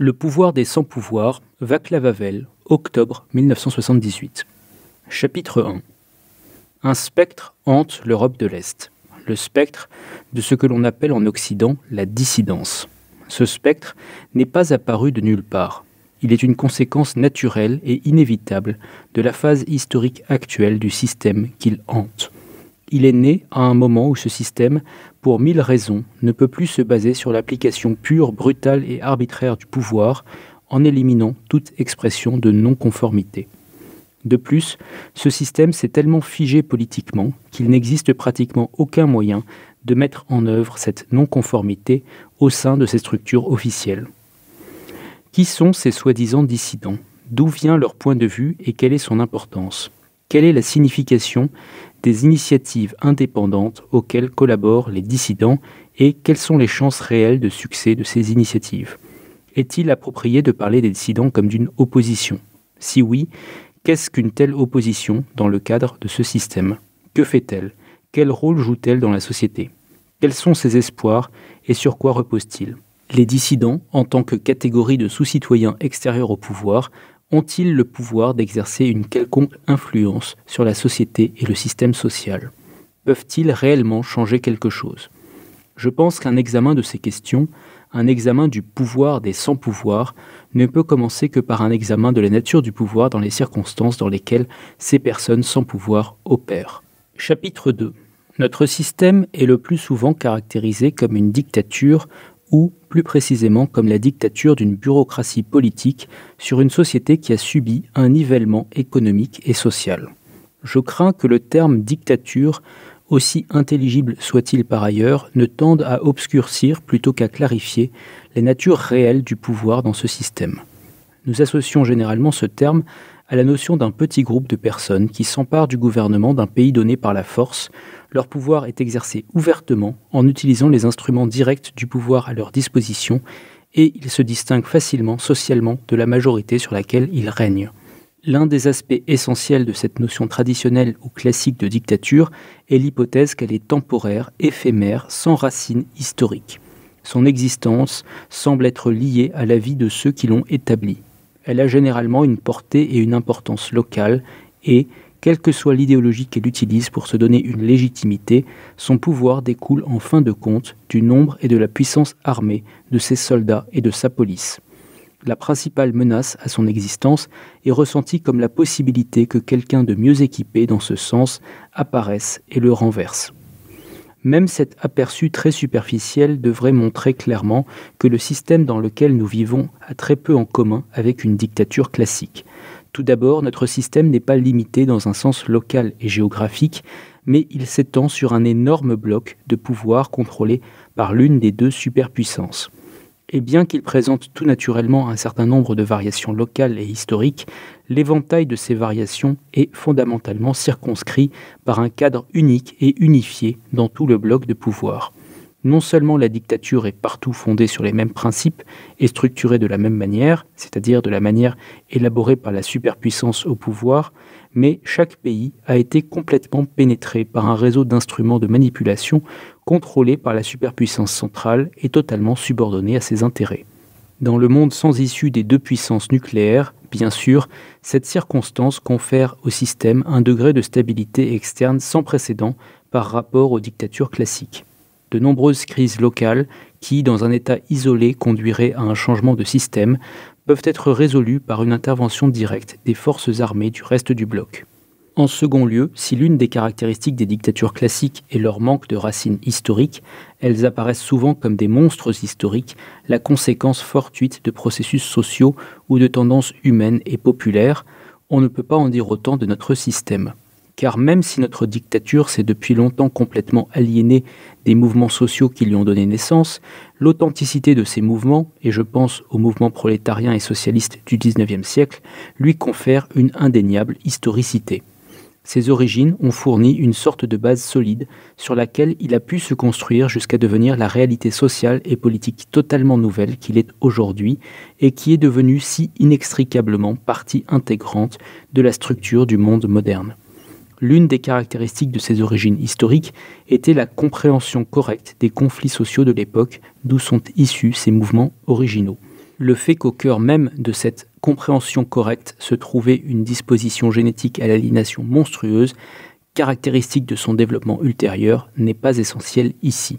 Le pouvoir des sans-pouvoirs, Václav Havel, octobre 1978. Chapitre 1 Un spectre hante l'Europe de l'Est. Le spectre de ce que l'on appelle en Occident la dissidence. Ce spectre n'est pas apparu de nulle part. Il est une conséquence naturelle et inévitable de la phase historique actuelle du système qu'il hante. Il est né à un moment où ce système, pour mille raisons, ne peut plus se baser sur l'application pure, brutale et arbitraire du pouvoir en éliminant toute expression de non-conformité. De plus, ce système s'est tellement figé politiquement qu'il n'existe pratiquement aucun moyen de mettre en œuvre cette non-conformité au sein de ces structures officielles. Qui sont ces soi-disant dissidents? D'où vient leur point de vue et quelle est son importance? Quelle est la signification des initiatives indépendantes auxquelles collaborent les dissidents et quelles sont les chances réelles de succès de ces initiatives? Est-il approprié de parler des dissidents comme d'une opposition? Si oui, qu'est-ce qu'une telle opposition dans le cadre de ce système? Que fait-elle? Quel rôle joue-t-elle dans la société? Quels sont ses espoirs et sur quoi repose-t-il? Les dissidents, en tant que catégorie de sous-citoyens extérieurs au pouvoir, ont-ils le pouvoir d'exercer une quelconque influence sur la société et le système social? Peuvent-ils réellement changer quelque chose? Je pense qu'un examen de ces questions, un examen du pouvoir des sans-pouvoirs, ne peut commencer que par un examen de la nature du pouvoir dans les circonstances dans lesquelles ces personnes sans pouvoir opèrent. Chapitre 2 Notre système est le plus souvent caractérisé comme une dictature ou plus précisément comme la dictature d'une bureaucratie politique sur une société qui a subi un nivellement économique et social. Je crains que le terme dictature, aussi intelligible soit-il par ailleurs, ne tende à obscurcir plutôt qu'à clarifier les natures réelles du pouvoir dans ce système. Nous associons généralement ce terme à la notion d'un petit groupe de personnes qui s'emparent du gouvernement d'un pays donné par la force leur pouvoir est exercé ouvertement en utilisant les instruments directs du pouvoir à leur disposition et ils se distinguent facilement socialement de la majorité sur laquelle ils règnent. L'un des aspects essentiels de cette notion traditionnelle ou classique de dictature est l'hypothèse qu'elle est temporaire, éphémère, sans racines historiques. Son existence semble être liée à la vie de ceux qui l'ont établie. Elle a généralement une portée et une importance locale et, quelle que soit l'idéologie qu'elle utilise pour se donner une légitimité, son pouvoir découle en fin de compte du nombre et de la puissance armée de ses soldats et de sa police. La principale menace à son existence est ressentie comme la possibilité que quelqu'un de mieux équipé dans ce sens apparaisse et le renverse. Même cet aperçu très superficiel devrait montrer clairement que le système dans lequel nous vivons a très peu en commun avec une dictature classique. Tout d'abord, notre système n'est pas limité dans un sens local et géographique, mais il s'étend sur un énorme bloc de pouvoir contrôlé par l'une des deux superpuissances. Et bien qu'il présente tout naturellement un certain nombre de variations locales et historiques, l'éventail de ces variations est fondamentalement circonscrit par un cadre unique et unifié dans tout le bloc de pouvoir. Non seulement la dictature est partout fondée sur les mêmes principes et structurée de la même manière, c'est-à-dire de la manière élaborée par la superpuissance au pouvoir, mais chaque pays a été complètement pénétré par un réseau d'instruments de manipulation contrôlés par la superpuissance centrale et totalement subordonné à ses intérêts. Dans le monde sans issue des deux puissances nucléaires, bien sûr, cette circonstance confère au système un degré de stabilité externe sans précédent par rapport aux dictatures classiques de nombreuses crises locales qui, dans un État isolé, conduiraient à un changement de système, peuvent être résolues par une intervention directe des forces armées du reste du bloc. En second lieu, si l'une des caractéristiques des dictatures classiques est leur manque de racines historiques, elles apparaissent souvent comme des monstres historiques, la conséquence fortuite de processus sociaux ou de tendances humaines et populaires, on ne peut pas en dire autant de notre système car même si notre dictature s'est depuis longtemps complètement aliénée des mouvements sociaux qui lui ont donné naissance, l'authenticité de ces mouvements, et je pense au mouvement prolétarien et socialiste du XIXe siècle, lui confère une indéniable historicité. Ses origines ont fourni une sorte de base solide sur laquelle il a pu se construire jusqu'à devenir la réalité sociale et politique totalement nouvelle qu'il est aujourd'hui et qui est devenue si inextricablement partie intégrante de la structure du monde moderne. L'une des caractéristiques de ses origines historiques était la compréhension correcte des conflits sociaux de l'époque d'où sont issus ces mouvements originaux. le fait qu'au cœur même de cette compréhension correcte se trouvait une disposition génétique à l'aliénation monstrueuse, caractéristique de son développement ultérieur, n'est pas essentiel ici.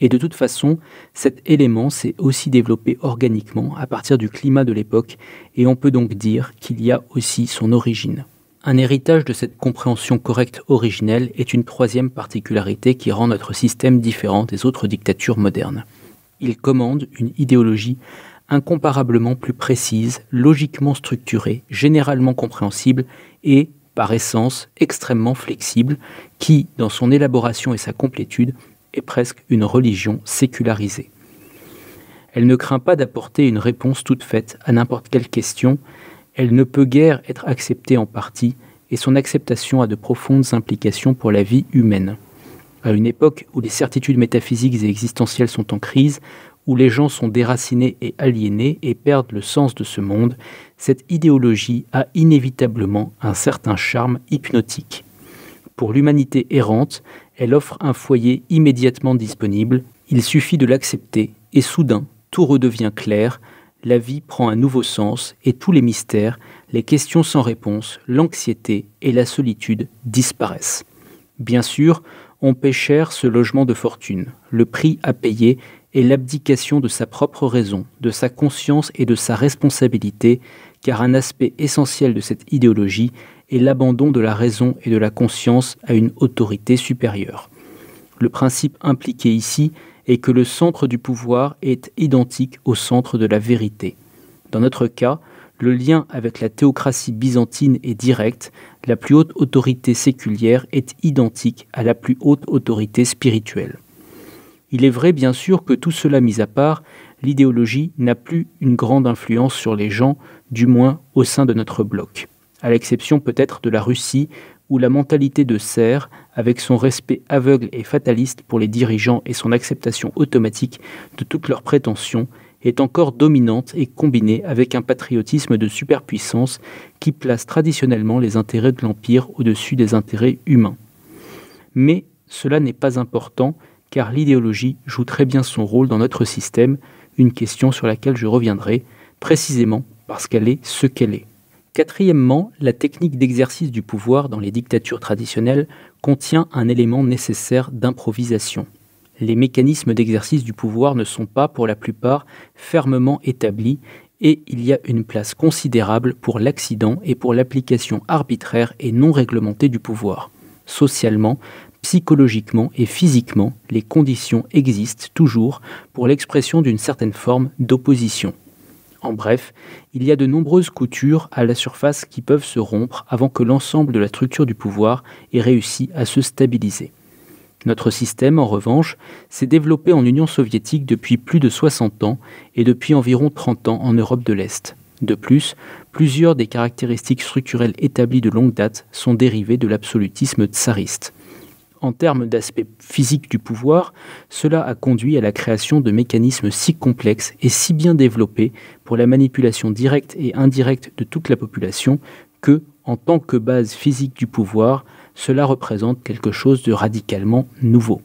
Et de toute façon, cet élément s'est aussi développé organiquement à partir du climat de l'époque, et on peut donc dire qu'il y a aussi son origine. Un héritage de cette compréhension correcte originelle est une troisième particularité qui rend notre système différent des autres dictatures modernes. Il commande une idéologie incomparablement plus précise, logiquement structurée, généralement compréhensible et, par essence, extrêmement flexible, qui, dans son élaboration et sa complétude, est presque une religion sécularisée. Elle ne craint pas d'apporter une réponse toute faite à n'importe quelle question, elle ne peut guère être acceptée en partie, et son acceptation a de profondes implications pour la vie humaine. À une époque où les certitudes métaphysiques et existentielles sont en crise, où les gens sont déracinés et aliénés et perdent le sens de ce monde, cette idéologie a inévitablement un certain charme hypnotique. Pour l'humanité errante, elle offre un foyer immédiatement disponible, il suffit de l'accepter, et soudain, tout redevient clair, la vie prend un nouveau sens, et tous les mystères, les questions sans réponse, l'anxiété et la solitude disparaissent. Bien sûr, on paie cher ce logement de fortune. Le prix à payer est l'abdication de sa propre raison, de sa conscience et de sa responsabilité, car un aspect essentiel de cette idéologie et l'abandon de la raison et de la conscience à une autorité supérieure. Le principe impliqué ici est que le centre du pouvoir est identique au centre de la vérité. Dans notre cas, le lien avec la théocratie byzantine est direct, la plus haute autorité séculière est identique à la plus haute autorité spirituelle. Il est vrai bien sûr que tout cela mis à part, l'idéologie n'a plus une grande influence sur les gens, du moins au sein de notre bloc à l'exception peut-être de la Russie, où la mentalité de serre, avec son respect aveugle et fataliste pour les dirigeants et son acceptation automatique de toutes leurs prétentions, est encore dominante et combinée avec un patriotisme de superpuissance qui place traditionnellement les intérêts de l'Empire au-dessus des intérêts humains. Mais cela n'est pas important car l'idéologie joue très bien son rôle dans notre système, une question sur laquelle je reviendrai, précisément parce qu'elle est ce qu'elle est. Quatrièmement, la technique d'exercice du pouvoir dans les dictatures traditionnelles contient un élément nécessaire d'improvisation. Les mécanismes d'exercice du pouvoir ne sont pas, pour la plupart, fermement établis et il y a une place considérable pour l'accident et pour l'application arbitraire et non réglementée du pouvoir. Socialement, psychologiquement et physiquement, les conditions existent toujours pour l'expression d'une certaine forme d'opposition. En bref, il y a de nombreuses coutures à la surface qui peuvent se rompre avant que l'ensemble de la structure du pouvoir ait réussi à se stabiliser. Notre système, en revanche, s'est développé en Union soviétique depuis plus de 60 ans et depuis environ 30 ans en Europe de l'Est. De plus, plusieurs des caractéristiques structurelles établies de longue date sont dérivées de l'absolutisme tsariste en termes d'aspect physique du pouvoir, cela a conduit à la création de mécanismes si complexes et si bien développés pour la manipulation directe et indirecte de toute la population que, en tant que base physique du pouvoir, cela représente quelque chose de radicalement nouveau.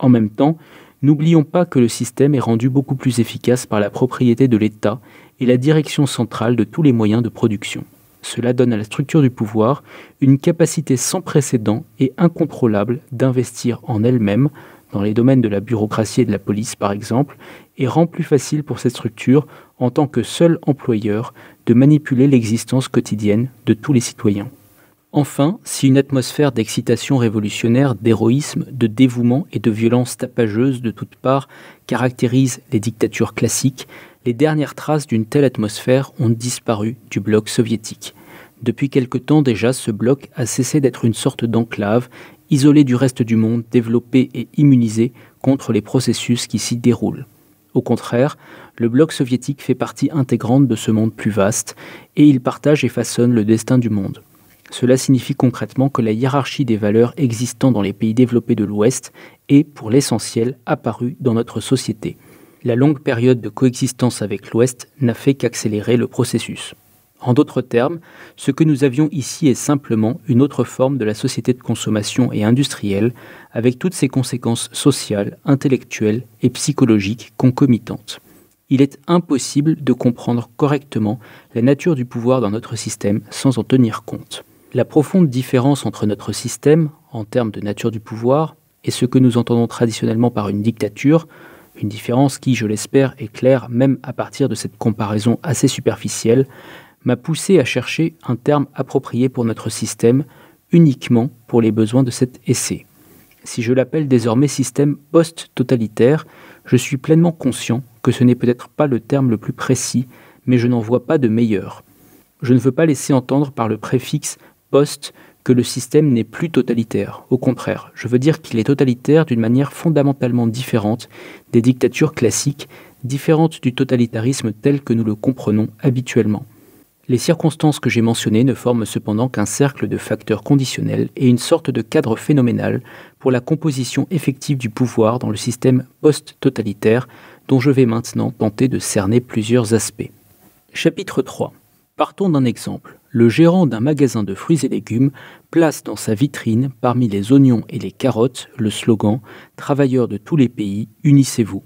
En même temps, n'oublions pas que le système est rendu beaucoup plus efficace par la propriété de l'État et la direction centrale de tous les moyens de production. Cela donne à la structure du pouvoir une capacité sans précédent et incontrôlable d'investir en elle-même, dans les domaines de la bureaucratie et de la police par exemple, et rend plus facile pour cette structure, en tant que seul employeur, de manipuler l'existence quotidienne de tous les citoyens. Enfin, si une atmosphère d'excitation révolutionnaire, d'héroïsme, de dévouement et de violence tapageuse de toutes parts caractérise les dictatures classiques, les dernières traces d'une telle atmosphère ont disparu du bloc soviétique. Depuis quelque temps déjà, ce bloc a cessé d'être une sorte d'enclave, isolé du reste du monde, développé et immunisé contre les processus qui s'y déroulent. Au contraire, le bloc soviétique fait partie intégrante de ce monde plus vaste, et il partage et façonne le destin du monde. Cela signifie concrètement que la hiérarchie des valeurs existant dans les pays développés de l'Ouest est, pour l'essentiel, apparue dans notre société la longue période de coexistence avec l'Ouest n'a fait qu'accélérer le processus. En d'autres termes, ce que nous avions ici est simplement une autre forme de la société de consommation et industrielle, avec toutes ses conséquences sociales, intellectuelles et psychologiques concomitantes. il est impossible de comprendre correctement la nature du pouvoir dans notre système sans en tenir compte. La profonde différence entre notre système, en termes de nature du pouvoir, et ce que nous entendons traditionnellement par une dictature, une différence qui, je l'espère, est claire même à partir de cette comparaison assez superficielle, m'a poussé à chercher un terme approprié pour notre système uniquement pour les besoins de cet essai. Si je l'appelle désormais système post-totalitaire, je suis pleinement conscient que ce n'est peut-être pas le terme le plus précis, mais je n'en vois pas de meilleur. Je ne veux pas laisser entendre par le préfixe post que le système n'est plus totalitaire. Au contraire, je veux dire qu'il est totalitaire d'une manière fondamentalement différente des dictatures classiques, différente du totalitarisme tel que nous le comprenons habituellement. Les circonstances que j'ai mentionnées ne forment cependant qu'un cercle de facteurs conditionnels et une sorte de cadre phénoménal pour la composition effective du pouvoir dans le système post-totalitaire dont je vais maintenant tenter de cerner plusieurs aspects. Chapitre 3 Partons d'un exemple. Le gérant d'un magasin de fruits et légumes place dans sa vitrine, parmi les oignons et les carottes, le slogan Travailleurs de tous les pays, unissez-vous.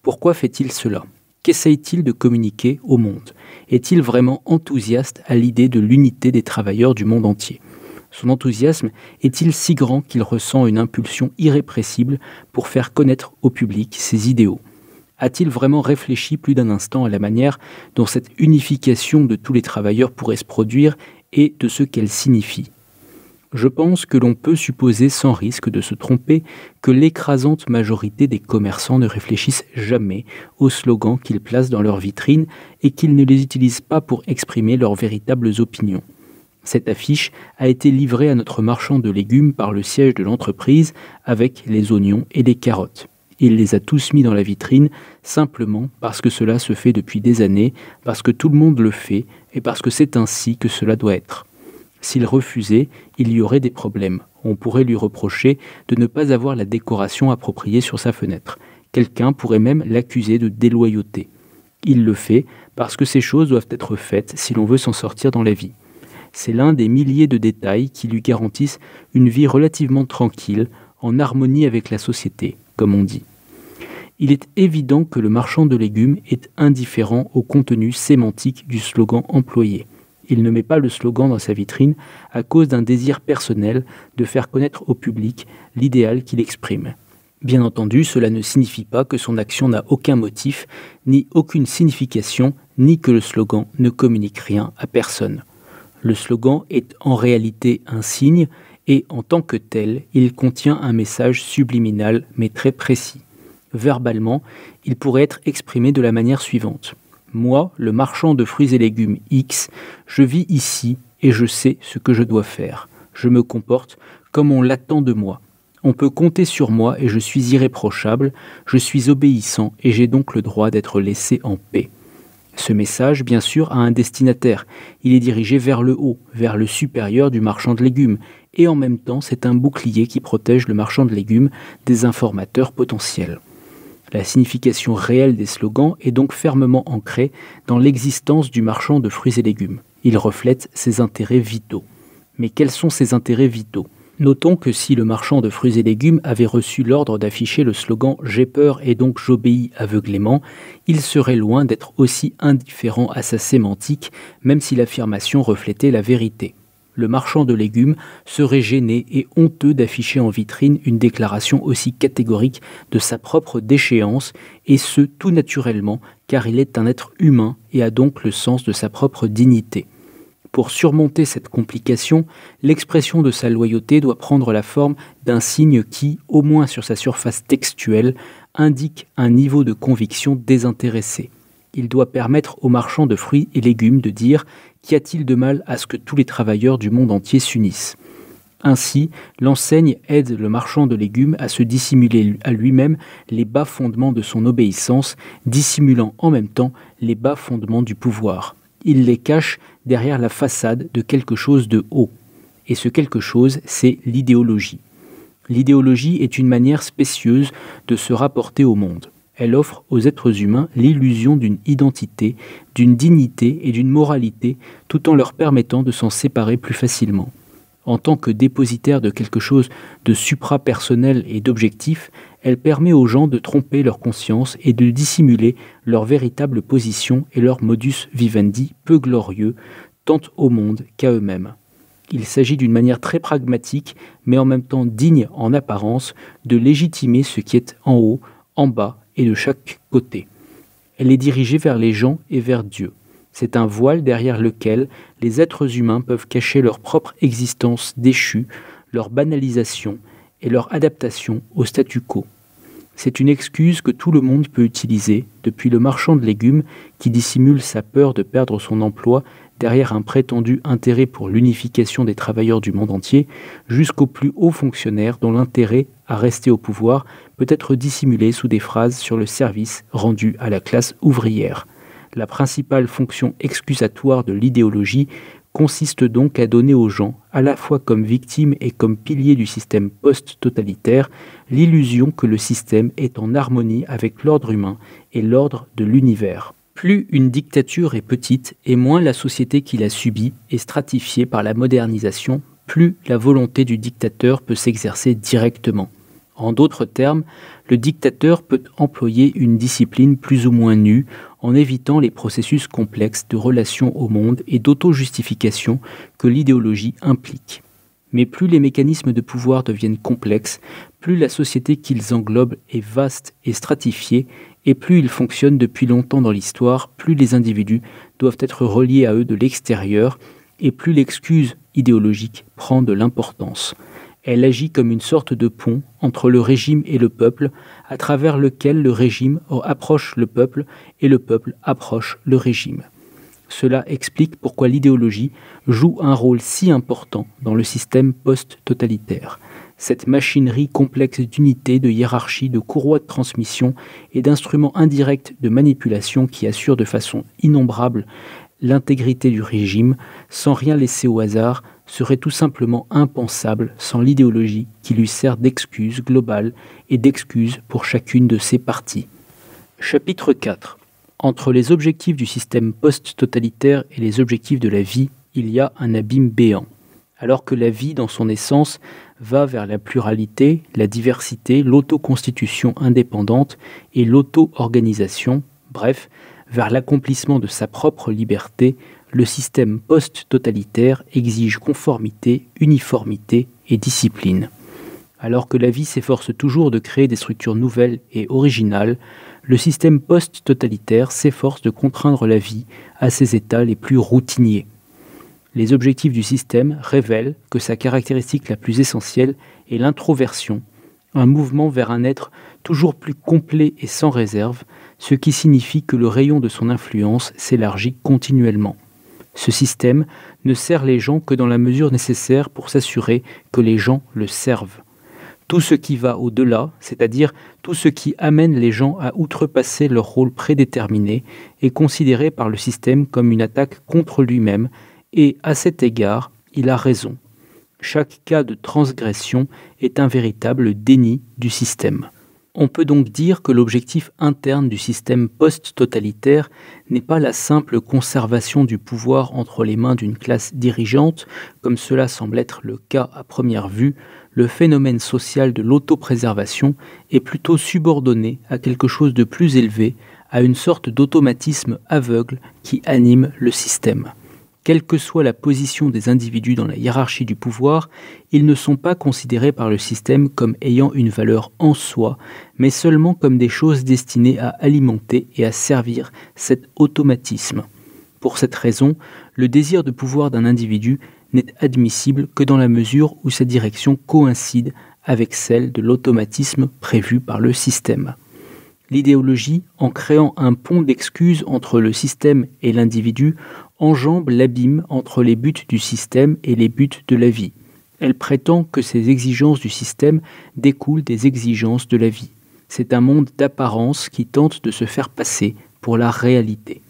Pourquoi fait-il cela? Qu'essaye-t-il de communiquer au monde? Est-il vraiment enthousiaste à l'idée de l'unité des travailleurs du monde entier? Son enthousiasme est-il si grand qu'il ressent une impulsion irrépressible pour faire connaître au public ses idéaux? A-t-il vraiment réfléchi plus d'un instant à la manière dont cette unification de tous les travailleurs pourrait se produire et de ce qu'elle signifie? Je pense que l'on peut supposer sans risque de se tromper que l'écrasante majorité des commerçants ne réfléchissent jamais aux slogans qu'ils placent dans leurs vitrines et qu'ils ne les utilisent pas pour exprimer leurs véritables opinions. Cette affiche a été livrée à notre marchand de légumes par le siège de l'entreprise avec les oignons et les carottes. Il les a tous mis dans la vitrine simplement parce que cela se fait depuis des années, parce que tout le monde le fait et parce que c'est ainsi que cela doit être. S'il refusait, il y aurait des problèmes. On pourrait lui reprocher de ne pas avoir la décoration appropriée sur sa fenêtre. Quelqu'un pourrait même l'accuser de déloyauté. Il le fait parce que ces choses doivent être faites si l'on veut s'en sortir dans la vie. C'est l'un des milliers de détails qui lui garantissent une vie relativement tranquille, en harmonie avec la société, comme on dit. Il est évident que le marchand de légumes est indifférent au contenu sémantique du slogan employé. Il ne met pas le slogan dans sa vitrine à cause d'un désir personnel de faire connaître au public l'idéal qu'il exprime. Bien entendu, cela ne signifie pas que son action n'a aucun motif, ni aucune signification, ni que le slogan ne communique rien à personne. Le slogan est en réalité un signe, et en tant que tel, il contient un message subliminal mais très précis. Verbalement, il pourrait être exprimé de la manière suivante. Moi, le marchand de fruits et légumes X, je vis ici et je sais ce que je dois faire. Je me comporte comme on l'attend de moi. On peut compter sur moi et je suis irréprochable, je suis obéissant et j'ai donc le droit d'être laissé en paix. Ce message, bien sûr, a un destinataire. Il est dirigé vers le haut, vers le supérieur du marchand de légumes, et en même temps c'est un bouclier qui protège le marchand de légumes des informateurs potentiels. La signification réelle des slogans est donc fermement ancrée dans l'existence du marchand de fruits et légumes. Il reflète ses intérêts vitaux. Mais quels sont ces intérêts vitaux? Notons que si le marchand de fruits et légumes avait reçu l'ordre d'afficher le slogan J'ai peur et donc j'obéis aveuglément, il serait loin d'être aussi indifférent à sa sémantique, même si l'affirmation reflétait la vérité le marchand de légumes serait gêné et honteux d'afficher en vitrine une déclaration aussi catégorique de sa propre déchéance, et ce tout naturellement, car il est un être humain et a donc le sens de sa propre dignité. Pour surmonter cette complication, l'expression de sa loyauté doit prendre la forme d'un signe qui, au moins sur sa surface textuelle, indique un niveau de conviction désintéressé. Il doit permettre aux marchands de fruits et légumes de dire Qu'y a-t-il de mal à ce que tous les travailleurs du monde entier s'unissent? Ainsi, l'enseigne aide le marchand de légumes à se dissimuler à lui-même les bas fondements de son obéissance, dissimulant en même temps les bas fondements du pouvoir. Il les cache derrière la façade de quelque chose de haut. Et ce quelque chose, c'est l'idéologie. L'idéologie est une manière spécieuse de se rapporter au monde elle offre aux êtres humains l'illusion d'une identité, d'une dignité et d'une moralité, tout en leur permettant de s'en séparer plus facilement. En tant que dépositaire de quelque chose de supra-personnel et d'objectif, elle permet aux gens de tromper leur conscience et de dissimuler leur véritable position et leur modus vivendi peu glorieux, tant au monde qu'à eux-mêmes. Il s'agit d'une manière très pragmatique, mais en même temps digne en apparence, de légitimer ce qui est en haut, en bas et de chaque côté. Elle est dirigée vers les gens et vers Dieu. C'est un voile derrière lequel les êtres humains peuvent cacher leur propre existence déchue, leur banalisation et leur adaptation au statu quo. C'est une excuse que tout le monde peut utiliser, depuis le marchand de légumes qui dissimule sa peur de perdre son emploi derrière un prétendu intérêt pour l'unification des travailleurs du monde entier, jusqu'aux plus hauts fonctionnaires dont l'intérêt à rester au pouvoir peut être dissimulé sous des phrases sur le service rendu à la classe ouvrière. La principale fonction excusatoire de l'idéologie consiste donc à donner aux gens, à la fois comme victimes et comme piliers du système post-totalitaire, l'illusion que le système est en harmonie avec l'ordre humain et l'ordre de l'univers. Plus une dictature est petite et moins la société qui l'a subie est stratifiée par la modernisation, plus la volonté du dictateur peut s'exercer directement. En d'autres termes, le dictateur peut employer une discipline plus ou moins nue en évitant les processus complexes de relation au monde et d'auto-justification que l'idéologie implique. Mais plus les mécanismes de pouvoir deviennent complexes, plus la société qu'ils englobent est vaste et stratifiée, et plus ils fonctionnent depuis longtemps dans l'histoire, plus les individus doivent être reliés à eux de l'extérieur, et plus l'excuse idéologique prend de l'importance. Elle agit comme une sorte de pont entre le régime et le peuple, à travers lequel le régime approche le peuple et le peuple approche le régime. Cela explique pourquoi l'idéologie joue un rôle si important dans le système post-totalitaire. Cette machinerie complexe d'unités, de hiérarchie, de courroies de transmission et d'instruments indirects de manipulation qui assurent de façon innombrable l'intégrité du régime, sans rien laisser au hasard, serait tout simplement impensable sans l'idéologie qui lui sert d'excuse globale et d'excuse pour chacune de ses parties. Chapitre 4 entre les objectifs du système post-totalitaire et les objectifs de la vie, il y a un abîme béant. Alors que la vie, dans son essence, va vers la pluralité, la diversité, l'autoconstitution indépendante et l'auto-organisation, bref, vers l'accomplissement de sa propre liberté, le système post-totalitaire exige conformité, uniformité et discipline. Alors que la vie s'efforce toujours de créer des structures nouvelles et originales, le système post-totalitaire s'efforce de contraindre la vie à ses états les plus routiniers. Les objectifs du système révèlent que sa caractéristique la plus essentielle est l'introversion, un mouvement vers un être toujours plus complet et sans réserve, ce qui signifie que le rayon de son influence s'élargit continuellement. Ce système ne sert les gens que dans la mesure nécessaire pour s'assurer que les gens le servent. Tout ce qui va au-delà, c'est-à-dire tout ce qui amène les gens à outrepasser leur rôle prédéterminé, est considéré par le système comme une attaque contre lui-même, et à cet égard, il a raison. Chaque cas de transgression est un véritable déni du système. On peut donc dire que l'objectif interne du système post-totalitaire n'est pas la simple conservation du pouvoir entre les mains d'une classe dirigeante, comme cela semble être le cas à première vue, le phénomène social de l'autopréservation est plutôt subordonné à quelque chose de plus élevé, à une sorte d'automatisme aveugle qui anime le système. Quelle que soit la position des individus dans la hiérarchie du pouvoir, ils ne sont pas considérés par le système comme ayant une valeur en soi, mais seulement comme des choses destinées à alimenter et à servir cet automatisme. Pour cette raison, le désir de pouvoir d'un individu n'est admissible que dans la mesure où sa direction coïncide avec celle de l'automatisme prévu par le système. L'idéologie, en créant un pont d'excuses entre le système et l'individu, enjambe l'abîme entre les buts du système et les buts de la vie. Elle prétend que ces exigences du système découlent des exigences de la vie. C'est un monde d'apparence qui tente de se faire passer pour la réalité.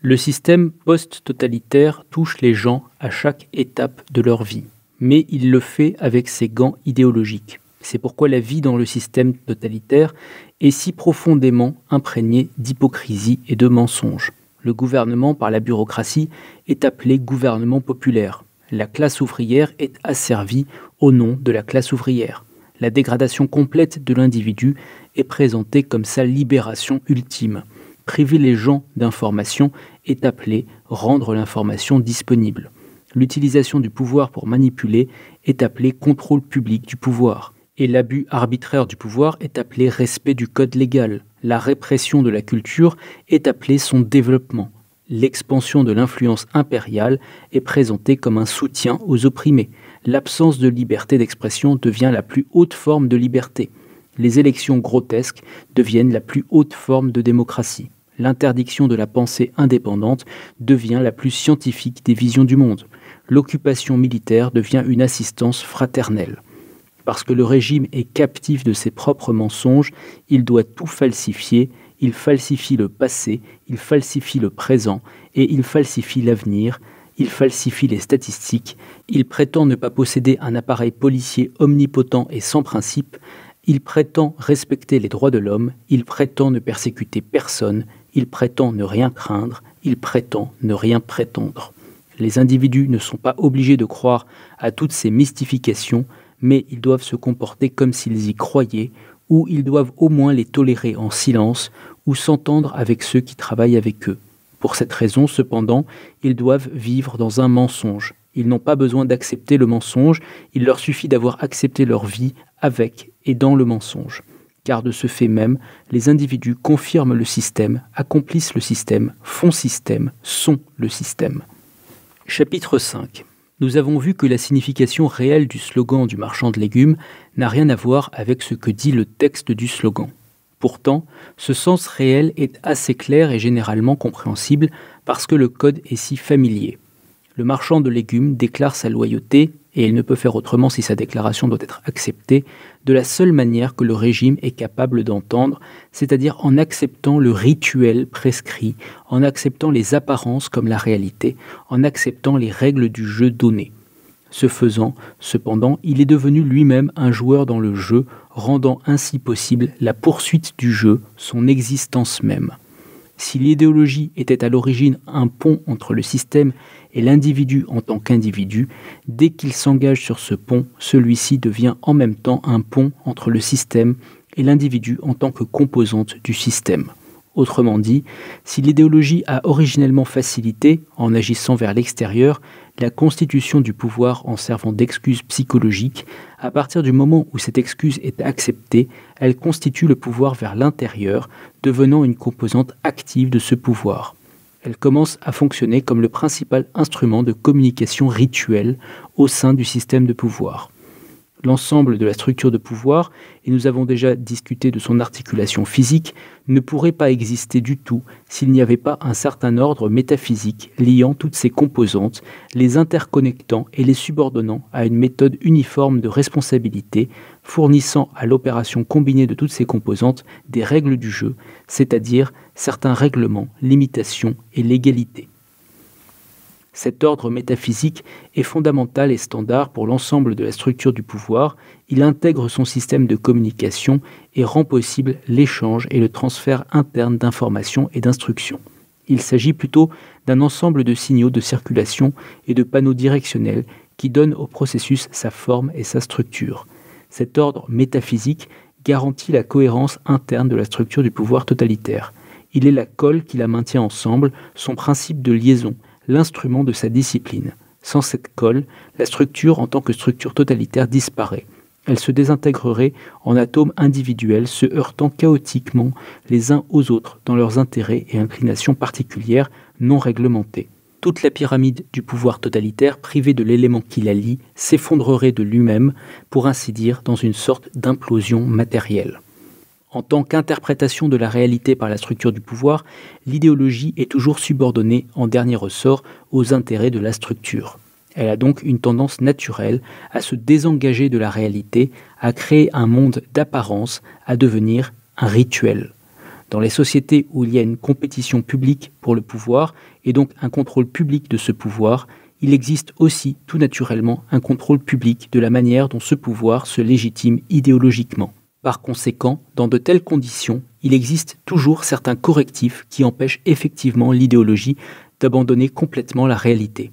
Le système post-totalitaire touche les gens à chaque étape de leur vie, mais il le fait avec ses gants idéologiques. C'est pourquoi la vie dans le système totalitaire est si profondément imprégnée d'hypocrisie et de mensonges. Le gouvernement par la bureaucratie est appelé gouvernement populaire. La classe ouvrière est asservie au nom de la classe ouvrière. La dégradation complète de l'individu est présentée comme sa libération ultime. Privilégiant d'information est appelé rendre l'information disponible. L'utilisation du pouvoir pour manipuler est appelé contrôle public du pouvoir. Et l'abus arbitraire du pouvoir est appelé respect du code légal. La répression de la culture est appelée son développement. L'expansion de l'influence impériale est présentée comme un soutien aux opprimés. L'absence de liberté d'expression devient la plus haute forme de liberté. Les élections grotesques deviennent la plus haute forme de démocratie. L'interdiction de la pensée indépendante devient la plus scientifique des visions du monde l'occupation militaire devient une assistance fraternelle. Parce que le régime est captif de ses propres mensonges, il doit tout falsifier, il falsifie le passé, il falsifie le présent et il falsifie l'avenir, il falsifie les statistiques, il prétend ne pas posséder un appareil policier omnipotent et sans principe, il prétend respecter les droits de l'homme, il prétend ne persécuter personne, il prétend ne rien craindre, il prétend ne rien prétendre. Les individus ne sont pas obligés de croire à toutes ces mystifications, mais ils doivent se comporter comme s'ils y croyaient, ou ils doivent au moins les tolérer en silence, ou s'entendre avec ceux qui travaillent avec eux. Pour cette raison, cependant, ils doivent vivre dans un mensonge. Ils n'ont pas besoin d'accepter le mensonge, il leur suffit d'avoir accepté leur vie avec et dans le mensonge. Car de ce fait même, les individus confirment le système, accomplissent le système, font système, sont le système. Chapitre 5 Nous avons vu que la signification réelle du slogan du marchand de légumes n'a rien à voir avec ce que dit le texte du slogan. Pourtant, ce sens réel est assez clair et généralement compréhensible parce que le code est si familier. Le marchand de légumes déclare sa loyauté et il ne peut faire autrement si sa déclaration doit être acceptée, de la seule manière que le régime est capable d'entendre, c'est-à-dire en acceptant le rituel prescrit, en acceptant les apparences comme la réalité, en acceptant les règles du jeu donné. Ce faisant, cependant, il est devenu lui-même un joueur dans le jeu, rendant ainsi possible la poursuite du jeu, son existence même. Si l'idéologie était à l'origine un pont entre le système et l'individu en tant qu'individu, dès qu'il s'engage sur ce pont, celui-ci devient en même temps un pont entre le système et l'individu en tant que composante du système. Autrement dit, si l'idéologie a originellement facilité, en agissant vers l'extérieur, la constitution du pouvoir en servant d'excuse psychologique, à partir du moment où cette excuse est acceptée, elle constitue le pouvoir vers l'intérieur, devenant une composante active de ce pouvoir elle commence à fonctionner comme le principal instrument de communication rituelle au sein du système de pouvoir. L'ensemble de la structure de pouvoir, et nous avons déjà discuté de son articulation physique, ne pourrait pas exister du tout s'il n'y avait pas un certain ordre métaphysique liant toutes ces composantes, les interconnectant et les subordonnant à une méthode uniforme de responsabilité, fournissant à l'opération combinée de toutes ces composantes des règles du jeu, c'est-à-dire certains règlements, limitations et légalités. Cet ordre métaphysique est fondamental et standard pour l'ensemble de la structure du pouvoir, il intègre son système de communication et rend possible l'échange et le transfert interne d'informations et d'instructions. Il s'agit plutôt d'un ensemble de signaux de circulation et de panneaux directionnels qui donnent au processus sa forme et sa structure. Cet ordre métaphysique garantit la cohérence interne de la structure du pouvoir totalitaire. Il est la colle qui la maintient ensemble, son principe de liaison, l'instrument de sa discipline. Sans cette colle, la structure en tant que structure totalitaire disparaît. Elle se désintégrerait en atomes individuels se heurtant chaotiquement les uns aux autres dans leurs intérêts et inclinations particulières non réglementées. Toute la pyramide du pouvoir totalitaire, privée de l'élément qui la lie, s'effondrerait de lui-même, pour ainsi dire, dans une sorte d'implosion matérielle. En tant qu'interprétation de la réalité par la structure du pouvoir, l'idéologie est toujours subordonnée en dernier ressort aux intérêts de la structure. Elle a donc une tendance naturelle à se désengager de la réalité, à créer un monde d'apparence, à devenir un rituel. Dans les sociétés où il y a une compétition publique pour le pouvoir et donc un contrôle public de ce pouvoir, il existe aussi tout naturellement un contrôle public de la manière dont ce pouvoir se légitime idéologiquement. Par conséquent, dans de telles conditions, il existe toujours certains correctifs qui empêchent effectivement l'idéologie d'abandonner complètement la réalité.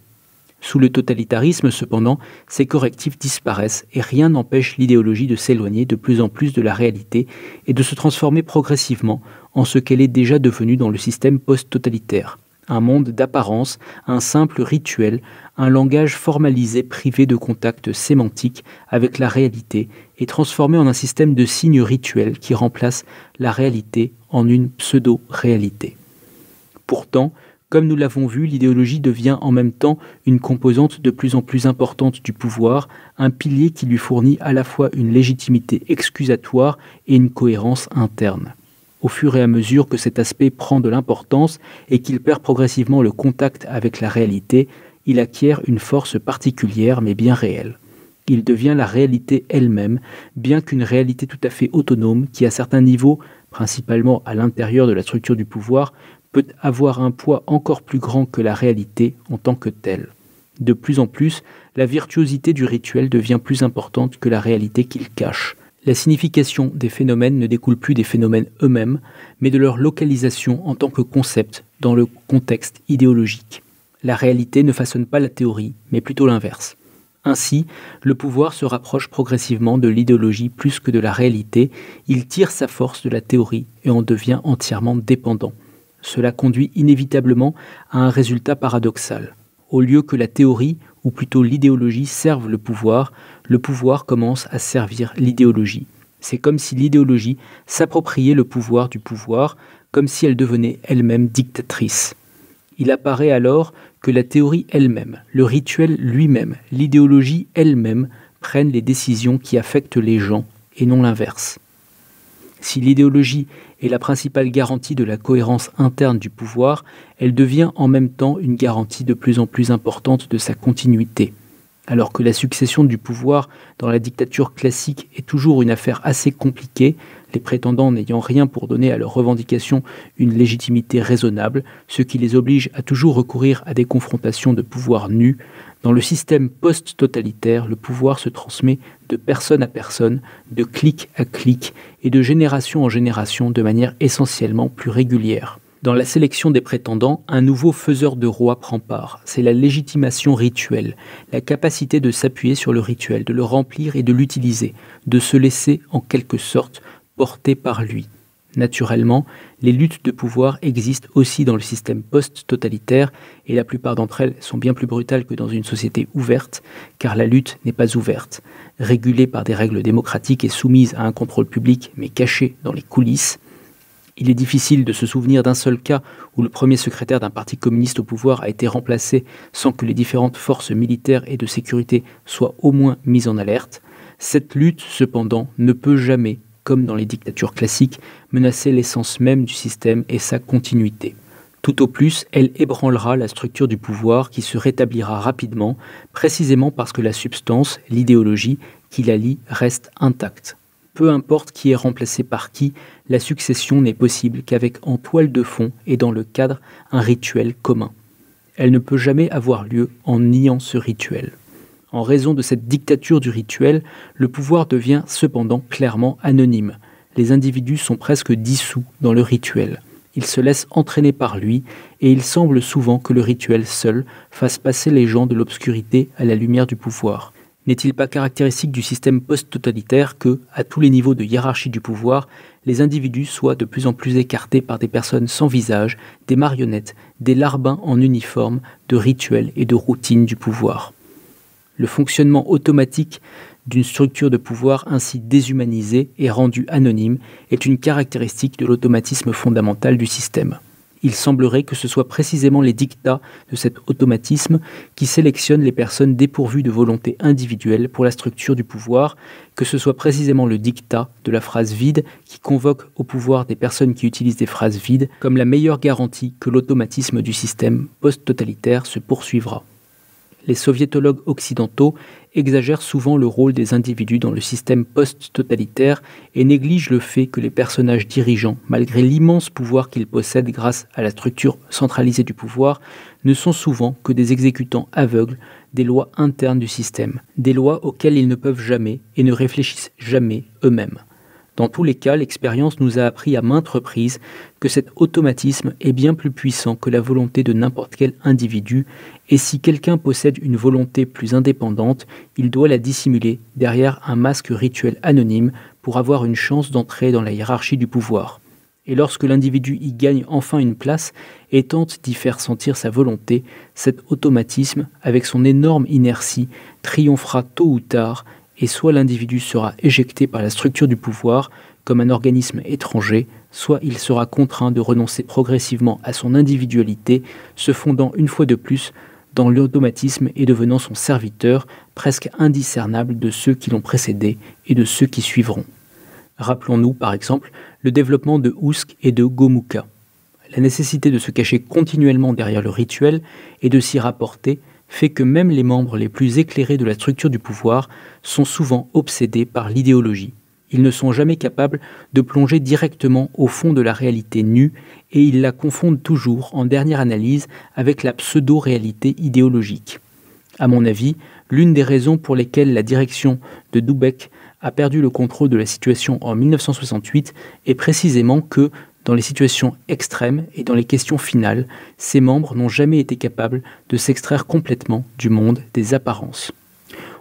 Sous le totalitarisme, cependant, ces correctifs disparaissent et rien n'empêche l'idéologie de s'éloigner de plus en plus de la réalité et de se transformer progressivement en ce qu'elle est déjà devenue dans le système post-totalitaire. Un monde d'apparence, un simple rituel, un langage formalisé privé de contact sémantique avec la réalité et transformé en un système de signes rituels qui remplace la réalité en une pseudo-réalité. Pourtant, comme nous l'avons vu, l'idéologie devient en même temps une composante de plus en plus importante du pouvoir, un pilier qui lui fournit à la fois une légitimité excusatoire et une cohérence interne. Au fur et à mesure que cet aspect prend de l'importance et qu'il perd progressivement le contact avec la réalité, il acquiert une force particulière mais bien réelle. Il devient la réalité elle-même, bien qu'une réalité tout à fait autonome qui, à certains niveaux, principalement à l'intérieur de la structure du pouvoir, peut avoir un poids encore plus grand que la réalité en tant que telle. De plus en plus, la virtuosité du rituel devient plus importante que la réalité qu'il cache. La signification des phénomènes ne découle plus des phénomènes eux-mêmes, mais de leur localisation en tant que concept dans le contexte idéologique. La réalité ne façonne pas la théorie, mais plutôt l'inverse. Ainsi, le pouvoir se rapproche progressivement de l'idéologie plus que de la réalité, il tire sa force de la théorie et en devient entièrement dépendant. Cela conduit inévitablement à un résultat paradoxal. Au lieu que la théorie, ou plutôt l'idéologie, serve le pouvoir, le pouvoir commence à servir l'idéologie. C'est comme si l'idéologie s'appropriait le pouvoir du pouvoir, comme si elle devenait elle-même dictatrice. Il apparaît alors que la théorie elle-même, le rituel lui-même, l'idéologie elle-même prennent les décisions qui affectent les gens et non l'inverse. Si l'idéologie est la principale garantie de la cohérence interne du pouvoir, elle devient en même temps une garantie de plus en plus importante de sa continuité. Alors que la succession du pouvoir dans la dictature classique est toujours une affaire assez compliquée, les prétendants n'ayant rien pour donner à leurs revendications une légitimité raisonnable, ce qui les oblige à toujours recourir à des confrontations de pouvoir nus, dans le système post-totalitaire, le pouvoir se transmet de personne à personne, de clic à clic et de génération en génération de manière essentiellement plus régulière. Dans la sélection des prétendants, un nouveau faiseur de roi prend part. C'est la légitimation rituelle, la capacité de s'appuyer sur le rituel, de le remplir et de l'utiliser, de se laisser en quelque sorte porter par lui. Naturellement, les luttes de pouvoir existent aussi dans le système post-totalitaire et la plupart d'entre elles sont bien plus brutales que dans une société ouverte, car la lutte n'est pas ouverte. Régulée par des règles démocratiques et soumise à un contrôle public mais cachée dans les coulisses, il est difficile de se souvenir d'un seul cas où le premier secrétaire d'un parti communiste au pouvoir a été remplacé sans que les différentes forces militaires et de sécurité soient au moins mises en alerte. Cette lutte, cependant, ne peut jamais comme dans les dictatures classiques, menacer l'essence même du système et sa continuité. Tout au plus, elle ébranlera la structure du pouvoir qui se rétablira rapidement, précisément parce que la substance, l'idéologie qui la lie, reste intacte. Peu importe qui est remplacé par qui, la succession n'est possible qu'avec en toile de fond et dans le cadre un rituel commun. Elle ne peut jamais avoir lieu en niant ce rituel. En raison de cette dictature du rituel, le pouvoir devient cependant clairement anonyme. Les individus sont presque dissous dans le rituel. Ils se laissent entraîner par lui, et il semble souvent que le rituel seul fasse passer les gens de l'obscurité à la lumière du pouvoir. N'est-il pas caractéristique du système post-totalitaire que, à tous les niveaux de hiérarchie du pouvoir, les individus soient de plus en plus écartés par des personnes sans visage, des marionnettes, des larbins en uniforme, de rituels et de routines du pouvoir? Le fonctionnement automatique d'une structure de pouvoir ainsi déshumanisée et rendue anonyme est une caractéristique de l'automatisme fondamental du système. Il semblerait que ce soit précisément les dictats de cet automatisme qui sélectionnent les personnes dépourvues de volonté individuelle pour la structure du pouvoir, que ce soit précisément le dictat de la phrase vide qui convoque au pouvoir des personnes qui utilisent des phrases vides comme la meilleure garantie que l'automatisme du système post-totalitaire se poursuivra les soviétologues occidentaux exagèrent souvent le rôle des individus dans le système post-totalitaire et négligent le fait que les personnages dirigeants, malgré l'immense pouvoir qu'ils possèdent grâce à la structure centralisée du pouvoir, ne sont souvent que des exécutants aveugles des lois internes du système, des lois auxquelles ils ne peuvent jamais et ne réfléchissent jamais eux-mêmes. Dans tous les cas, l'expérience nous a appris à maintes reprises que cet automatisme est bien plus puissant que la volonté de n'importe quel individu, et si quelqu'un possède une volonté plus indépendante, il doit la dissimuler derrière un masque rituel anonyme pour avoir une chance d'entrer dans la hiérarchie du pouvoir. Et lorsque l'individu y gagne enfin une place et tente d'y faire sentir sa volonté, cet automatisme, avec son énorme inertie, triomphera tôt ou tard et soit l'individu sera éjecté par la structure du pouvoir comme un organisme étranger, soit il sera contraint de renoncer progressivement à son individualité, se fondant une fois de plus dans l'automatisme et devenant son serviteur, presque indiscernable de ceux qui l'ont précédé et de ceux qui suivront. Rappelons-nous par exemple le développement de Ousk et de Gomuka. La nécessité de se cacher continuellement derrière le rituel et de s'y rapporter fait que même les membres les plus éclairés de la structure du pouvoir sont souvent obsédés par l'idéologie. Ils ne sont jamais capables de plonger directement au fond de la réalité nue et ils la confondent toujours, en dernière analyse, avec la pseudo-réalité idéologique. À mon avis, l'une des raisons pour lesquelles la direction de Dubeck a perdu le contrôle de la situation en 1968 est précisément que, dans les situations extrêmes et dans les questions finales, ses membres n'ont jamais été capables de s'extraire complètement du monde des apparences.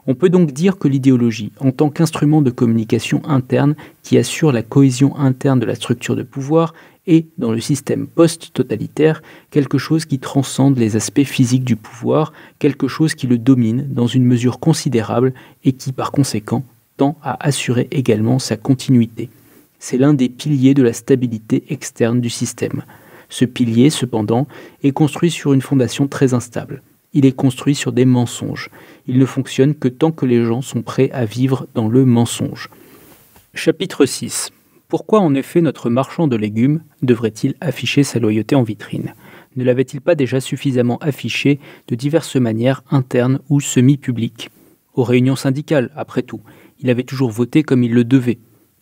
On peut donc dire que l'idéologie, en tant qu'instrument de communication interne qui assure la cohésion interne de la structure de pouvoir, est, dans le système post-totalitaire, quelque chose qui transcende les aspects physiques du pouvoir, quelque chose qui le domine dans une mesure considérable et qui, par conséquent, tend à assurer également sa continuité c'est l'un des piliers de la stabilité externe du système. Ce pilier, cependant, est construit sur une fondation très instable. Il est construit sur des mensonges. Il ne fonctionne que tant que les gens sont prêts à vivre dans le mensonge. Chapitre 6. Pourquoi en effet notre marchand de légumes devrait-il afficher sa loyauté en vitrine? Ne l'avait-il pas déjà suffisamment affiché de diverses manières internes ou semi-publiques? Aux réunions syndicales, après tout, il avait toujours voté comme il le devait,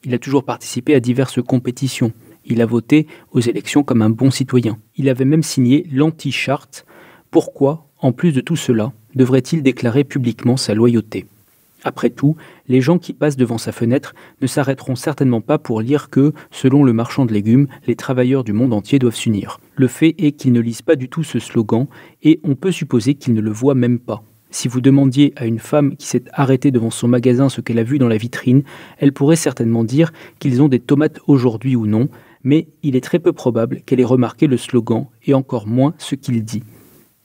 il a toujours participé à diverses compétitions. Il a voté aux élections comme un bon citoyen. Il avait même signé l'anti-charte. Pourquoi, en plus de tout cela, devrait-il déclarer publiquement sa loyauté? Après tout, les gens qui passent devant sa fenêtre ne s'arrêteront certainement pas pour lire que, selon le marchand de légumes, les travailleurs du monde entier doivent s'unir. Le fait est qu'ils ne lisent pas du tout ce slogan, et on peut supposer qu'ils ne le voient même pas. Si vous demandiez à une femme qui s'est arrêtée devant son magasin ce qu'elle a vu dans la vitrine, elle pourrait certainement dire qu'ils ont des tomates aujourd'hui ou non, mais il est très peu probable qu'elle ait remarqué le slogan et encore moins ce qu'il dit.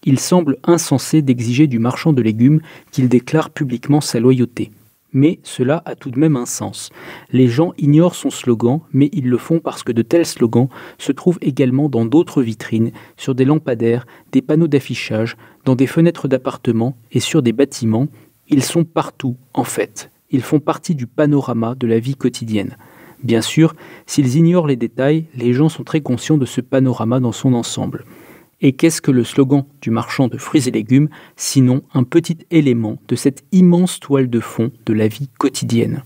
Il semble insensé d'exiger du marchand de légumes qu'il déclare publiquement sa loyauté. Mais cela a tout de même un sens. Les gens ignorent son slogan, mais ils le font parce que de tels slogans se trouvent également dans d'autres vitrines, sur des lampadaires, des panneaux d'affichage, dans des fenêtres d'appartements et sur des bâtiments. Ils sont partout, en fait. Ils font partie du panorama de la vie quotidienne. Bien sûr, s'ils ignorent les détails, les gens sont très conscients de ce panorama dans son ensemble. Et qu'est-ce que le slogan du marchand de fruits et légumes, sinon un petit élément de cette immense toile de fond de la vie quotidienne?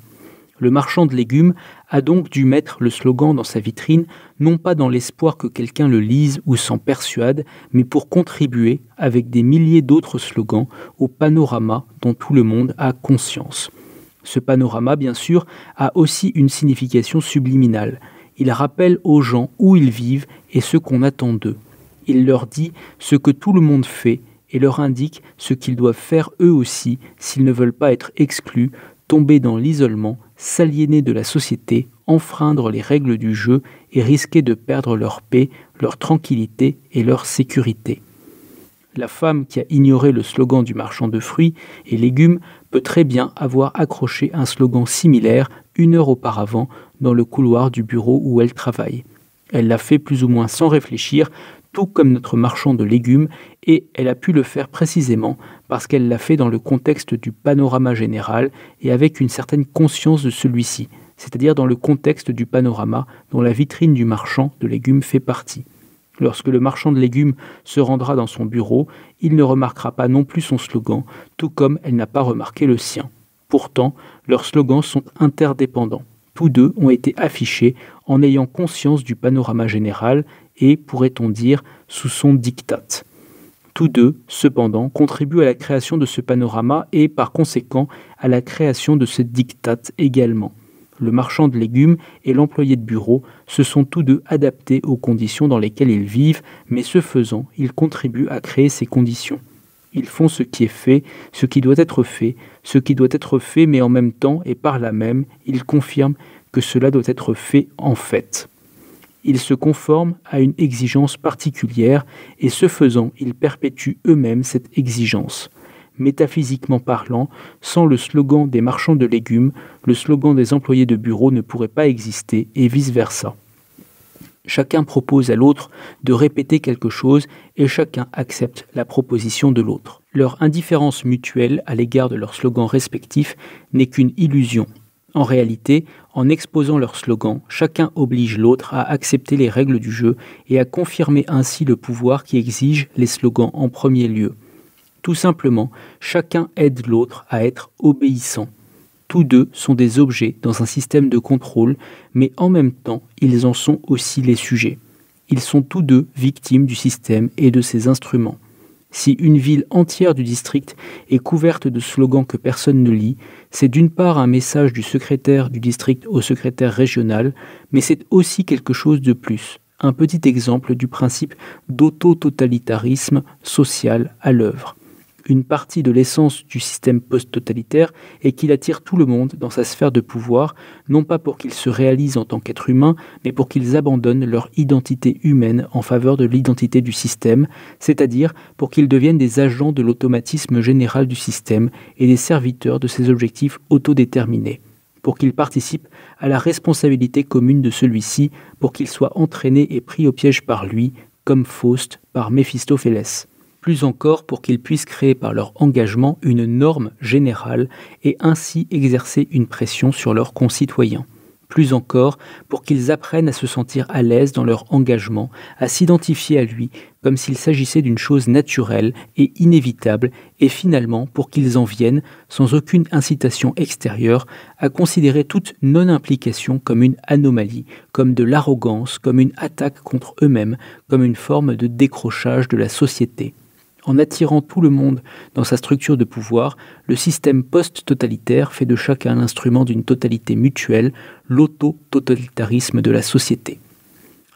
Le marchand de légumes a donc dû mettre le slogan dans sa vitrine, non pas dans l'espoir que quelqu'un le lise ou s'en persuade, mais pour contribuer, avec des milliers d'autres slogans, au panorama dont tout le monde a conscience. Ce panorama, bien sûr, a aussi une signification subliminale. Il rappelle aux gens où ils vivent et ce qu'on attend d'eux il leur dit ce que tout le monde fait et leur indique ce qu'ils doivent faire eux aussi s'ils ne veulent pas être exclus, tomber dans l'isolement, s'aliéner de la société, enfreindre les règles du jeu et risquer de perdre leur paix, leur tranquillité et leur sécurité. La femme qui a ignoré le slogan du marchand de fruits et légumes peut très bien avoir accroché un slogan similaire une heure auparavant dans le couloir du bureau où elle travaille. Elle l'a fait plus ou moins sans réfléchir, tout comme notre marchand de légumes, et elle a pu le faire précisément parce qu'elle l'a fait dans le contexte du panorama général et avec une certaine conscience de celui-ci, c'est-à-dire dans le contexte du panorama dont la vitrine du marchand de légumes fait partie. Lorsque le marchand de légumes se rendra dans son bureau, il ne remarquera pas non plus son slogan, tout comme elle n'a pas remarqué le sien. Pourtant, leurs slogans sont interdépendants. Tous deux ont été affichés en ayant conscience du panorama général et, pourrait-on dire, sous son diktat. Tous deux, cependant, contribuent à la création de ce panorama et, par conséquent, à la création de ce diktat également. le marchand de légumes et l'employé de bureau se sont tous deux adaptés aux conditions dans lesquelles ils vivent, mais ce faisant, ils contribuent à créer ces conditions. Ils font ce qui est fait, ce qui doit être fait, ce qui doit être fait, mais en même temps et par là même, ils confirment que cela doit être fait en fait. Ils se conforment à une exigence particulière et ce faisant, ils perpétuent eux-mêmes cette exigence métaphysiquement parlant, sans le slogan des marchands de légumes, le slogan des employés de bureau ne pourrait pas exister et vice-versa. Chacun propose à l'autre de répéter quelque chose et chacun accepte la proposition de l'autre. Leur indifférence mutuelle à l'égard de leurs slogans respectifs n'est qu'une illusion. En réalité, en exposant leur slogan, chacun oblige l'autre à accepter les règles du jeu et à confirmer ainsi le pouvoir qui exige les slogans en premier lieu. Tout simplement, chacun aide l'autre à être obéissant. Tous deux sont des objets dans un système de contrôle, mais en même temps, ils en sont aussi les sujets. Ils sont tous deux victimes du système et de ses instruments. Si une ville entière du district est couverte de slogans que personne ne lit, c'est d'une part un message du secrétaire du district au secrétaire régional, mais c'est aussi quelque chose de plus, un petit exemple du principe d'auto-totalitarisme social à l'œuvre une partie de l'essence du système post-totalitaire est qu'il attire tout le monde dans sa sphère de pouvoir, non pas pour qu'ils se réalisent en tant qu'êtres humains, mais pour qu'ils abandonnent leur identité humaine en faveur de l'identité du système, c'est-à-dire pour qu'ils deviennent des agents de l'automatisme général du système et des serviteurs de ses objectifs autodéterminés pour qu'ils participent à la responsabilité commune de celui-ci, pour qu'ils soient entraînés et pris au piège par lui, comme Faust par Méphistophélès plus encore pour qu'ils puissent créer par leur engagement une norme générale et ainsi exercer une pression sur leurs concitoyens. Plus encore pour qu'ils apprennent à se sentir à l'aise dans leur engagement, à s'identifier à lui comme s'il s'agissait d'une chose naturelle et inévitable, et finalement pour qu'ils en viennent, sans aucune incitation extérieure, à considérer toute non-implication comme une anomalie, comme de l'arrogance, comme une attaque contre eux-mêmes, comme une forme de décrochage de la société en attirant tout le monde dans sa structure de pouvoir, le système post-totalitaire fait de chacun l'instrument d'une totalité mutuelle, l'auto-totalitarisme de la société.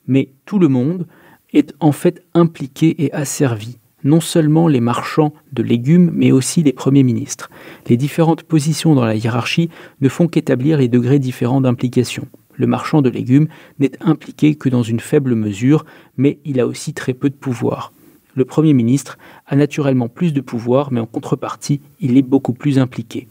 Mais tout le monde est en fait impliqué et asservi, non seulement les marchands de légumes, mais aussi les premiers ministres. Les différentes positions dans la hiérarchie ne font qu'établir les degrés différents d'implication. Le marchand de légumes n'est impliqué que dans une faible mesure, mais il a aussi très peu de pouvoir le Premier ministre a naturellement plus de pouvoir, mais en contrepartie, il est beaucoup plus impliqué.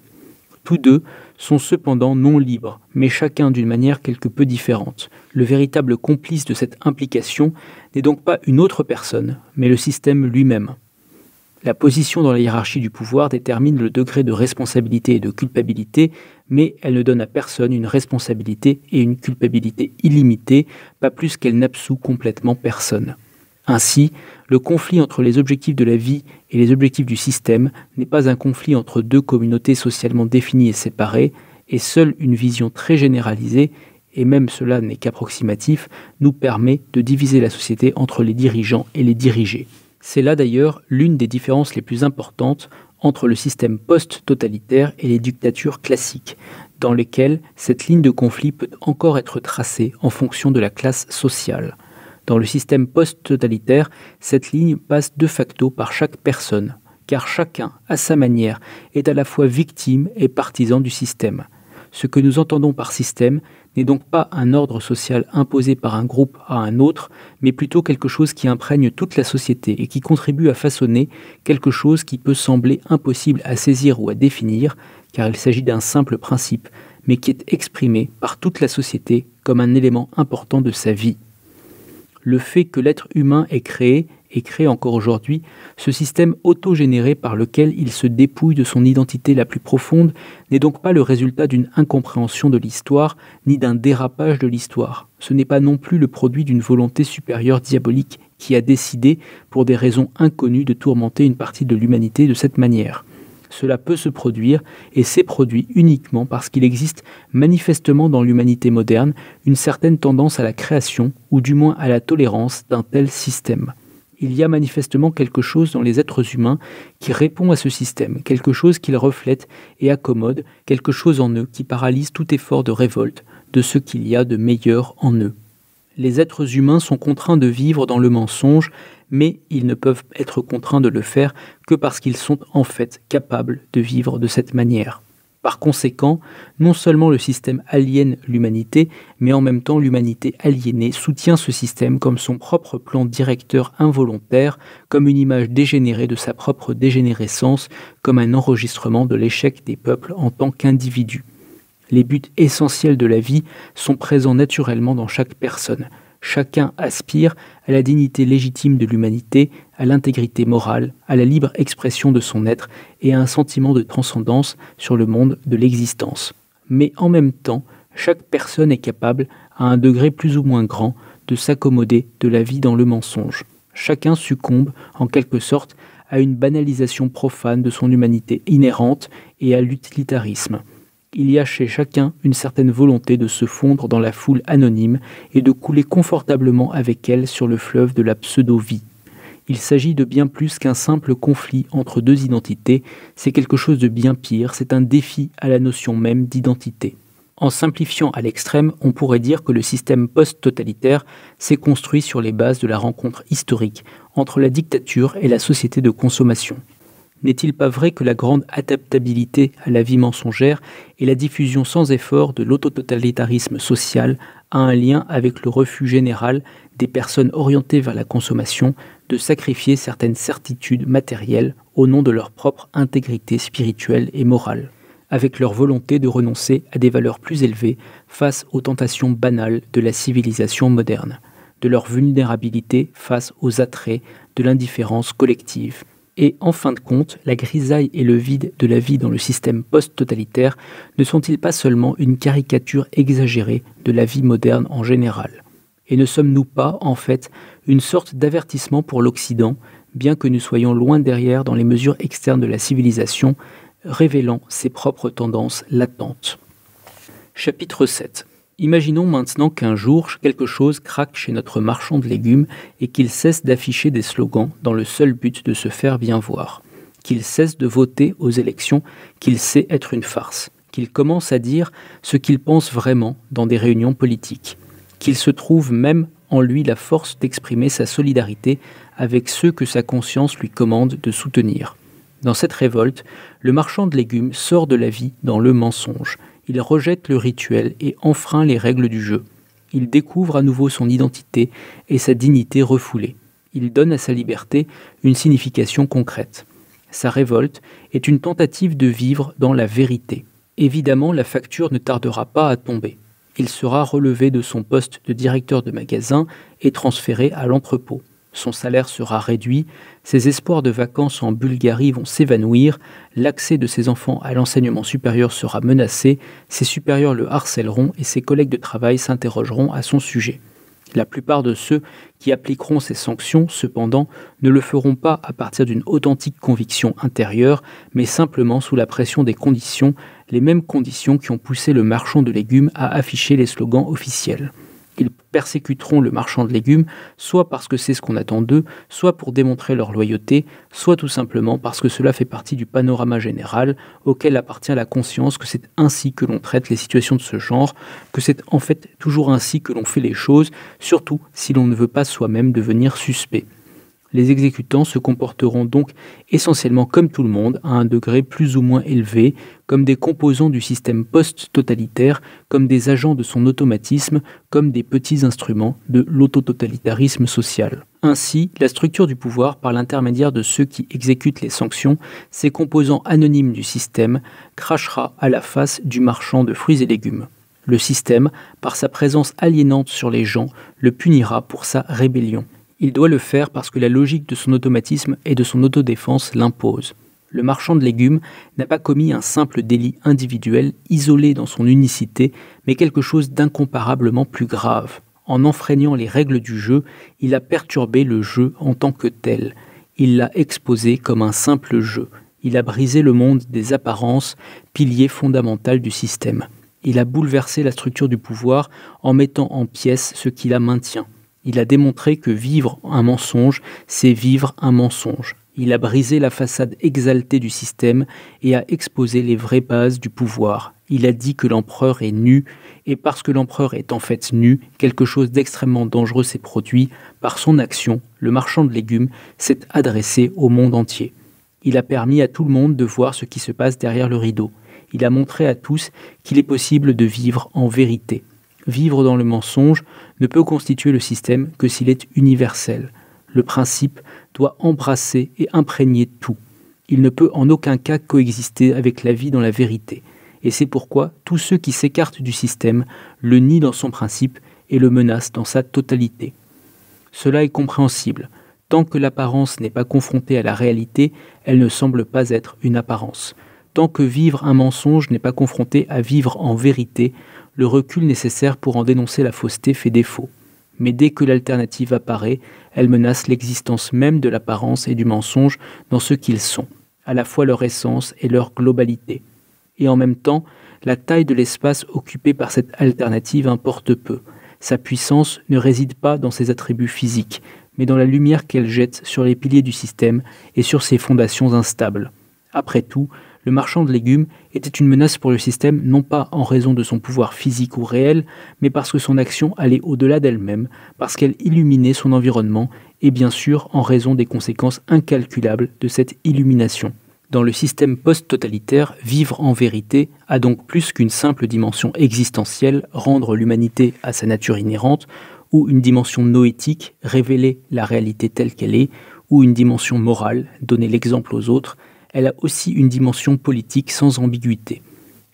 Tous deux sont cependant non libres, mais chacun d'une manière quelque peu différente. Le véritable complice de cette implication n'est donc pas une autre personne, mais le système lui-même. La position dans la hiérarchie du pouvoir détermine le degré de responsabilité et de culpabilité, mais elle ne donne à personne une responsabilité et une culpabilité illimitées, pas plus qu'elle n'absout complètement personne. Ainsi, le conflit entre les objectifs de la vie et les objectifs du système n'est pas un conflit entre deux communautés socialement définies et séparées, et seule une vision très généralisée, et même cela n'est qu'approximatif, nous permet de diviser la société entre les dirigeants et les dirigés. C'est là d'ailleurs l'une des différences les plus importantes entre le système post-totalitaire et les dictatures classiques, dans lesquelles cette ligne de conflit peut encore être tracée en fonction de la classe sociale. Dans le système post-totalitaire, cette ligne passe de facto par chaque personne, car chacun, à sa manière, est à la fois victime et partisan du système. Ce que nous entendons par système n'est donc pas un ordre social imposé par un groupe à un autre, mais plutôt quelque chose qui imprègne toute la société et qui contribue à façonner quelque chose qui peut sembler impossible à saisir ou à définir, car il s'agit d'un simple principe, mais qui est exprimé par toute la société comme un élément important de sa vie le fait que l'être humain est créé, et créé encore aujourd'hui, ce système autogénéré par lequel il se dépouille de son identité la plus profonde n'est donc pas le résultat d'une incompréhension de l'histoire, ni d'un dérapage de l'histoire. Ce n'est pas non plus le produit d'une volonté supérieure diabolique qui a décidé, pour des raisons inconnues, de tourmenter une partie de l'humanité de cette manière cela peut se produire et s'est produit uniquement parce qu'il existe manifestement dans l'humanité moderne une certaine tendance à la création ou du moins à la tolérance d'un tel système. Il y a manifestement quelque chose dans les êtres humains qui répond à ce système, quelque chose qu'ils reflètent et accommode, quelque chose en eux qui paralyse tout effort de révolte de ce qu'il y a de meilleur en eux. Les êtres humains sont contraints de vivre dans le mensonge, mais ils ne peuvent être contraints de le faire que parce qu'ils sont en fait capables de vivre de cette manière. Par conséquent, non seulement le système aliène l'humanité, mais en même temps l'humanité aliénée soutient ce système comme son propre plan directeur involontaire, comme une image dégénérée de sa propre dégénérescence, comme un enregistrement de l'échec des peuples en tant qu'individus. Les buts essentiels de la vie sont présents naturellement dans chaque personne. Chacun aspire à la dignité légitime de l'humanité, à l'intégrité morale, à la libre expression de son être et à un sentiment de transcendance sur le monde de l'existence. Mais en même temps, chaque personne est capable, à un degré plus ou moins grand, de s'accommoder de la vie dans le mensonge. Chacun succombe, en quelque sorte, à une banalisation profane de son humanité inhérente et à l'utilitarisme il y a chez chacun une certaine volonté de se fondre dans la foule anonyme et de couler confortablement avec elle sur le fleuve de la pseudo-vie. Il s'agit de bien plus qu'un simple conflit entre deux identités, c'est quelque chose de bien pire, c'est un défi à la notion même d'identité. En simplifiant à l'extrême, on pourrait dire que le système post-totalitaire s'est construit sur les bases de la rencontre historique entre la dictature et la société de consommation. N'est-il pas vrai que la grande adaptabilité à la vie mensongère et la diffusion sans effort de l'autototalitarisme social a un lien avec le refus général des personnes orientées vers la consommation de sacrifier certaines certitudes matérielles au nom de leur propre intégrité spirituelle et morale, avec leur volonté de renoncer à des valeurs plus élevées face aux tentations banales de la civilisation moderne, de leur vulnérabilité face aux attraits de l'indifférence collective et en fin de compte, la grisaille et le vide de la vie dans le système post-totalitaire ne sont-ils pas seulement une caricature exagérée de la vie moderne en général? Et ne sommes-nous pas, en fait, une sorte d'avertissement pour l'Occident, bien que nous soyons loin derrière dans les mesures externes de la civilisation, révélant ses propres tendances latentes? Chapitre 7 Imaginons maintenant qu'un jour quelque chose craque chez notre marchand de légumes et qu'il cesse d'afficher des slogans dans le seul but de se faire bien voir, qu'il cesse de voter aux élections, qu'il sait être une farce, qu'il commence à dire ce qu'il pense vraiment dans des réunions politiques, qu'il se trouve même en lui la force d'exprimer sa solidarité avec ceux que sa conscience lui commande de soutenir. Dans cette révolte, le marchand de légumes sort de la vie dans le mensonge, il rejette le rituel et enfreint les règles du jeu. Il découvre à nouveau son identité et sa dignité refoulée. Il donne à sa liberté une signification concrète. Sa révolte est une tentative de vivre dans la vérité. Évidemment, la facture ne tardera pas à tomber. Il sera relevé de son poste de directeur de magasin et transféré à l'entrepôt son salaire sera réduit, ses espoirs de vacances en Bulgarie vont s'évanouir, l'accès de ses enfants à l'enseignement supérieur sera menacé, ses supérieurs le harcèleront et ses collègues de travail s'interrogeront à son sujet. La plupart de ceux qui appliqueront ces sanctions, cependant, ne le feront pas à partir d'une authentique conviction intérieure, mais simplement sous la pression des conditions, les mêmes conditions qui ont poussé le marchand de légumes à afficher les slogans officiels. Ils persécuteront le marchand de légumes, soit parce que c'est ce qu'on attend d'eux, soit pour démontrer leur loyauté, soit tout simplement parce que cela fait partie du panorama général auquel appartient la conscience que c'est ainsi que l'on traite les situations de ce genre, que c'est en fait toujours ainsi que l'on fait les choses, surtout si l'on ne veut pas soi-même devenir suspect. Les exécutants se comporteront donc essentiellement comme tout le monde, à un degré plus ou moins élevé, comme des composants du système post-totalitaire, comme des agents de son automatisme, comme des petits instruments de l'autototalitarisme social. Ainsi, la structure du pouvoir, par l'intermédiaire de ceux qui exécutent les sanctions, ces composants anonymes du système, crachera à la face du marchand de fruits et légumes. Le système, par sa présence aliénante sur les gens, le punira pour sa rébellion. Il doit le faire parce que la logique de son automatisme et de son autodéfense l'impose. Le marchand de légumes n'a pas commis un simple délit individuel isolé dans son unicité, mais quelque chose d'incomparablement plus grave. En enfreignant les règles du jeu, il a perturbé le jeu en tant que tel. Il l'a exposé comme un simple jeu. Il a brisé le monde des apparences, pilier fondamental du système. Il a bouleversé la structure du pouvoir en mettant en pièces ce qui la maintient. Il a démontré que vivre un mensonge, c'est vivre un mensonge. Il a brisé la façade exaltée du système et a exposé les vraies bases du pouvoir. Il a dit que l'empereur est nu, et parce que l'empereur est en fait nu, quelque chose d'extrêmement dangereux s'est produit. Par son action, le marchand de légumes s'est adressé au monde entier. Il a permis à tout le monde de voir ce qui se passe derrière le rideau. Il a montré à tous qu'il est possible de vivre en vérité. Vivre dans le mensonge ne peut constituer le système que s'il est universel. Le principe doit embrasser et imprégner tout. Il ne peut en aucun cas coexister avec la vie dans la vérité. Et c'est pourquoi tous ceux qui s'écartent du système le nient dans son principe et le menacent dans sa totalité. Cela est compréhensible. Tant que l'apparence n'est pas confrontée à la réalité, elle ne semble pas être une apparence. Tant que vivre un mensonge n'est pas confronté à vivre en vérité, le recul nécessaire pour en dénoncer la fausseté fait défaut mais dès que l'alternative apparaît, elle menace l'existence même de l'apparence et du mensonge dans ce qu'ils sont, à la fois leur essence et leur globalité. Et en même temps, la taille de l'espace occupé par cette alternative importe peu. Sa puissance ne réside pas dans ses attributs physiques, mais dans la lumière qu'elle jette sur les piliers du système et sur ses fondations instables. Après tout, le marchand de légumes était une menace pour le système non pas en raison de son pouvoir physique ou réel, mais parce que son action allait au-delà d'elle-même, parce qu'elle illuminait son environnement, et bien sûr en raison des conséquences incalculables de cette illumination. Dans le système post-totalitaire, vivre en vérité a donc plus qu'une simple dimension existentielle, rendre l'humanité à sa nature inhérente, ou une dimension noétique, révéler la réalité telle qu'elle est, ou une dimension morale, donner l'exemple aux autres, elle a aussi une dimension politique sans ambiguïté.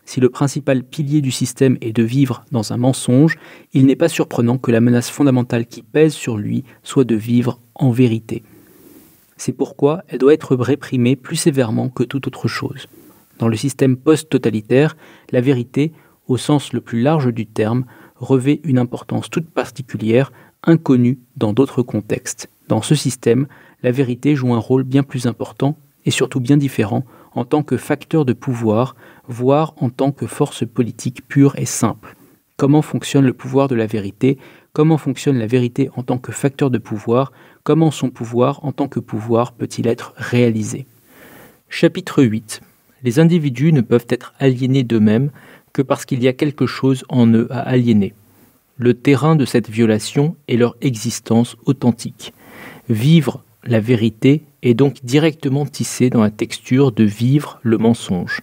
Si le principal pilier du système est de vivre dans un mensonge, il n'est pas surprenant que la menace fondamentale qui pèse sur lui soit de vivre en vérité. C'est pourquoi elle doit être réprimée plus sévèrement que toute autre chose. Dans le système post-totalitaire, la vérité, au sens le plus large du terme, revêt une importance toute particulière, inconnue dans d'autres contextes. Dans ce système, la vérité joue un rôle bien plus important et surtout bien différent en tant que facteur de pouvoir, voire en tant que force politique pure et simple. Comment fonctionne le pouvoir de la vérité? Comment fonctionne la vérité en tant que facteur de pouvoir? Comment son pouvoir en tant que pouvoir peut-il être réalisé? Chapitre 8 Les individus ne peuvent être aliénés d'eux-mêmes que parce qu'il y a quelque chose en eux à aliéner. Le terrain de cette violation est leur existence authentique. Vivre la vérité est donc directement tissée dans la texture de vivre le mensonge.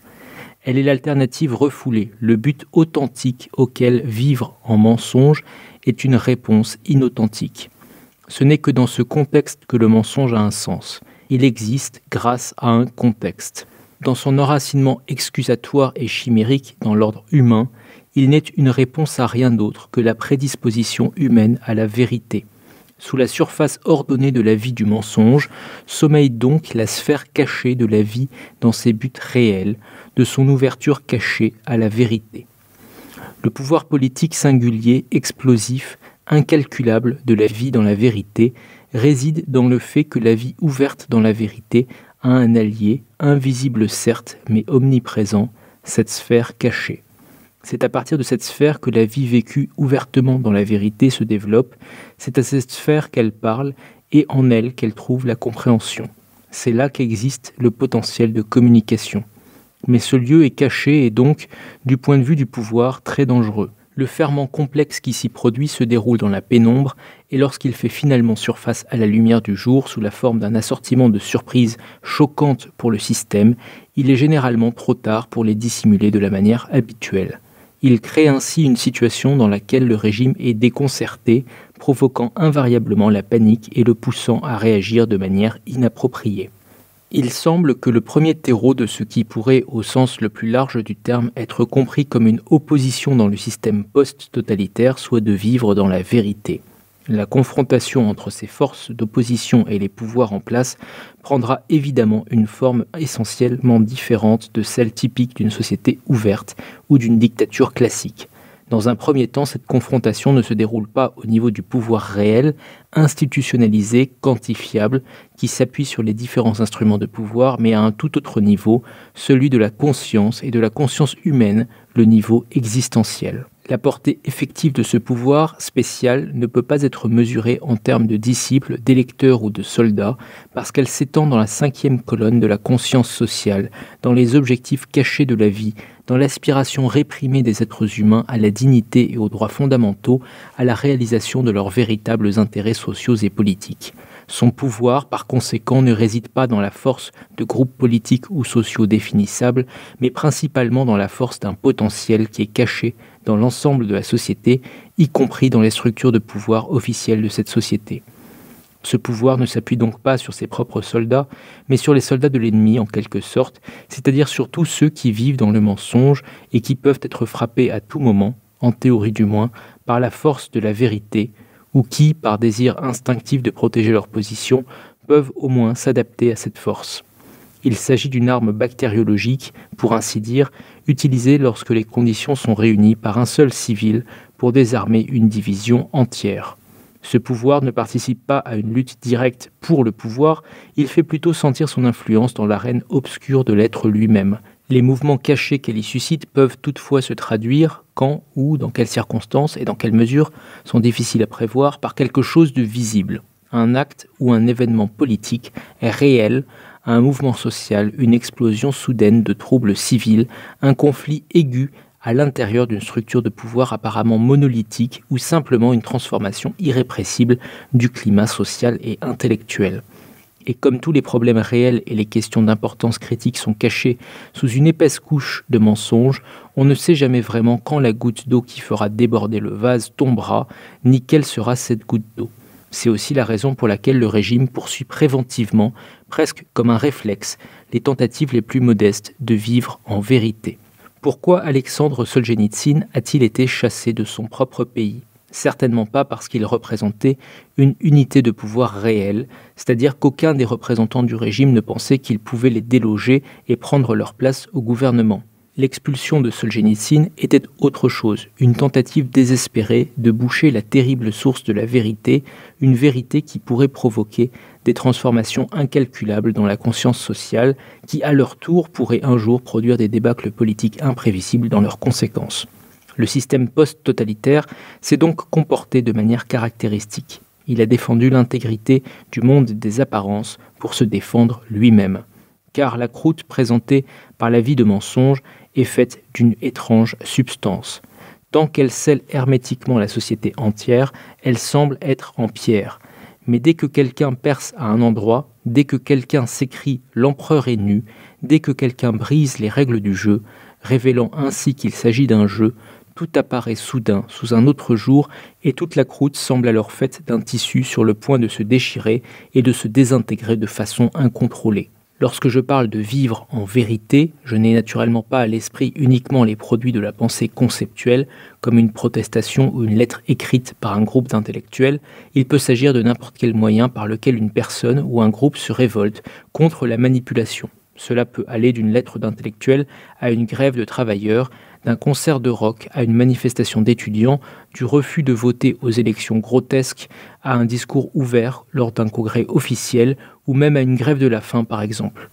Elle est l'alternative refoulée, le but authentique auquel vivre en mensonge est une réponse inauthentique. Ce n'est que dans ce contexte que le mensonge a un sens. Il existe grâce à un contexte. Dans son enracinement excusatoire et chimérique dans l'ordre humain, il n'est une réponse à rien d'autre que la prédisposition humaine à la vérité. Sous la surface ordonnée de la vie du mensonge, sommeille donc la sphère cachée de la vie dans ses buts réels, de son ouverture cachée à la vérité. Le pouvoir politique singulier, explosif, incalculable de la vie dans la vérité réside dans le fait que la vie ouverte dans la vérité a un allié, invisible certes, mais omniprésent, cette sphère cachée. C'est à partir de cette sphère que la vie vécue ouvertement dans la vérité se développe, c'est à cette sphère qu'elle parle et en elle qu'elle trouve la compréhension. C'est là qu'existe le potentiel de communication. Mais ce lieu est caché et donc, du point de vue du pouvoir, très dangereux. Le ferment complexe qui s'y produit se déroule dans la pénombre, et lorsqu'il fait finalement surface à la lumière du jour sous la forme d'un assortiment de surprises choquantes pour le système, il est généralement trop tard pour les dissimuler de la manière habituelle. Il crée ainsi une situation dans laquelle le régime est déconcerté, provoquant invariablement la panique et le poussant à réagir de manière inappropriée. Il semble que le premier terreau de ce qui pourrait, au sens le plus large du terme, être compris comme une opposition dans le système post-totalitaire soit de vivre dans la vérité. La confrontation entre ces forces d'opposition et les pouvoirs en place prendra évidemment une forme essentiellement différente de celle typique d'une société ouverte ou d'une dictature classique. Dans un premier temps, cette confrontation ne se déroule pas au niveau du pouvoir réel, institutionnalisé, quantifiable, qui s'appuie sur les différents instruments de pouvoir, mais à un tout autre niveau, celui de la conscience et de la conscience humaine, le niveau existentiel. La portée effective de ce pouvoir spécial ne peut pas être mesurée en termes de disciples, d'électeurs ou de soldats, parce qu'elle s'étend dans la cinquième colonne de la conscience sociale, dans les objectifs cachés de la vie, dans l'aspiration réprimée des êtres humains à la dignité et aux droits fondamentaux, à la réalisation de leurs véritables intérêts sociaux et politiques. Son pouvoir, par conséquent, ne réside pas dans la force de groupes politiques ou sociaux définissables, mais principalement dans la force d'un potentiel qui est caché dans l'ensemble de la société, y compris dans les structures de pouvoir officielles de cette société. Ce pouvoir ne s'appuie donc pas sur ses propres soldats, mais sur les soldats de l'ennemi en quelque sorte, c'est-à-dire sur tous ceux qui vivent dans le mensonge et qui peuvent être frappés à tout moment, en théorie du moins, par la force de la vérité, ou qui, par désir instinctif de protéger leur position, peuvent au moins s'adapter à cette force. Il s'agit d'une arme bactériologique, pour ainsi dire, utilisée lorsque les conditions sont réunies par un seul civil pour désarmer une division entière. Ce pouvoir ne participe pas à une lutte directe pour le pouvoir, il fait plutôt sentir son influence dans l'arène obscure de l'être lui-même, les mouvements cachés qu'elle y suscite peuvent toutefois se traduire, quand, où, dans quelles circonstances et dans quelle mesure, sont difficiles à prévoir, par quelque chose de visible. Un acte ou un événement politique réel, un mouvement social, une explosion soudaine de troubles civils, un conflit aigu à l'intérieur d'une structure de pouvoir apparemment monolithique ou simplement une transformation irrépressible du climat social et intellectuel. Et comme tous les problèmes réels et les questions d'importance critique sont cachés sous une épaisse couche de mensonges, on ne sait jamais vraiment quand la goutte d'eau qui fera déborder le vase tombera, ni quelle sera cette goutte d'eau. C'est aussi la raison pour laquelle le régime poursuit préventivement, presque comme un réflexe, les tentatives les plus modestes de vivre en vérité. Pourquoi Alexandre Solzhenitsyn a-t-il été chassé de son propre pays? Certainement pas parce qu'il représentait une unité de pouvoir réelle, c'est-à-dire qu'aucun des représentants du régime ne pensait qu'il pouvait les déloger et prendre leur place au gouvernement. L'expulsion de Solzhenitsyn était autre chose, une tentative désespérée de boucher la terrible source de la vérité, une vérité qui pourrait provoquer des transformations incalculables dans la conscience sociale, qui à leur tour pourraient un jour produire des débâcles politiques imprévisibles dans leurs conséquences. Le système post-totalitaire s'est donc comporté de manière caractéristique. Il a défendu l'intégrité du monde des apparences pour se défendre lui-même. Car la croûte présentée par la vie de mensonge est faite d'une étrange substance. Tant qu'elle scelle hermétiquement la société entière, elle semble être en pierre. Mais dès que quelqu'un perce à un endroit, dès que quelqu'un s'écrit l'empereur est nu, dès que quelqu'un brise les règles du jeu, révélant ainsi qu'il s'agit d'un jeu, tout apparaît soudain sous un autre jour et toute la croûte semble alors faite d'un tissu sur le point de se déchirer et de se désintégrer de façon incontrôlée. Lorsque je parle de vivre en vérité, je n'ai naturellement pas à l'esprit uniquement les produits de la pensée conceptuelle, comme une protestation ou une lettre écrite par un groupe d'intellectuels, il peut s'agir de n'importe quel moyen par lequel une personne ou un groupe se révolte contre la manipulation. Cela peut aller d'une lettre d'intellectuel à une grève de travailleurs, d'un concert de rock à une manifestation d'étudiants, du refus de voter aux élections grotesques à un discours ouvert lors d'un congrès officiel ou même à une grève de la faim par exemple.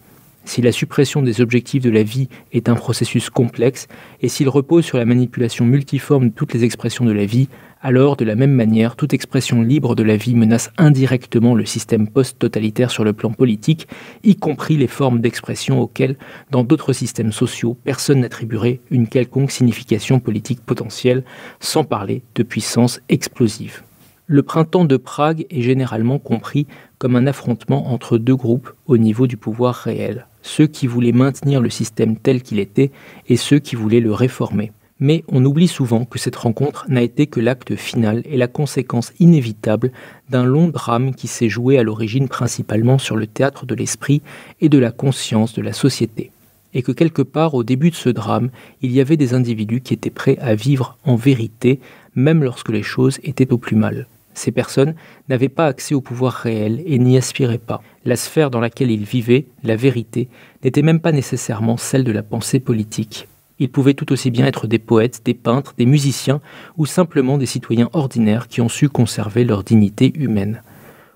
Si la suppression des objectifs de la vie est un processus complexe, et s'il repose sur la manipulation multiforme de toutes les expressions de la vie, alors de la même manière, toute expression libre de la vie menace indirectement le système post-totalitaire sur le plan politique, y compris les formes d'expression auxquelles, dans d'autres systèmes sociaux, personne n'attribuerait une quelconque signification politique potentielle, sans parler de puissance explosive. Le printemps de Prague est généralement compris comme un affrontement entre deux groupes au niveau du pouvoir réel, ceux qui voulaient maintenir le système tel qu'il était et ceux qui voulaient le réformer. Mais on oublie souvent que cette rencontre n'a été que l'acte final et la conséquence inévitable d'un long drame qui s'est joué à l'origine principalement sur le théâtre de l'esprit et de la conscience de la société. Et que quelque part au début de ce drame, il y avait des individus qui étaient prêts à vivre en vérité, même lorsque les choses étaient au plus mal. Ces personnes n'avaient pas accès au pouvoir réel et n'y aspiraient pas. La sphère dans laquelle ils vivaient, la vérité, n'était même pas nécessairement celle de la pensée politique. Ils pouvaient tout aussi bien être des poètes, des peintres, des musiciens ou simplement des citoyens ordinaires qui ont su conserver leur dignité humaine.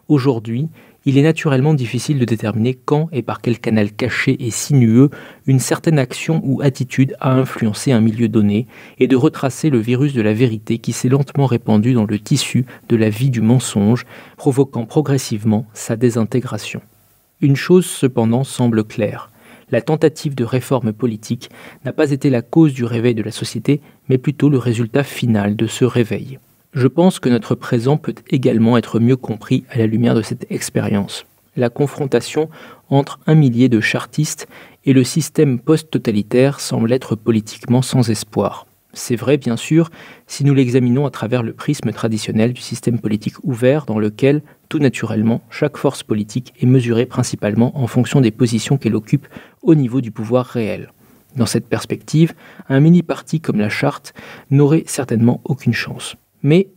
Aujourd'hui, il est naturellement difficile de déterminer quand et par quel canal caché et sinueux une certaine action ou attitude a influencé un milieu donné, et de retracer le virus de la vérité qui s'est lentement répandu dans le tissu de la vie du mensonge, provoquant progressivement sa désintégration. Une chose cependant semble claire. La tentative de réforme politique n'a pas été la cause du réveil de la société, mais plutôt le résultat final de ce réveil. Je pense que notre présent peut également être mieux compris à la lumière de cette expérience. La confrontation entre un millier de chartistes et le système post-totalitaire semble être politiquement sans espoir. C'est vrai, bien sûr, si nous l'examinons à travers le prisme traditionnel du système politique ouvert dans lequel, tout naturellement, chaque force politique est mesurée principalement en fonction des positions qu'elle occupe au niveau du pouvoir réel. Dans cette perspective, un mini-parti comme la Charte n'aurait certainement aucune chance. Mais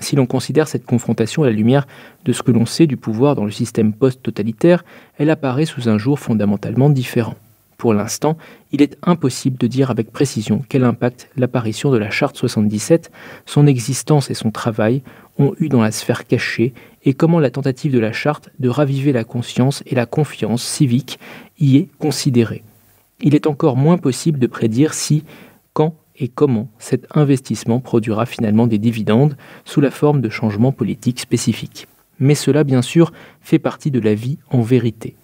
si l'on considère cette confrontation à la lumière de ce que l'on sait du pouvoir dans le système post-totalitaire, elle apparaît sous un jour fondamentalement différent. Pour l'instant, il est impossible de dire avec précision quel impact l'apparition de la Charte 77, son existence et son travail ont eu dans la sphère cachée et comment la tentative de la Charte de raviver la conscience et la confiance civique y est considérée. Il est encore moins possible de prédire si, et comment cet investissement produira finalement des dividendes sous la forme de changements politiques spécifiques. Mais cela, bien sûr, fait partie de la vie en vérité.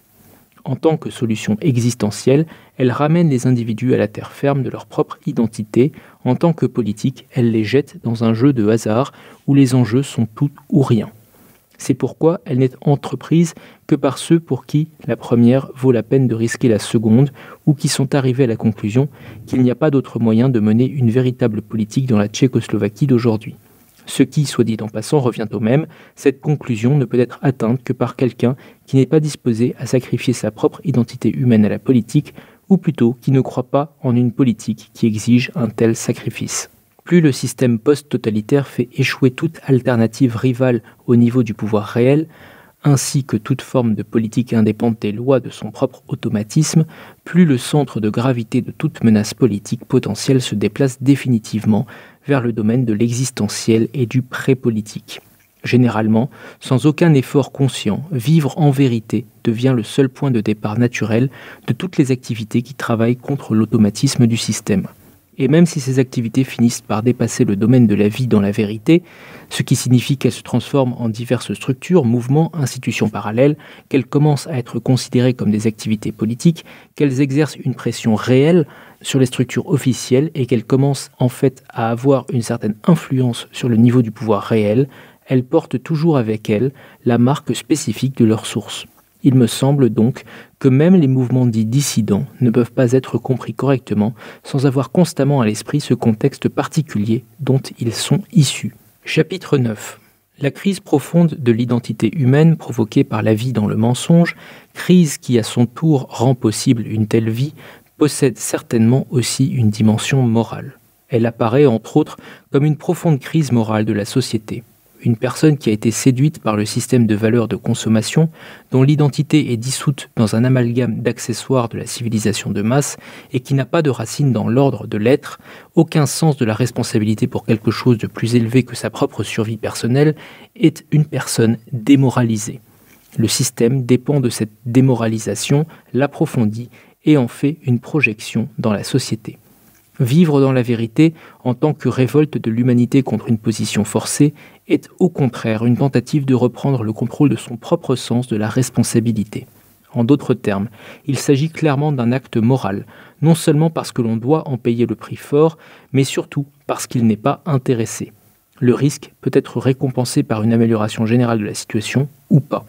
En tant que solution existentielle, elle ramène les individus à la terre ferme de leur propre identité. En tant que politique, elle les jette dans un jeu de hasard où les enjeux sont tout ou rien. C'est pourquoi elle n'est entreprise que par ceux pour qui la première vaut la peine de risquer la seconde ou qui sont arrivés à la conclusion qu'il n'y a pas d'autre moyen de mener une véritable politique dans la Tchécoslovaquie d'aujourd'hui. Ce qui, soit dit en passant, revient au même, cette conclusion ne peut être atteinte que par quelqu'un qui n'est pas disposé à sacrifier sa propre identité humaine à la politique, ou plutôt qui ne croit pas en une politique qui exige un tel sacrifice. Plus le système post-totalitaire fait échouer toute alternative rivale au niveau du pouvoir réel, ainsi que toute forme de politique indépendante des lois de son propre automatisme, plus le centre de gravité de toute menace politique potentielle se déplace définitivement vers le domaine de l'existentiel et du pré-politique. Généralement, sans aucun effort conscient, vivre en vérité devient le seul point de départ naturel de toutes les activités qui travaillent contre l'automatisme du système. Et même si ces activités finissent par dépasser le domaine de la vie dans la vérité, ce qui signifie qu'elles se transforment en diverses structures, mouvements, institutions parallèles, qu'elles commencent à être considérées comme des activités politiques, qu'elles exercent une pression réelle sur les structures officielles et qu'elles commencent en fait à avoir une certaine influence sur le niveau du pouvoir réel, elles portent toujours avec elles la marque spécifique de leur source. Il me semble donc que même les mouvements dits dissidents ne peuvent pas être compris correctement sans avoir constamment à l'esprit ce contexte particulier dont ils sont issus. Chapitre 9 la crise profonde de l'identité humaine provoquée par la vie dans le mensonge, crise qui à son tour rend possible une telle vie, possède certainement aussi une dimension morale. Elle apparaît entre autres comme une profonde crise morale de la société une personne qui a été séduite par le système de valeurs de consommation, dont l'identité est dissoute dans un amalgame d'accessoires de la civilisation de masse et qui n'a pas de racine dans l'ordre de l'être, aucun sens de la responsabilité pour quelque chose de plus élevé que sa propre survie personnelle, est une personne démoralisée. Le système dépend de cette démoralisation, l'approfondit et en fait une projection dans la société. Vivre dans la vérité en tant que révolte de l'humanité contre une position forcée est au contraire une tentative de reprendre le contrôle de son propre sens de la responsabilité. En d'autres termes, il s'agit clairement d'un acte moral, non seulement parce que l'on doit en payer le prix fort, mais surtout parce qu'il n'est pas intéressé. Le risque peut être récompensé par une amélioration générale de la situation ou pas.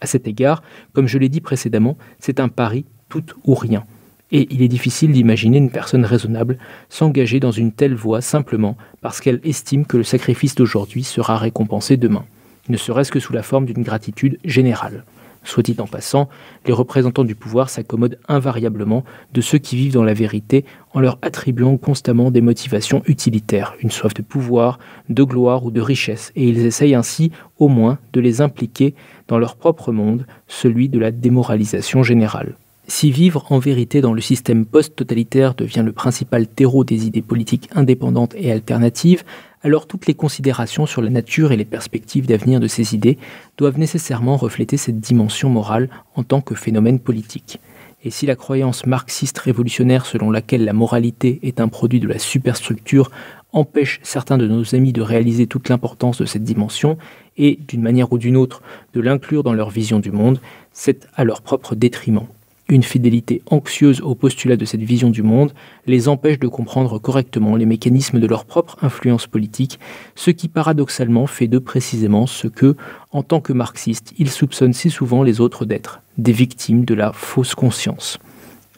À cet égard, comme je l'ai dit précédemment, c'est un pari tout ou rien et il est difficile d'imaginer une personne raisonnable s'engager dans une telle voie simplement parce qu'elle estime que le sacrifice d'aujourd'hui sera récompensé demain, ne serait-ce que sous la forme d'une gratitude générale. Soit dit en passant, les représentants du pouvoir s'accommodent invariablement de ceux qui vivent dans la vérité en leur attribuant constamment des motivations utilitaires, une soif de pouvoir, de gloire ou de richesse, et ils essayent ainsi au moins de les impliquer dans leur propre monde, celui de la démoralisation générale. Si vivre en vérité dans le système post-totalitaire devient le principal terreau des idées politiques indépendantes et alternatives, alors toutes les considérations sur la nature et les perspectives d'avenir de ces idées doivent nécessairement refléter cette dimension morale en tant que phénomène politique. Et si la croyance marxiste révolutionnaire selon laquelle la moralité est un produit de la superstructure empêche certains de nos amis de réaliser toute l'importance de cette dimension et, d'une manière ou d'une autre, de l'inclure dans leur vision du monde, c'est à leur propre détriment. Une fidélité anxieuse au postulat de cette vision du monde les empêche de comprendre correctement les mécanismes de leur propre influence politique, ce qui paradoxalement fait d'eux précisément ce que, en tant que marxistes, ils soupçonnent si souvent les autres d'être, des victimes de la fausse conscience.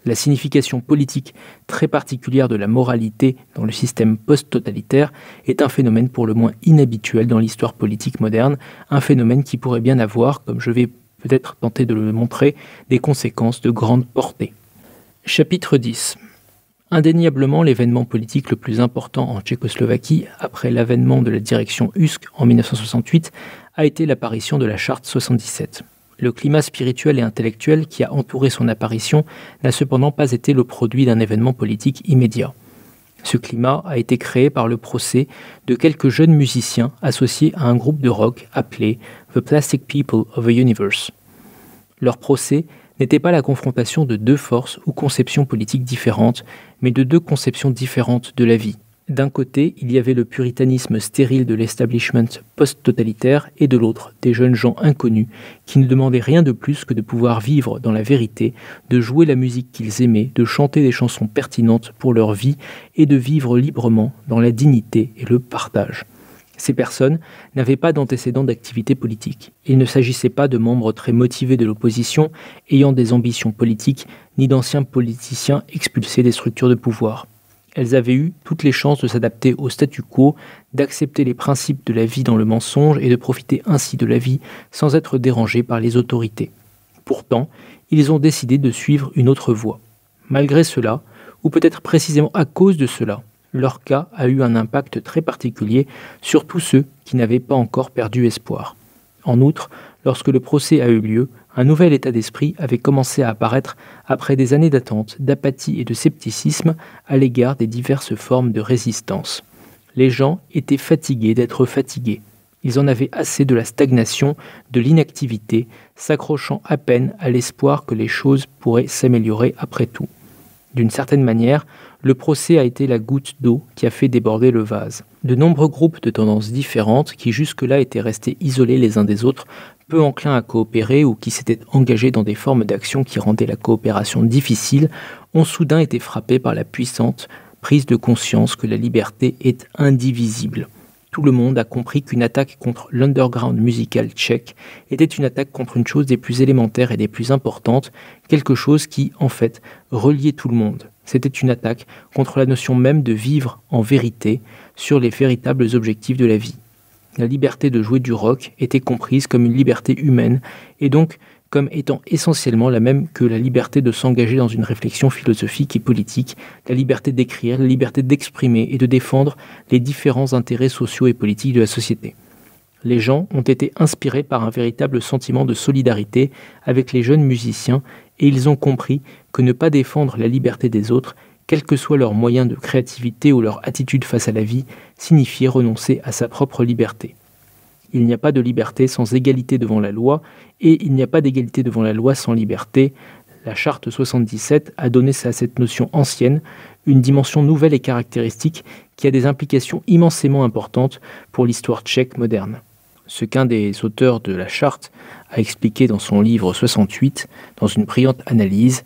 La signification politique très particulière de la moralité dans le système post-totalitaire est un phénomène pour le moins inhabituel dans l'histoire politique moderne, un phénomène qui pourrait bien avoir, comme je vais peut-être tenter de le montrer, des conséquences de grande portée. Chapitre 10 Indéniablement, l'événement politique le plus important en Tchécoslovaquie, après l'avènement de la direction USK en 1968, a été l'apparition de la Charte 77. Le climat spirituel et intellectuel qui a entouré son apparition n'a cependant pas été le produit d'un événement politique immédiat. Ce climat a été créé par le procès de quelques jeunes musiciens associés à un groupe de rock appelé The Plastic People of the Universe. Leur procès n'était pas la confrontation de deux forces ou conceptions politiques différentes, mais de deux conceptions différentes de la vie. D'un côté, il y avait le puritanisme stérile de l'establishment post-totalitaire, et de l'autre, des jeunes gens inconnus qui ne demandaient rien de plus que de pouvoir vivre dans la vérité, de jouer la musique qu'ils aimaient, de chanter des chansons pertinentes pour leur vie et de vivre librement dans la dignité et le partage. Ces personnes n'avaient pas d'antécédents d'activité politique. Il ne s'agissait pas de membres très motivés de l'opposition, ayant des ambitions politiques, ni d'anciens politiciens expulsés des structures de pouvoir elles avaient eu toutes les chances de s'adapter au statu quo, d'accepter les principes de la vie dans le mensonge et de profiter ainsi de la vie sans être dérangées par les autorités. Pourtant, ils ont décidé de suivre une autre voie. Malgré cela, ou peut-être précisément à cause de cela, leur cas a eu un impact très particulier sur tous ceux qui n'avaient pas encore perdu espoir. En outre, lorsque le procès a eu lieu, un nouvel état d'esprit avait commencé à apparaître après des années d'attente, d'apathie et de scepticisme à l'égard des diverses formes de résistance. Les gens étaient fatigués d'être fatigués. Ils en avaient assez de la stagnation, de l'inactivité, s'accrochant à peine à l'espoir que les choses pourraient s'améliorer après tout. D'une certaine manière, le procès a été la goutte d'eau qui a fait déborder le vase. De nombreux groupes de tendances différentes, qui jusque-là étaient restés isolés les uns des autres, peu enclins à coopérer ou qui s'étaient engagés dans des formes d'action qui rendaient la coopération difficile, ont soudain été frappés par la puissante prise de conscience que la liberté est indivisible. Tout le monde a compris qu'une attaque contre l'underground musical tchèque était une attaque contre une chose des plus élémentaires et des plus importantes, quelque chose qui, en fait, reliait tout le monde. C'était une attaque contre la notion même de vivre en vérité sur les véritables objectifs de la vie la liberté de jouer du rock était comprise comme une liberté humaine et donc comme étant essentiellement la même que la liberté de s'engager dans une réflexion philosophique et politique, la liberté d'écrire, la liberté d'exprimer et de défendre les différents intérêts sociaux et politiques de la société. Les gens ont été inspirés par un véritable sentiment de solidarité avec les jeunes musiciens et ils ont compris que ne pas défendre la liberté des autres quels que soient leurs moyens de créativité ou leur attitude face à la vie, signifiait renoncer à sa propre liberté. Il n'y a pas de liberté sans égalité devant la loi, et il n'y a pas d'égalité devant la loi sans liberté. La charte 77 a donné à cette notion ancienne une dimension nouvelle et caractéristique qui a des implications immensément importantes pour l'histoire tchèque moderne. Ce qu'un des auteurs de la charte a expliqué dans son livre 68, dans une brillante analyse,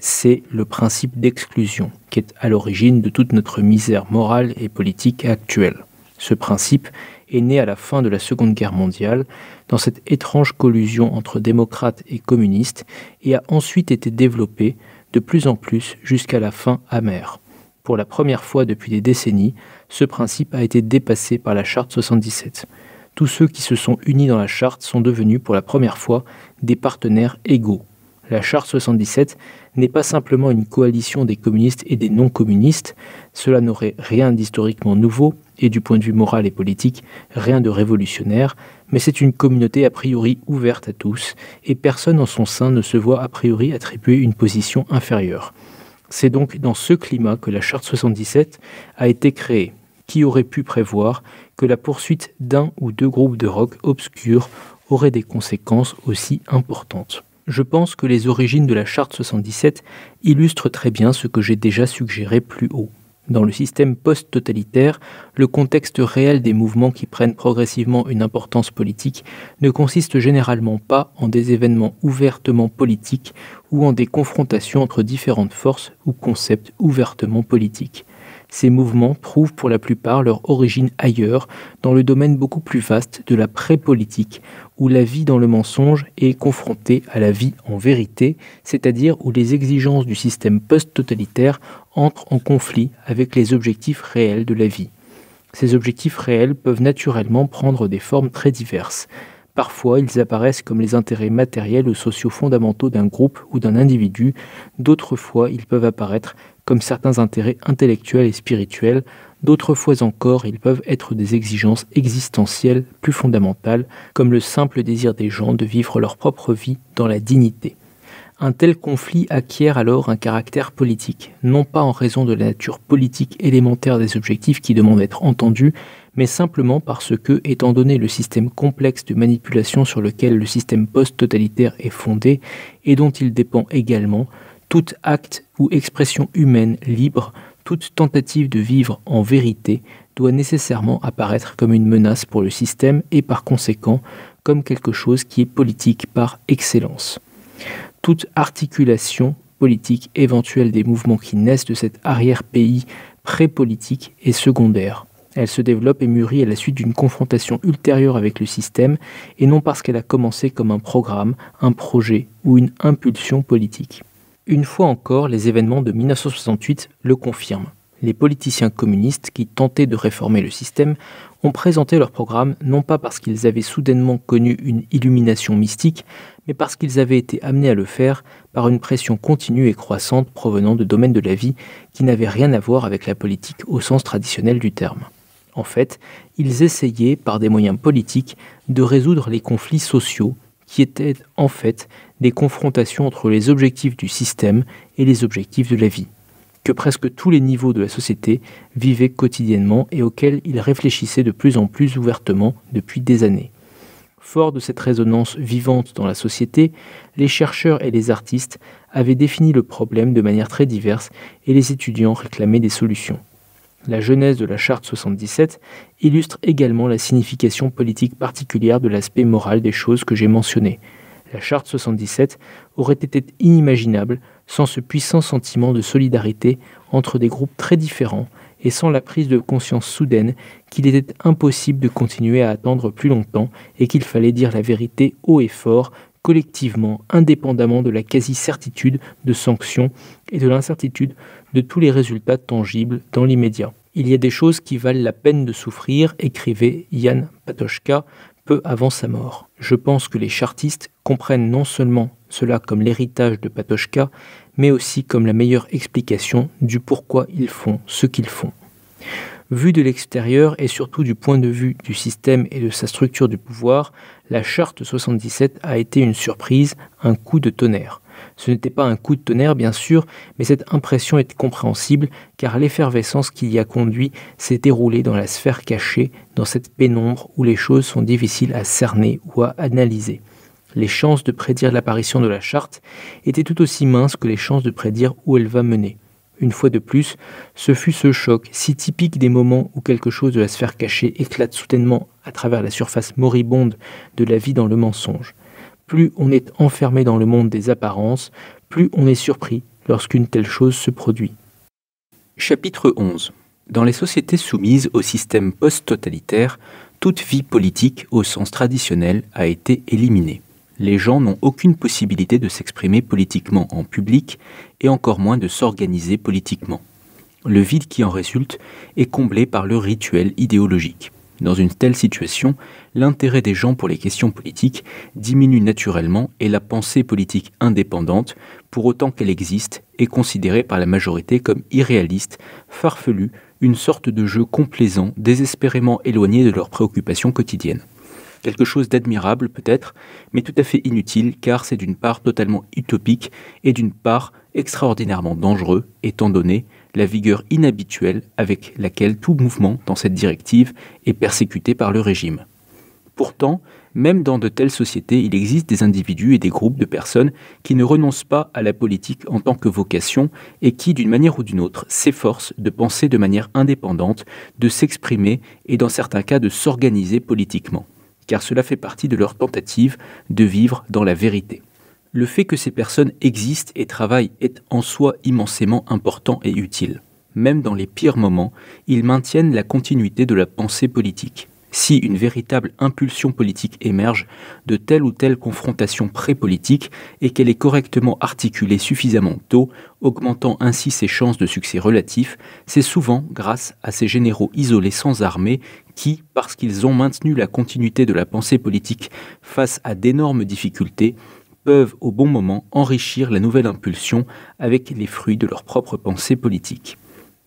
c'est le principe d'exclusion qui est à l'origine de toute notre misère morale et politique actuelle. Ce principe est né à la fin de la Seconde Guerre mondiale, dans cette étrange collusion entre démocrates et communistes, et a ensuite été développé de plus en plus jusqu'à la fin amère. Pour la première fois depuis des décennies, ce principe a été dépassé par la Charte 77. Tous ceux qui se sont unis dans la Charte sont devenus pour la première fois des partenaires égaux. La Charte 77 n'est pas simplement une coalition des communistes et des non-communistes, cela n'aurait rien d'historiquement nouveau, et du point de vue moral et politique, rien de révolutionnaire, mais c'est une communauté a priori ouverte à tous, et personne en son sein ne se voit a priori attribuer une position inférieure. C'est donc dans ce climat que la Charte 77 a été créée, qui aurait pu prévoir que la poursuite d'un ou deux groupes de rock obscurs aurait des conséquences aussi importantes Je pense que les origines de la Charte 77 illustrent très bien ce que j'ai déjà suggéré plus haut. Dans le système post-totalitaire, le contexte réel des mouvements qui prennent progressivement une importance politique ne consiste généralement pas en des événements ouvertement politiques ou en des confrontations entre différentes forces ou concepts ouvertement politiques. Ces mouvements trouvent pour la plupart leur origine ailleurs, dans le domaine beaucoup plus vaste de la pré-politique, où la vie dans le mensonge est confrontée à la vie en vérité, c'est-à-dire où les exigences du système post-totalitaire entrent en conflit avec les objectifs réels de la vie. Ces objectifs réels peuvent naturellement prendre des formes très diverses. Parfois, ils apparaissent comme les intérêts matériels ou sociaux fondamentaux d'un groupe ou d'un individu, d'autres fois, ils peuvent apparaître comme certains intérêts intellectuels et spirituels, d'autres fois encore ils peuvent être des exigences existentielles plus fondamentales, comme le simple désir des gens de vivre leur propre vie dans la dignité. Un tel conflit acquiert alors un caractère politique, non pas en raison de la nature politique élémentaire des objectifs qui demandent d'être entendus, mais simplement parce que, étant donné le système complexe de manipulation sur lequel le système post-totalitaire est fondé, et dont il dépend également, tout acte ou expression humaine libre, toute tentative de vivre en vérité doit nécessairement apparaître comme une menace pour le système et par conséquent comme quelque chose qui est politique par excellence. Toute articulation politique éventuelle des mouvements qui naissent de cet arrière-pays pré-politique est secondaire. Elle se développe et mûrit à la suite d'une confrontation ultérieure avec le système et non parce qu'elle a commencé comme un programme, un projet ou une impulsion politique. Une fois encore, les événements de 1968 le confirment. Les politiciens communistes qui tentaient de réformer le système ont présenté leur programme non pas parce qu'ils avaient soudainement connu une illumination mystique, mais parce qu'ils avaient été amenés à le faire par une pression continue et croissante provenant de domaines de la vie qui n'avaient rien à voir avec la politique au sens traditionnel du terme. En fait, ils essayaient, par des moyens politiques, de résoudre les conflits sociaux qui étaient en fait des confrontations entre les objectifs du système et les objectifs de la vie, que presque tous les niveaux de la société vivaient quotidiennement et auxquels ils réfléchissaient de plus en plus ouvertement depuis des années. Fort de cette résonance vivante dans la société, les chercheurs et les artistes avaient défini le problème de manière très diverse et les étudiants réclamaient des solutions. La genèse de la Charte 77 illustre également la signification politique particulière de l'aspect moral des choses que j'ai mentionné. La Charte 77 aurait été inimaginable sans ce puissant sentiment de solidarité entre des groupes très différents et sans la prise de conscience soudaine qu'il était impossible de continuer à attendre plus longtemps et qu'il fallait dire la vérité haut et fort, collectivement, indépendamment de la quasi-certitude de sanctions et de l'incertitude de tous les résultats tangibles dans l'immédiat. Il y a des choses qui valent la peine de souffrir, écrivait Yann Patochka peu avant sa mort. Je pense que les chartistes comprennent non seulement cela comme l'héritage de Patochka, mais aussi comme la meilleure explication du pourquoi ils font ce qu'ils font. Vu de l'extérieur et surtout du point de vue du système et de sa structure de pouvoir, la charte 77 a été une surprise, un coup de tonnerre. Ce n'était pas un coup de tonnerre, bien sûr, mais cette impression est compréhensible car l'effervescence qui y a conduit s'est déroulée dans la sphère cachée, dans cette pénombre où les choses sont difficiles à cerner ou à analyser. Les chances de prédire l'apparition de la charte étaient tout aussi minces que les chances de prédire où elle va mener. Une fois de plus, ce fut ce choc, si typique des moments où quelque chose de la sphère cachée éclate soudainement à travers la surface moribonde de la vie dans le mensonge plus on est enfermé dans le monde des apparences, plus on est surpris lorsqu'une telle chose se produit. Chapitre 11 Dans les sociétés soumises au système post-totalitaire, toute vie politique au sens traditionnel a été éliminée. Les gens n'ont aucune possibilité de s'exprimer politiquement en public et encore moins de s'organiser politiquement. Le vide qui en résulte est comblé par le rituel idéologique. Dans une telle situation, l'intérêt des gens pour les questions politiques diminue naturellement et la pensée politique indépendante, pour autant qu'elle existe, est considérée par la majorité comme irréaliste, farfelue, une sorte de jeu complaisant, désespérément éloigné de leurs préoccupations quotidiennes. Quelque chose d'admirable peut-être, mais tout à fait inutile car c'est d'une part totalement utopique et d'une part extraordinairement dangereux, étant donné la vigueur inhabituelle avec laquelle tout mouvement dans cette directive est persécuté par le régime. Pourtant, même dans de telles sociétés, il existe des individus et des groupes de personnes qui ne renoncent pas à la politique en tant que vocation et qui, d'une manière ou d'une autre, s'efforcent de penser de manière indépendante, de s'exprimer et dans certains cas de s'organiser politiquement, car cela fait partie de leur tentative de vivre dans la vérité. Le fait que ces personnes existent et travaillent est en soi immensément important et utile. Même dans les pires moments, ils maintiennent la continuité de la pensée politique si une véritable impulsion politique émerge de telle ou telle confrontation pré-politique et qu'elle est correctement articulée suffisamment tôt, augmentant ainsi ses chances de succès relatifs, c'est souvent grâce à ces généraux isolés sans armée qui, parce qu'ils ont maintenu la continuité de la pensée politique face à d'énormes difficultés, peuvent au bon moment enrichir la nouvelle impulsion avec les fruits de leur propre pensée politique.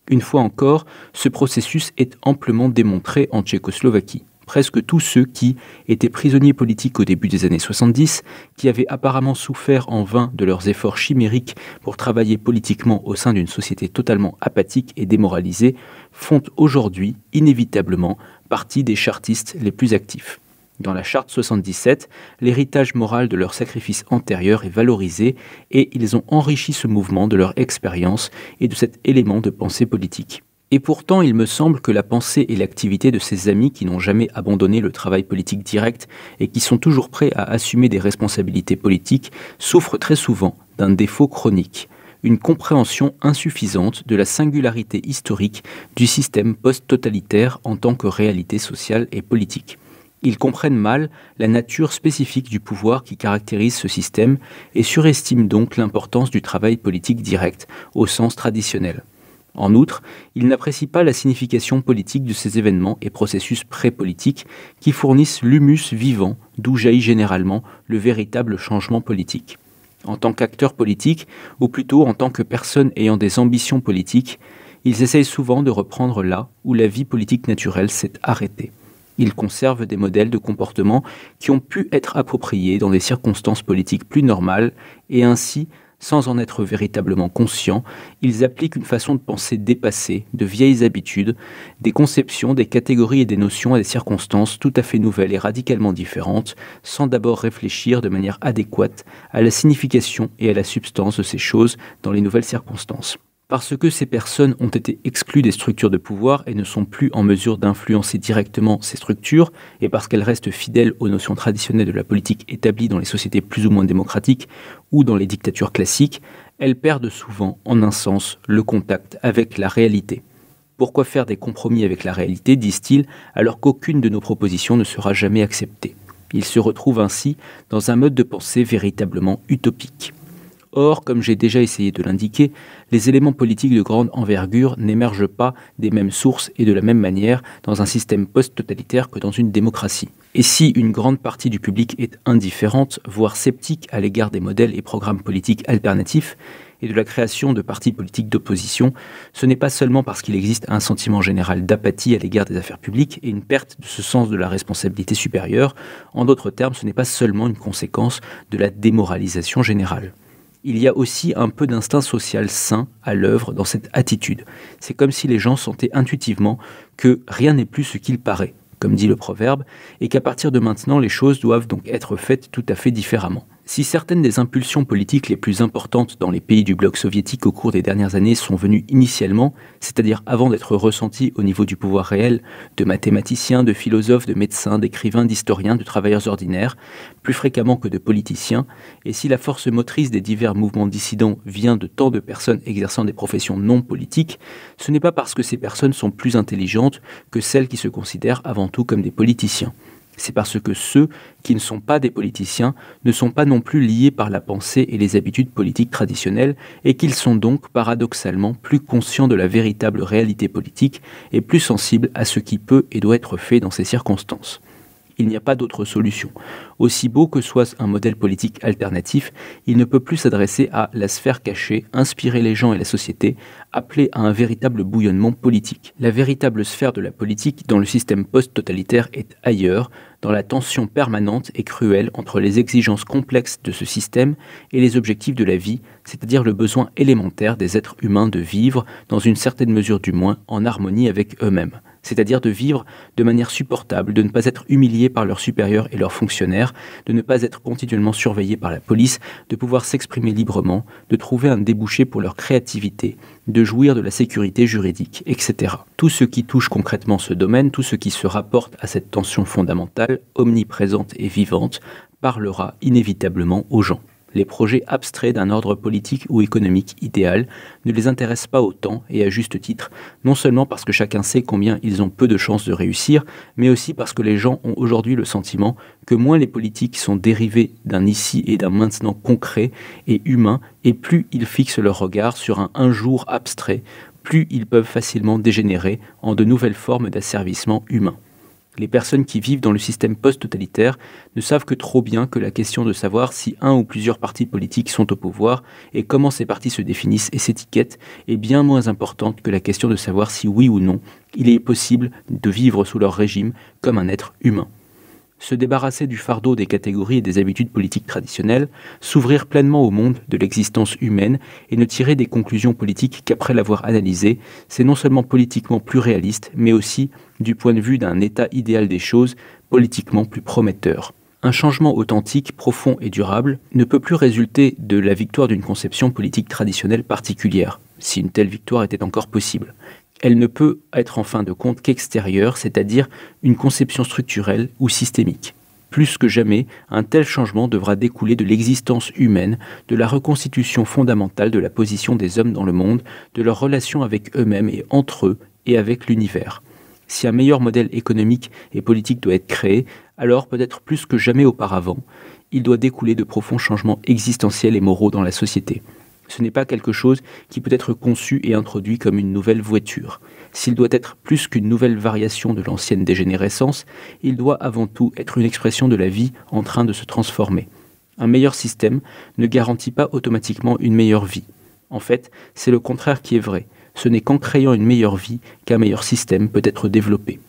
Une fois encore, ce processus est amplement démontré en Tchécoslovaquie. Presque tous ceux qui étaient prisonniers politiques au début des années 70, qui avaient apparemment souffert en vain de leurs efforts chimériques pour travailler politiquement au sein d'une société totalement apathique et démoralisée, font aujourd'hui inévitablement partie des chartistes les plus actifs. Dans la charte 77, l'héritage moral de leur sacrifice antérieur est valorisé et ils ont enrichi ce mouvement de leur expérience et de cet élément de pensée politique. Et pourtant, il me semble que la pensée et l'activité de ces amis qui n'ont jamais abandonné le travail politique direct et qui sont toujours prêts à assumer des responsabilités politiques souffrent très souvent d'un défaut chronique, une compréhension insuffisante de la singularité historique du système post-totalitaire en tant que réalité sociale et politique. Ils comprennent mal la nature spécifique du pouvoir qui caractérise ce système et surestiment donc l'importance du travail politique direct au sens traditionnel. En outre, ils n'apprécient pas la signification politique de ces événements et processus pré-politiques qui fournissent l'humus vivant d'où jaillit généralement le véritable changement politique. En tant qu'acteurs politiques, ou plutôt en tant que personnes ayant des ambitions politiques, ils essayent souvent de reprendre là où la vie politique naturelle s'est arrêtée. Ils conservent des modèles de comportement qui ont pu être appropriés dans des circonstances politiques plus normales et ainsi, sans en être véritablement conscients, ils appliquent une façon de penser dépassée, de vieilles habitudes, des conceptions, des catégories et des notions à des circonstances tout à fait nouvelles et radicalement différentes, sans d'abord réfléchir de manière adéquate à la signification et à la substance de ces choses dans les nouvelles circonstances parce que ces personnes ont été exclues des structures de pouvoir et ne sont plus en mesure d'influencer directement ces structures, et parce qu'elles restent fidèles aux notions traditionnelles de la politique établies dans les sociétés plus ou moins démocratiques ou dans les dictatures classiques, elles perdent souvent, en un sens, le contact avec la réalité. Pourquoi faire des compromis avec la réalité, disent-ils, alors qu'aucune de nos propositions ne sera jamais acceptée? Ils se retrouvent ainsi dans un mode de pensée véritablement utopique. Or, comme j'ai déjà essayé de l'indiquer, les éléments politiques de grande envergure n'émergent pas des mêmes sources et de la même manière dans un système post-totalitaire que dans une démocratie. Et si une grande partie du public est indifférente, voire sceptique à l'égard des modèles et programmes politiques alternatifs, et de la création de partis politiques d'opposition, ce n'est pas seulement parce qu'il existe un sentiment général d'apathie à l'égard des affaires publiques et une perte de ce sens de la responsabilité supérieure, en d'autres termes, ce n'est pas seulement une conséquence de la démoralisation générale il y a aussi un peu d'instinct social sain à l'œuvre dans cette attitude. C'est comme si les gens sentaient intuitivement que rien n'est plus ce qu'il paraît, comme dit le proverbe, et qu'à partir de maintenant les choses doivent donc être faites tout à fait différemment. Si certaines des impulsions politiques les plus importantes dans les pays du bloc soviétique au cours des dernières années sont venues initialement, c'est-à-dire avant d'être ressenties au niveau du pouvoir réel, de mathématiciens, de philosophes, de médecins, d'écrivains, d'historiens, de travailleurs ordinaires, plus fréquemment que de politiciens, et si la force motrice des divers mouvements dissidents vient de tant de personnes exerçant des professions non politiques, ce n'est pas parce que ces personnes sont plus intelligentes que celles qui se considèrent avant tout comme des politiciens c'est parce que ceux qui ne sont pas des politiciens ne sont pas non plus liés par la pensée et les habitudes politiques traditionnelles et qu'ils sont donc paradoxalement plus conscients de la véritable réalité politique et plus sensibles à ce qui peut et doit être fait dans ces circonstances il n'y a pas d'autre solution. Aussi beau que soit un modèle politique alternatif, il ne peut plus s'adresser à la sphère cachée, inspirer les gens et la société, appeler à un véritable bouillonnement politique. La véritable sphère de la politique dans le système post-totalitaire est ailleurs, dans la tension permanente et cruelle entre les exigences complexes de ce système et les objectifs de la vie, c'est-à-dire le besoin élémentaire des êtres humains de vivre, dans une certaine mesure du moins, en harmonie avec eux-mêmes c'est-à-dire de vivre de manière supportable, de ne pas être humiliés par leurs supérieurs et leurs fonctionnaires, de ne pas être continuellement surveillés par la police, de pouvoir s'exprimer librement, de trouver un débouché pour leur créativité, de jouir de la sécurité juridique, etc. Tout ce qui touche concrètement ce domaine, tout ce qui se rapporte à cette tension fondamentale, omniprésente et vivante, parlera inévitablement aux gens les projets abstraits d'un ordre politique ou économique idéal ne les intéressent pas autant, et à juste titre, non seulement parce que chacun sait combien ils ont peu de chances de réussir, mais aussi parce que les gens ont aujourd'hui le sentiment que moins les politiques sont dérivés d'un ici et d'un maintenant concret et humain, et plus ils fixent leur regard sur un un jour abstrait, plus ils peuvent facilement dégénérer en de nouvelles formes d'asservissement humain. Les personnes qui vivent dans le système post-totalitaire ne savent que trop bien que la question de savoir si un ou plusieurs partis politiques sont au pouvoir et comment ces partis se définissent et s'étiquettent est bien moins importante que la question de savoir si oui ou non il est possible de vivre sous leur régime comme un être humain se débarrasser du fardeau des catégories et des habitudes politiques traditionnelles, s'ouvrir pleinement au monde de l'existence humaine et ne tirer des conclusions politiques qu'après l'avoir analysé, c'est non seulement politiquement plus réaliste, mais aussi, du point de vue d'un état idéal des choses, politiquement plus prometteur. Un changement authentique, profond et durable ne peut plus résulter de la victoire d'une conception politique traditionnelle particulière, si une telle victoire était encore possible elle ne peut être en fin de compte qu'extérieure, c'est-à-dire une conception structurelle ou systémique. Plus que jamais, un tel changement devra découler de l'existence humaine, de la reconstitution fondamentale de la position des hommes dans le monde, de leur relation avec eux-mêmes et entre eux et avec l'univers. Si un meilleur modèle économique et politique doit être créé, alors peut-être plus que jamais auparavant, il doit découler de profonds changements existentiels et moraux dans la société. Ce n'est pas quelque chose qui peut être conçu et introduit comme une nouvelle voiture. S'il doit être plus qu'une nouvelle variation de l'ancienne dégénérescence, il doit avant tout être une expression de la vie en train de se transformer. Un meilleur système ne garantit pas automatiquement une meilleure vie. En fait, c'est le contraire qui est vrai. Ce n'est qu'en créant une meilleure vie qu'un meilleur système peut être développé.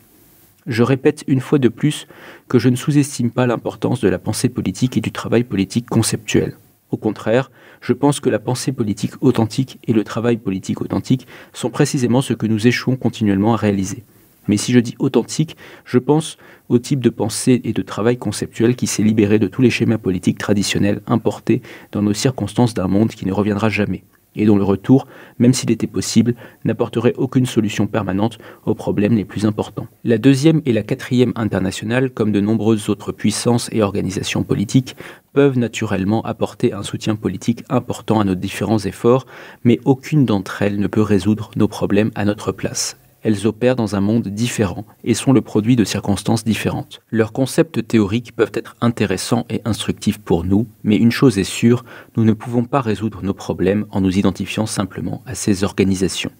Je répète une fois de plus que je ne sous-estime pas l'importance de la pensée politique et du travail politique conceptuel. Au contraire, je pense que la pensée politique authentique et le travail politique authentique sont précisément ce que nous échouons continuellement à réaliser. Mais si je dis authentique, je pense au type de pensée et de travail conceptuel qui s'est libéré de tous les schémas politiques traditionnels importés dans nos circonstances d'un monde qui ne reviendra jamais et dont le retour, même s'il était possible, n'apporterait aucune solution permanente aux problèmes les plus importants. La deuxième et la quatrième internationale, comme de nombreuses autres puissances et organisations politiques, peuvent naturellement apporter un soutien politique important à nos différents efforts, mais aucune d'entre elles ne peut résoudre nos problèmes à notre place elles opèrent dans un monde différent et sont le produit de circonstances différentes. Leurs concepts théoriques peuvent être intéressants et instructifs pour nous, mais une chose est sûre, nous ne pouvons pas résoudre nos problèmes en nous identifiant simplement à ces organisations.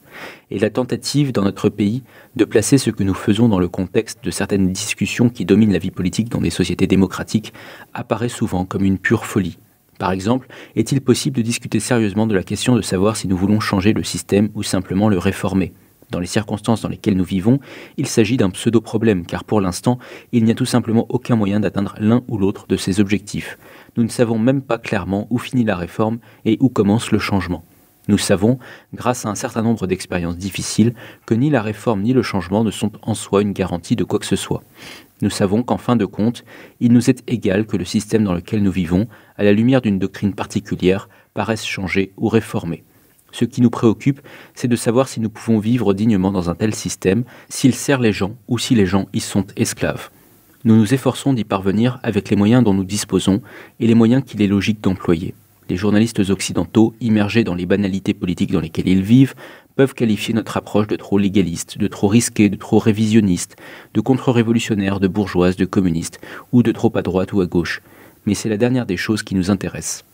Et la tentative dans notre pays de placer ce que nous faisons dans le contexte de certaines discussions qui dominent la vie politique dans des sociétés démocratiques apparaît souvent comme une pure folie. Par exemple, est-il possible de discuter sérieusement de la question de savoir si nous voulons changer le système ou simplement le réformer? Dans les circonstances dans lesquelles nous vivons, il s'agit d'un pseudo-problème, car pour l'instant, il n'y a tout simplement aucun moyen d'atteindre l'un ou l'autre de ces objectifs. Nous ne savons même pas clairement où finit la réforme et où commence le changement. Nous savons, grâce à un certain nombre d'expériences difficiles, que ni la réforme ni le changement ne sont en soi une garantie de quoi que ce soit. Nous savons qu'en fin de compte, il nous est égal que le système dans lequel nous vivons, à la lumière d'une doctrine particulière, paraisse changer ou réformer. Ce qui nous préoccupe, c'est de savoir si nous pouvons vivre dignement dans un tel système, s'il sert les gens ou si les gens y sont esclaves. Nous nous efforçons d'y parvenir avec les moyens dont nous disposons et les moyens qu'il est logique d'employer. Les journalistes occidentaux, immergés dans les banalités politiques dans lesquelles ils vivent, peuvent qualifier notre approche de trop légaliste, de trop risquée, de trop révisionniste, de contre-révolutionnaire, de bourgeoise, de communiste, ou de trop à droite ou à gauche. Mais c'est la dernière des choses qui nous intéressent.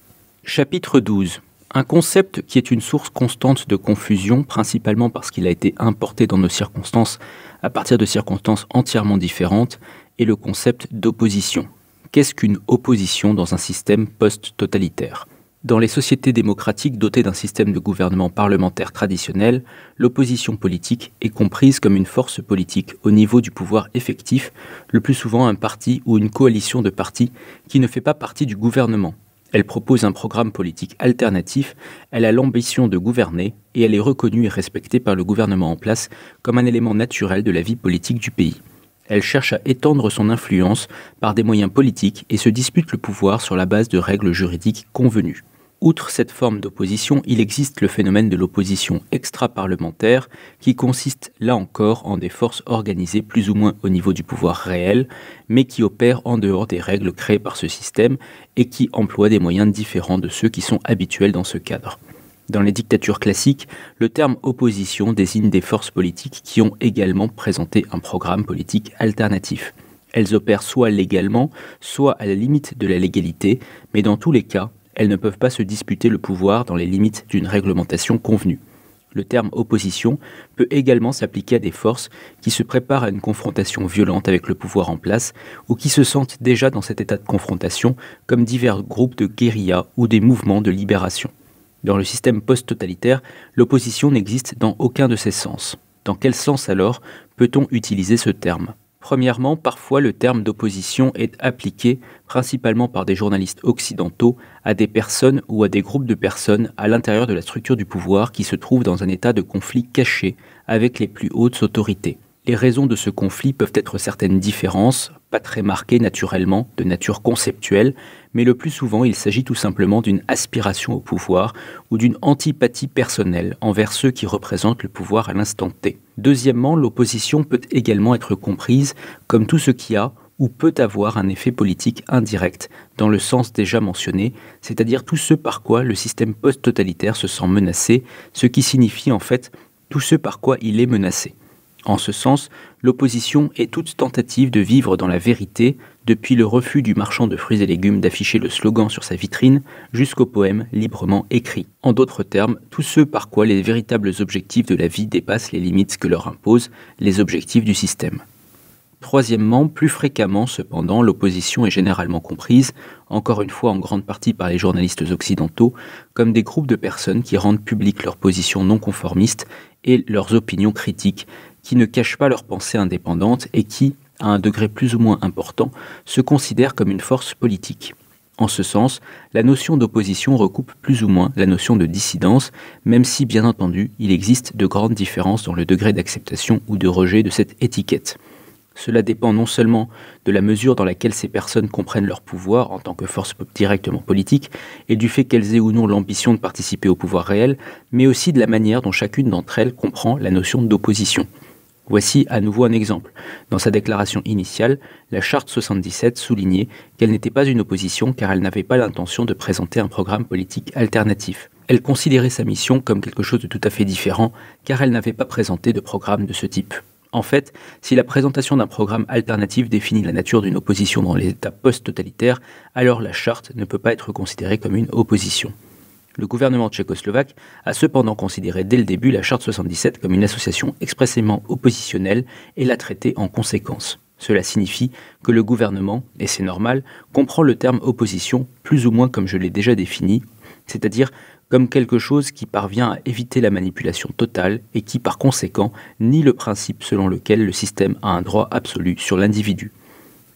Chapitre 12 un concept qui est une source constante de confusion, principalement parce qu'il a été importé dans nos circonstances à partir de circonstances entièrement différentes, est le concept d'opposition. Qu'est-ce qu'une opposition dans un système post-totalitaire? Dans les sociétés démocratiques dotées d'un système de gouvernement parlementaire traditionnel, l'opposition politique est comprise comme une force politique au niveau du pouvoir effectif, le plus souvent un parti ou une coalition de partis qui ne fait pas partie du gouvernement. Elle propose un programme politique alternatif, elle a l'ambition de gouverner et elle est reconnue et respectée par le gouvernement en place comme un élément naturel de la vie politique du pays. Elle cherche à étendre son influence par des moyens politiques et se dispute le pouvoir sur la base de règles juridiques convenues. Outre cette forme d'opposition, il existe le phénomène de l'opposition extra-parlementaire, qui consiste là encore en des forces organisées plus ou moins au niveau du pouvoir réel, mais qui opèrent en dehors des règles créées par ce système et qui emploient des moyens différents de ceux qui sont habituels dans ce cadre. Dans les dictatures classiques, le terme opposition désigne des forces politiques qui ont également présenté un programme politique alternatif. Elles opèrent soit légalement, soit à la limite de la légalité, mais dans tous les cas, elles ne peuvent pas se disputer le pouvoir dans les limites d'une réglementation convenue. Le terme opposition peut également s'appliquer à des forces qui se préparent à une confrontation violente avec le pouvoir en place ou qui se sentent déjà dans cet état de confrontation comme divers groupes de guérilla ou des mouvements de libération. Dans le système post-totalitaire, l'opposition n'existe dans aucun de ces sens. Dans quel sens alors peut-on utiliser ce terme? Premièrement, parfois le terme d'opposition est appliqué, principalement par des journalistes occidentaux, à des personnes ou à des groupes de personnes à l'intérieur de la structure du pouvoir qui se trouvent dans un état de conflit caché avec les plus hautes autorités. Les raisons de ce conflit peuvent être certaines différences, pas très marquées naturellement, de nature conceptuelle, mais le plus souvent il s'agit tout simplement d'une aspiration au pouvoir ou d'une antipathie personnelle envers ceux qui représentent le pouvoir à l'instant T. Deuxièmement, l'opposition peut également être comprise comme tout ce qui a ou peut avoir un effet politique indirect, dans le sens déjà mentionné, c'est-à-dire tout ce par quoi le système post-totalitaire se sent menacé, ce qui signifie en fait tout ce par quoi il est menacé. En ce sens, l'opposition est toute tentative de vivre dans la vérité, depuis le refus du marchand de fruits et légumes d'afficher le slogan sur sa vitrine, jusqu'au poème librement écrit. En d'autres termes, tout ce par quoi les véritables objectifs de la vie dépassent les limites que leur imposent les objectifs du système. Troisièmement, plus fréquemment cependant, l'opposition est généralement comprise, encore une fois en grande partie par les journalistes occidentaux, comme des groupes de personnes qui rendent publiques leurs positions non conformistes et leurs opinions critiques, qui ne cachent pas leurs pensées indépendantes et qui, à un degré plus ou moins important, se considèrent comme une force politique. En ce sens, la notion d'opposition recoupe plus ou moins la notion de dissidence, même si, bien entendu, il existe de grandes différences dans le degré d'acceptation ou de rejet de cette étiquette. Cela dépend non seulement de la mesure dans laquelle ces personnes comprennent leur pouvoir en tant que force directement politique et du fait qu'elles aient ou non l'ambition de participer au pouvoir réel, mais aussi de la manière dont chacune d'entre elles comprend la notion d'opposition. Voici à nouveau un exemple. Dans sa déclaration initiale, la Charte 77 soulignait qu'elle n'était pas une opposition car elle n'avait pas l'intention de présenter un programme politique alternatif. Elle considérait sa mission comme quelque chose de tout à fait différent car elle n'avait pas présenté de programme de ce type. En fait, si la présentation d'un programme alternatif définit la nature d'une opposition dans les États post-totalitaires, alors la charte ne peut pas être considérée comme une opposition. Le gouvernement tchécoslovaque a cependant considéré dès le début la Charte 77 comme une association expressément oppositionnelle et l'a traitée en conséquence. Cela signifie que le gouvernement, et c'est normal, comprend le terme opposition plus ou moins comme je l'ai déjà défini, c'est-à-dire comme quelque chose qui parvient à éviter la manipulation totale et qui par conséquent nie le principe selon lequel le système a un droit absolu sur l'individu.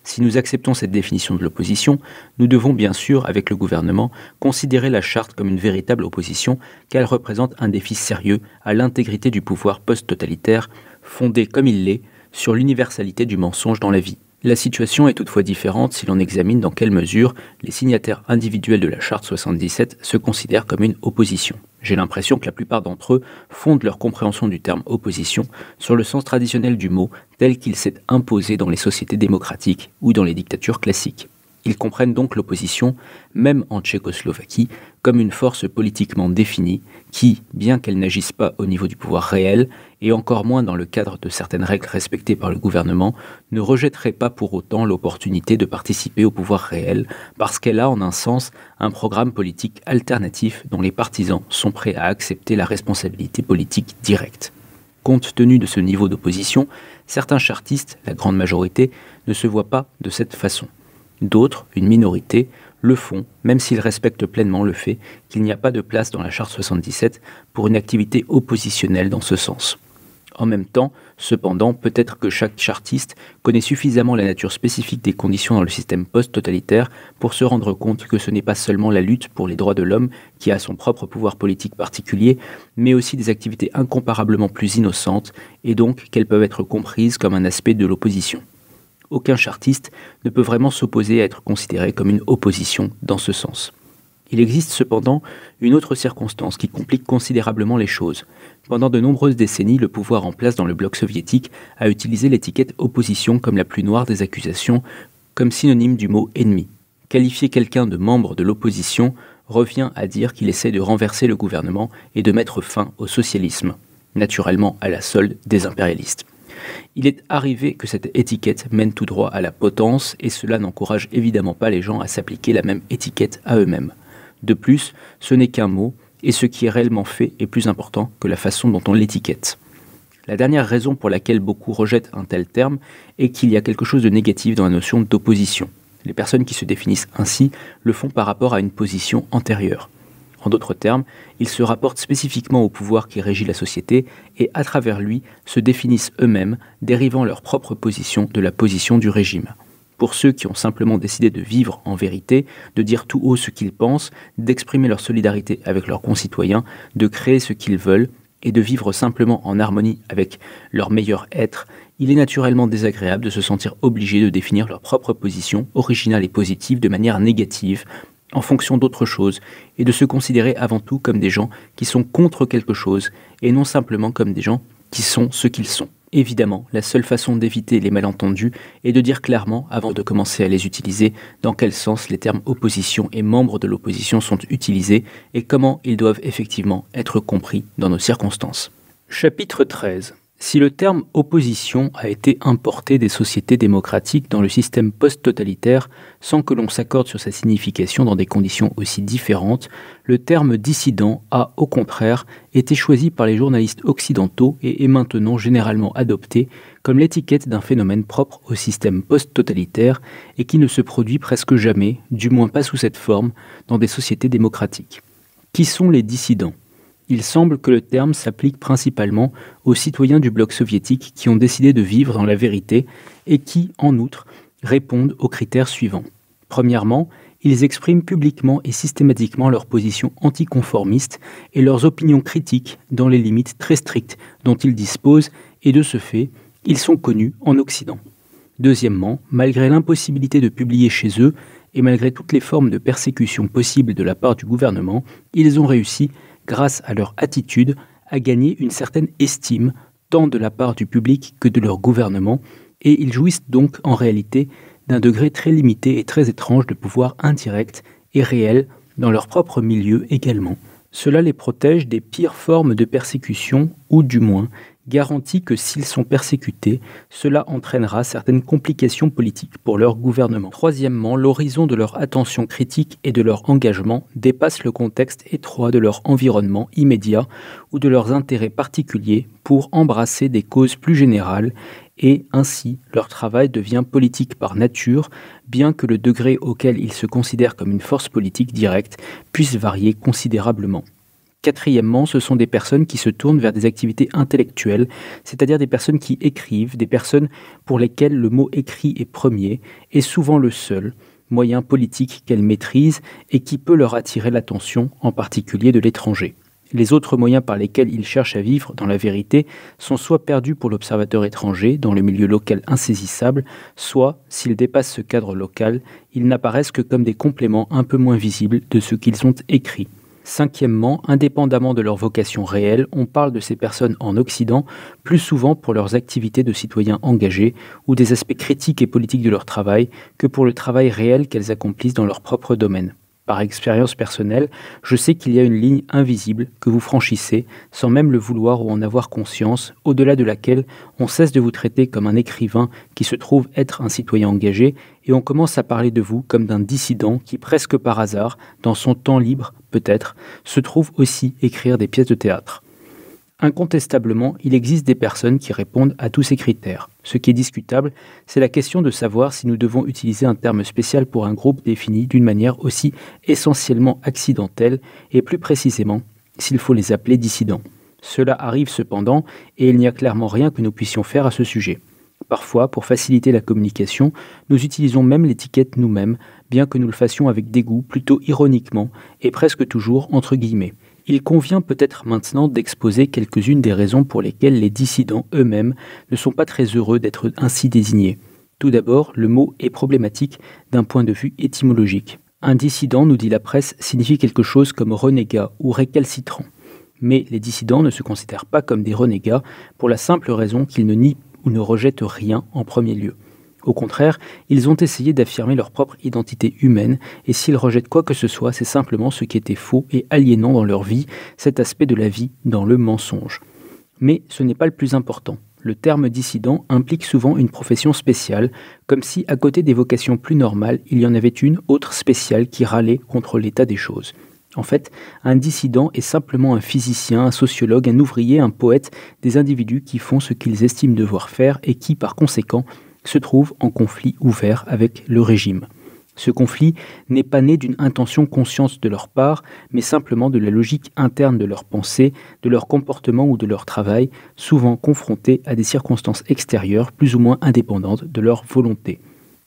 Si nous acceptons cette définition de l'opposition, nous devons bien sûr, avec le gouvernement, considérer la charte comme une véritable opposition, car elle représente un défi sérieux à l'intégrité du pouvoir post-totalitaire, fondé comme il l'est sur l'universalité du mensonge dans la vie. La situation est toutefois différente si l'on examine dans quelle mesure les signataires individuels de la Charte 77 se considèrent comme une opposition. J'ai l'impression que la plupart d'entre eux fondent leur compréhension du terme opposition sur le sens traditionnel du mot tel qu'il s'est imposé dans les sociétés démocratiques ou dans les dictatures classiques. Ils comprennent donc l'opposition, même en Tchécoslovaquie, comme une force politiquement définie qui, bien qu'elle n'agisse pas au niveau du pouvoir réel, et encore moins dans le cadre de certaines règles respectées par le gouvernement, ne rejetterait pas pour autant l'opportunité de participer au pouvoir réel, parce qu'elle a en un sens un programme politique alternatif dont les partisans sont prêts à accepter la responsabilité politique directe. Compte tenu de ce niveau d'opposition, certains chartistes, la grande majorité, ne se voient pas de cette façon. D'autres, une minorité, le font, même s'ils respectent pleinement le fait qu'il n'y a pas de place dans la Charte 77 pour une activité oppositionnelle dans ce sens. En même temps, cependant, peut-être que chaque chartiste connaît suffisamment la nature spécifique des conditions dans le système post-totalitaire pour se rendre compte que ce n'est pas seulement la lutte pour les droits de l'homme qui a son propre pouvoir politique particulier, mais aussi des activités incomparablement plus innocentes, et donc qu'elles peuvent être comprises comme un aspect de l'opposition. Aucun chartiste ne peut vraiment s'opposer à être considéré comme une opposition dans ce sens. Il existe cependant une autre circonstance qui complique considérablement les choses. Pendant de nombreuses décennies, le pouvoir en place dans le bloc soviétique a utilisé l'étiquette opposition comme la plus noire des accusations, comme synonyme du mot ennemi. Qualifier quelqu'un de membre de l'opposition revient à dire qu'il essaie de renverser le gouvernement et de mettre fin au socialisme, naturellement à la solde des impérialistes. Il est arrivé que cette étiquette mène tout droit à la potence et cela n'encourage évidemment pas les gens à s'appliquer la même étiquette à eux-mêmes. De plus, ce n'est qu'un mot, et ce qui est réellement fait est plus important que la façon dont on l'étiquette. La dernière raison pour laquelle beaucoup rejettent un tel terme est qu'il y a quelque chose de négatif dans la notion d'opposition. Les personnes qui se définissent ainsi le font par rapport à une position antérieure. En d'autres termes, ils se rapportent spécifiquement au pouvoir qui régit la société et à travers lui se définissent eux-mêmes, dérivant leur propre position de la position du régime. Pour ceux qui ont simplement décidé de vivre en vérité, de dire tout haut ce qu'ils pensent, d'exprimer leur solidarité avec leurs concitoyens, de créer ce qu'ils veulent et de vivre simplement en harmonie avec leur meilleur être, il est naturellement désagréable de se sentir obligé de définir leur propre position, originale et positive, de manière négative, en fonction d'autre chose, et de se considérer avant tout comme des gens qui sont contre quelque chose, et non simplement comme des gens qui sont ce qu'ils sont. Évidemment, la seule façon d'éviter les malentendus est de dire clairement, avant de commencer à les utiliser, dans quel sens les termes opposition et membres de l'opposition sont utilisés et comment ils doivent effectivement être compris dans nos circonstances. Chapitre 13 si le terme opposition a été importé des sociétés démocratiques dans le système post-totalitaire sans que l'on s'accorde sur sa signification dans des conditions aussi différentes, le terme dissident a, au contraire, été choisi par les journalistes occidentaux et est maintenant généralement adopté comme l'étiquette d'un phénomène propre au système post-totalitaire et qui ne se produit presque jamais, du moins pas sous cette forme, dans des sociétés démocratiques. Qui sont les dissidents? Il semble que le terme s'applique principalement aux citoyens du bloc soviétique qui ont décidé de vivre dans la vérité et qui, en outre, répondent aux critères suivants. Premièrement, ils expriment publiquement et systématiquement leur position anticonformiste et leurs opinions critiques dans les limites très strictes dont ils disposent et de ce fait, ils sont connus en Occident. Deuxièmement, malgré l'impossibilité de publier chez eux et malgré toutes les formes de persécution possibles de la part du gouvernement, ils ont réussi grâce à leur attitude, à gagner une certaine estime, tant de la part du public que de leur gouvernement, et ils jouissent donc en réalité d'un degré très limité et très étrange de pouvoir indirect et réel dans leur propre milieu également. Cela les protège des pires formes de persécution, ou du moins garantit que s'ils sont persécutés, cela entraînera certaines complications politiques pour leur gouvernement. Troisièmement, l'horizon de leur attention critique et de leur engagement dépasse le contexte étroit de leur environnement immédiat ou de leurs intérêts particuliers pour embrasser des causes plus générales et ainsi leur travail devient politique par nature, bien que le degré auquel ils se considèrent comme une force politique directe puisse varier considérablement. Quatrièmement, ce sont des personnes qui se tournent vers des activités intellectuelles, c'est-à-dire des personnes qui écrivent, des personnes pour lesquelles le mot écrit est premier et souvent le seul moyen politique qu'elles maîtrisent et qui peut leur attirer l'attention, en particulier de l'étranger. Les autres moyens par lesquels ils cherchent à vivre dans la vérité sont soit perdus pour l'observateur étranger dans le milieu local insaisissable, soit, s'ils dépassent ce cadre local, ils n'apparaissent que comme des compléments un peu moins visibles de ce qu'ils ont écrit. Cinquièmement, indépendamment de leur vocation réelle, on parle de ces personnes en Occident plus souvent pour leurs activités de citoyens engagés ou des aspects critiques et politiques de leur travail que pour le travail réel qu'elles accomplissent dans leur propre domaine. Par expérience personnelle, je sais qu'il y a une ligne invisible que vous franchissez sans même le vouloir ou en avoir conscience, au-delà de laquelle on cesse de vous traiter comme un écrivain qui se trouve être un citoyen engagé et on commence à parler de vous comme d'un dissident qui, presque par hasard, dans son temps libre peut-être, se trouve aussi écrire des pièces de théâtre. Incontestablement, il existe des personnes qui répondent à tous ces critères. Ce qui est discutable, c'est la question de savoir si nous devons utiliser un terme spécial pour un groupe défini d'une manière aussi essentiellement accidentelle et plus précisément s'il faut les appeler dissidents. Cela arrive cependant et il n'y a clairement rien que nous puissions faire à ce sujet. Parfois, pour faciliter la communication, nous utilisons même l'étiquette nous-mêmes, bien que nous le fassions avec dégoût, plutôt ironiquement, et presque toujours entre guillemets. Il convient peut-être maintenant d'exposer quelques-unes des raisons pour lesquelles les dissidents eux-mêmes ne sont pas très heureux d'être ainsi désignés. Tout d'abord, le mot est problématique d'un point de vue étymologique. Un dissident, nous dit la presse, signifie quelque chose comme renégat ou récalcitrant. Mais les dissidents ne se considèrent pas comme des renégats pour la simple raison qu'ils ne nient ou ne rejettent rien en premier lieu. Au contraire, ils ont essayé d'affirmer leur propre identité humaine, et s'ils rejettent quoi que ce soit, c'est simplement ce qui était faux et aliénant dans leur vie, cet aspect de la vie dans le mensonge. Mais ce n'est pas le plus important. Le terme dissident implique souvent une profession spéciale, comme si à côté des vocations plus normales, il y en avait une autre spéciale qui râlait contre l'état des choses. En fait, un dissident est simplement un physicien, un sociologue, un ouvrier, un poète, des individus qui font ce qu'ils estiment devoir faire et qui, par conséquent, se trouvent en conflit ouvert avec le régime. Ce conflit n'est pas né d'une intention consciente de leur part, mais simplement de la logique interne de leur pensée, de leur comportement ou de leur travail, souvent confrontés à des circonstances extérieures plus ou moins indépendantes de leur volonté.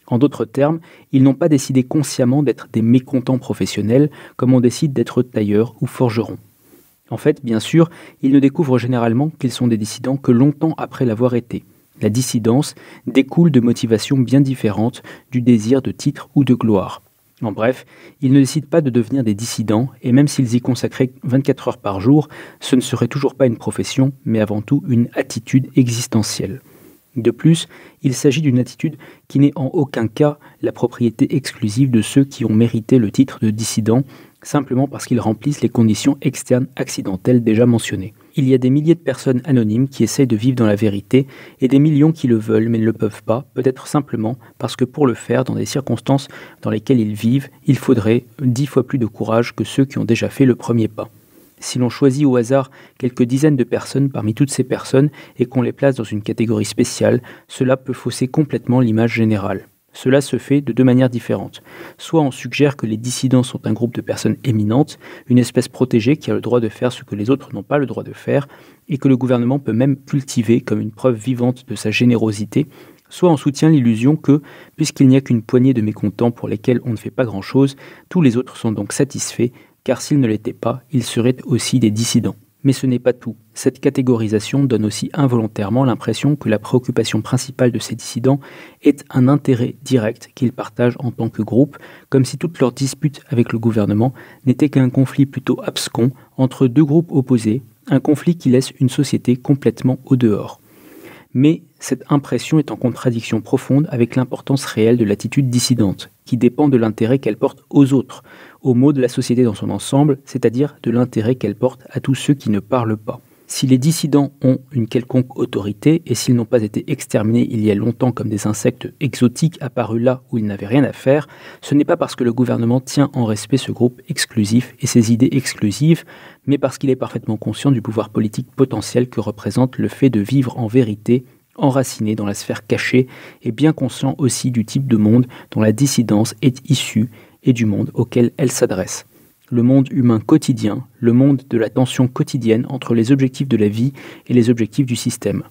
En d'autres termes, ils n'ont pas décidé consciemment d'être des mécontents professionnels comme on décide d'être tailleur ou forgeron. En fait, bien sûr, ils ne découvrent généralement qu'ils sont des dissidents que longtemps après l'avoir été. La dissidence découle de motivations bien différentes du désir de titre ou de gloire. En bref, ils ne décident pas de devenir des dissidents, et même s'ils y consacraient 24 heures par jour, ce ne serait toujours pas une profession, mais avant tout une attitude existentielle. De plus, il s'agit d'une attitude qui n'est en aucun cas la propriété exclusive de ceux qui ont mérité le titre de dissident, simplement parce qu'ils remplissent les conditions externes accidentelles déjà mentionnées. Il y a des milliers de personnes anonymes qui essayent de vivre dans la vérité et des millions qui le veulent mais ne le peuvent pas, peut-être simplement parce que pour le faire, dans des circonstances dans lesquelles ils vivent, il faudrait dix fois plus de courage que ceux qui ont déjà fait le premier pas. Si l'on choisit au hasard quelques dizaines de personnes parmi toutes ces personnes et qu'on les place dans une catégorie spéciale, cela peut fausser complètement l'image générale. Cela se fait de deux manières différentes. Soit on suggère que les dissidents sont un groupe de personnes éminentes, une espèce protégée qui a le droit de faire ce que les autres n'ont pas le droit de faire, et que le gouvernement peut même cultiver comme une preuve vivante de sa générosité, soit on soutient l'illusion que, puisqu'il n'y a qu'une poignée de mécontents pour lesquels on ne fait pas grand-chose, tous les autres sont donc satisfaits car s'ils ne l'étaient pas, ils seraient aussi des dissidents. Mais ce n'est pas tout. Cette catégorisation donne aussi involontairement l'impression que la préoccupation principale de ces dissidents est un intérêt direct qu'ils partagent en tant que groupe, comme si toute leur dispute avec le gouvernement n'était qu'un conflit plutôt abscon entre deux groupes opposés, un conflit qui laisse une société complètement au dehors. Mais cette impression est en contradiction profonde avec l'importance réelle de l'attitude dissidente, qui dépend de l'intérêt qu'elle porte aux autres, aux maux de la société dans son ensemble, c'est-à-dire de l'intérêt qu'elle porte à tous ceux qui ne parlent pas. Si les dissidents ont une quelconque autorité, et s'ils n'ont pas été exterminés il y a longtemps comme des insectes exotiques apparus là où ils n'avaient rien à faire, ce n'est pas parce que le gouvernement tient en respect ce groupe exclusif et ses idées exclusives, mais parce qu'il est parfaitement conscient du pouvoir politique potentiel que représente le fait de vivre en vérité enraciné dans la sphère cachée et bien conscient aussi du type de monde dont la dissidence est issue et du monde auquel elle s'adresse. Le monde humain quotidien, le monde de la tension quotidienne entre les objectifs de la vie et les objectifs du système.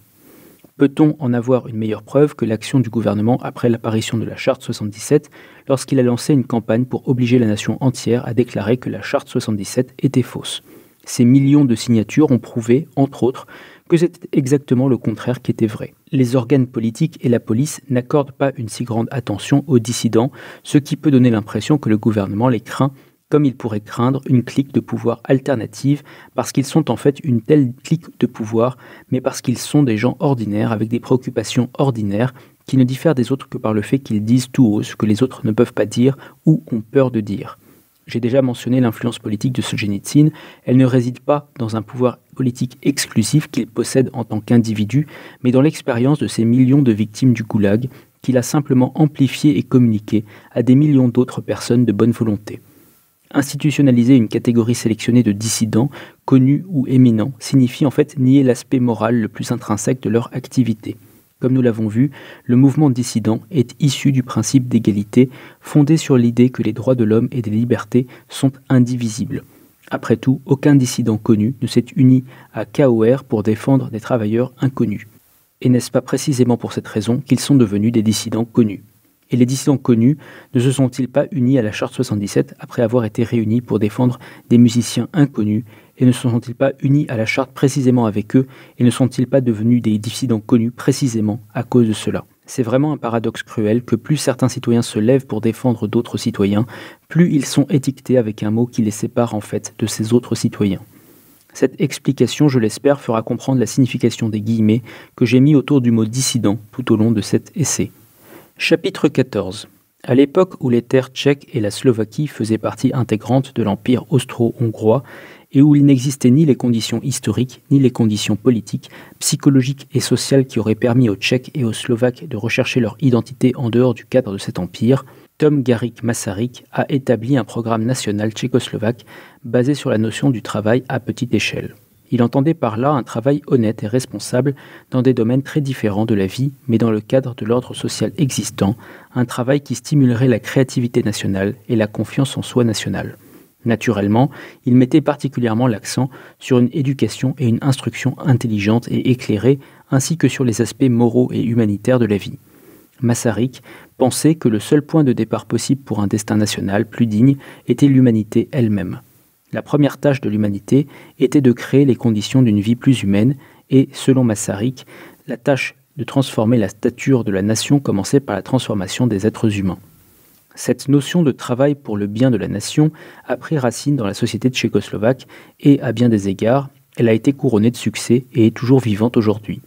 Peut-on en avoir une meilleure preuve que l'action du gouvernement après l'apparition de la Charte 77 lorsqu'il a lancé une campagne pour obliger la nation entière à déclarer que la Charte 77 était fausse? Ces millions de signatures ont prouvé, entre autres, que c'était exactement le contraire qui était vrai. Les organes politiques et la police n'accordent pas une si grande attention aux dissidents, ce qui peut donner l'impression que le gouvernement les craint comme il pourrait craindre une clique de pouvoir alternative, parce qu'ils sont en fait une telle clique de pouvoir, mais parce qu'ils sont des gens ordinaires avec des préoccupations ordinaires qui ne diffèrent des autres que par le fait qu'ils disent tout haut ce que les autres ne peuvent pas dire ou ont peur de dire. J'ai déjà mentionné l'influence politique de Solzhenitsyn. Elle ne réside pas dans un pouvoir politique exclusif qu'il possède en tant qu'individu, mais dans l'expérience de ces millions de victimes du goulag qu'il a simplement amplifié et communiqué à des millions d'autres personnes de bonne volonté. Institutionnaliser une catégorie sélectionnée de dissidents, connus ou éminents, signifie en fait nier l'aspect moral le plus intrinsèque de leur activité. Comme nous l'avons vu, le mouvement dissident est issu du principe d'égalité, fondé sur l'idée que les droits de l'homme et des libertés sont indivisibles. Après tout, aucun dissident connu ne s'est uni à KOR pour défendre des travailleurs inconnus. Et n'est-ce pas précisément pour cette raison qu'ils sont devenus des dissidents connus? Et les dissidents connus ne se sont-ils pas unis à la Charte 77 après avoir été réunis pour défendre des musiciens inconnus et ne se sont-ils pas unis à la charte précisément avec eux et ne sont-ils pas devenus des dissidents connus précisément à cause de cela? C'est vraiment un paradoxe cruel que plus certains citoyens se lèvent pour défendre d'autres citoyens, plus ils sont étiquetés avec un mot qui les sépare en fait de ces autres citoyens. Cette explication, je l'espère, fera comprendre la signification des guillemets que j'ai mis autour du mot dissident tout au long de cet essai. Chapitre 14 à l'époque où les terres tchèques et la Slovaquie faisaient partie intégrante de l'Empire austro-hongrois, et où il n'existait ni les conditions historiques, ni les conditions politiques, psychologiques et sociales qui auraient permis aux Tchèques et aux Slovaques de rechercher leur identité en dehors du cadre de cet empire, Tom Garik Masaryk a établi un programme national tchécoslovaque basé sur la notion du travail à petite échelle. Il entendait par là un travail honnête et responsable dans des domaines très différents de la vie, mais dans le cadre de l'ordre social existant, un travail qui stimulerait la créativité nationale et la confiance en soi nationale. Naturellement, il mettait particulièrement l'accent sur une éducation et une instruction intelligente et éclairée, ainsi que sur les aspects moraux et humanitaires de la vie. Massarik pensait que le seul point de départ possible pour un destin national plus digne était l'humanité elle-même. La première tâche de l'humanité était de créer les conditions d'une vie plus humaine et, selon Massarik, la tâche de transformer la stature de la nation commençait par la transformation des êtres humains. Cette notion de travail pour le bien de la nation a pris racine dans la société tchécoslovaque et, à bien des égards, elle a été couronnée de succès et est toujours vivante aujourd'hui.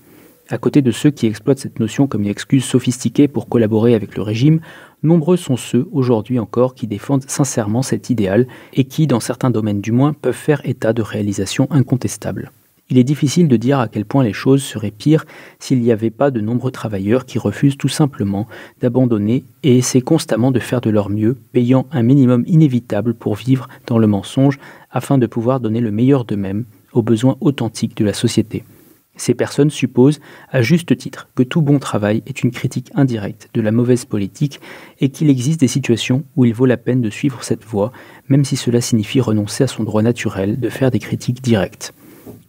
À côté de ceux qui exploitent cette notion comme une excuse sophistiquée pour collaborer avec le régime, nombreux sont ceux aujourd'hui encore qui défendent sincèrement cet idéal et qui, dans certains domaines du moins, peuvent faire état de réalisations incontestables. Il est difficile de dire à quel point les choses seraient pires s'il n'y avait pas de nombreux travailleurs qui refusent tout simplement d'abandonner et essaient constamment de faire de leur mieux, payant un minimum inévitable pour vivre dans le mensonge afin de pouvoir donner le meilleur d'eux-mêmes aux besoins authentiques de la société. Ces personnes supposent, à juste titre, que tout bon travail est une critique indirecte de la mauvaise politique et qu'il existe des situations où il vaut la peine de suivre cette voie, même si cela signifie renoncer à son droit naturel de faire des critiques directes.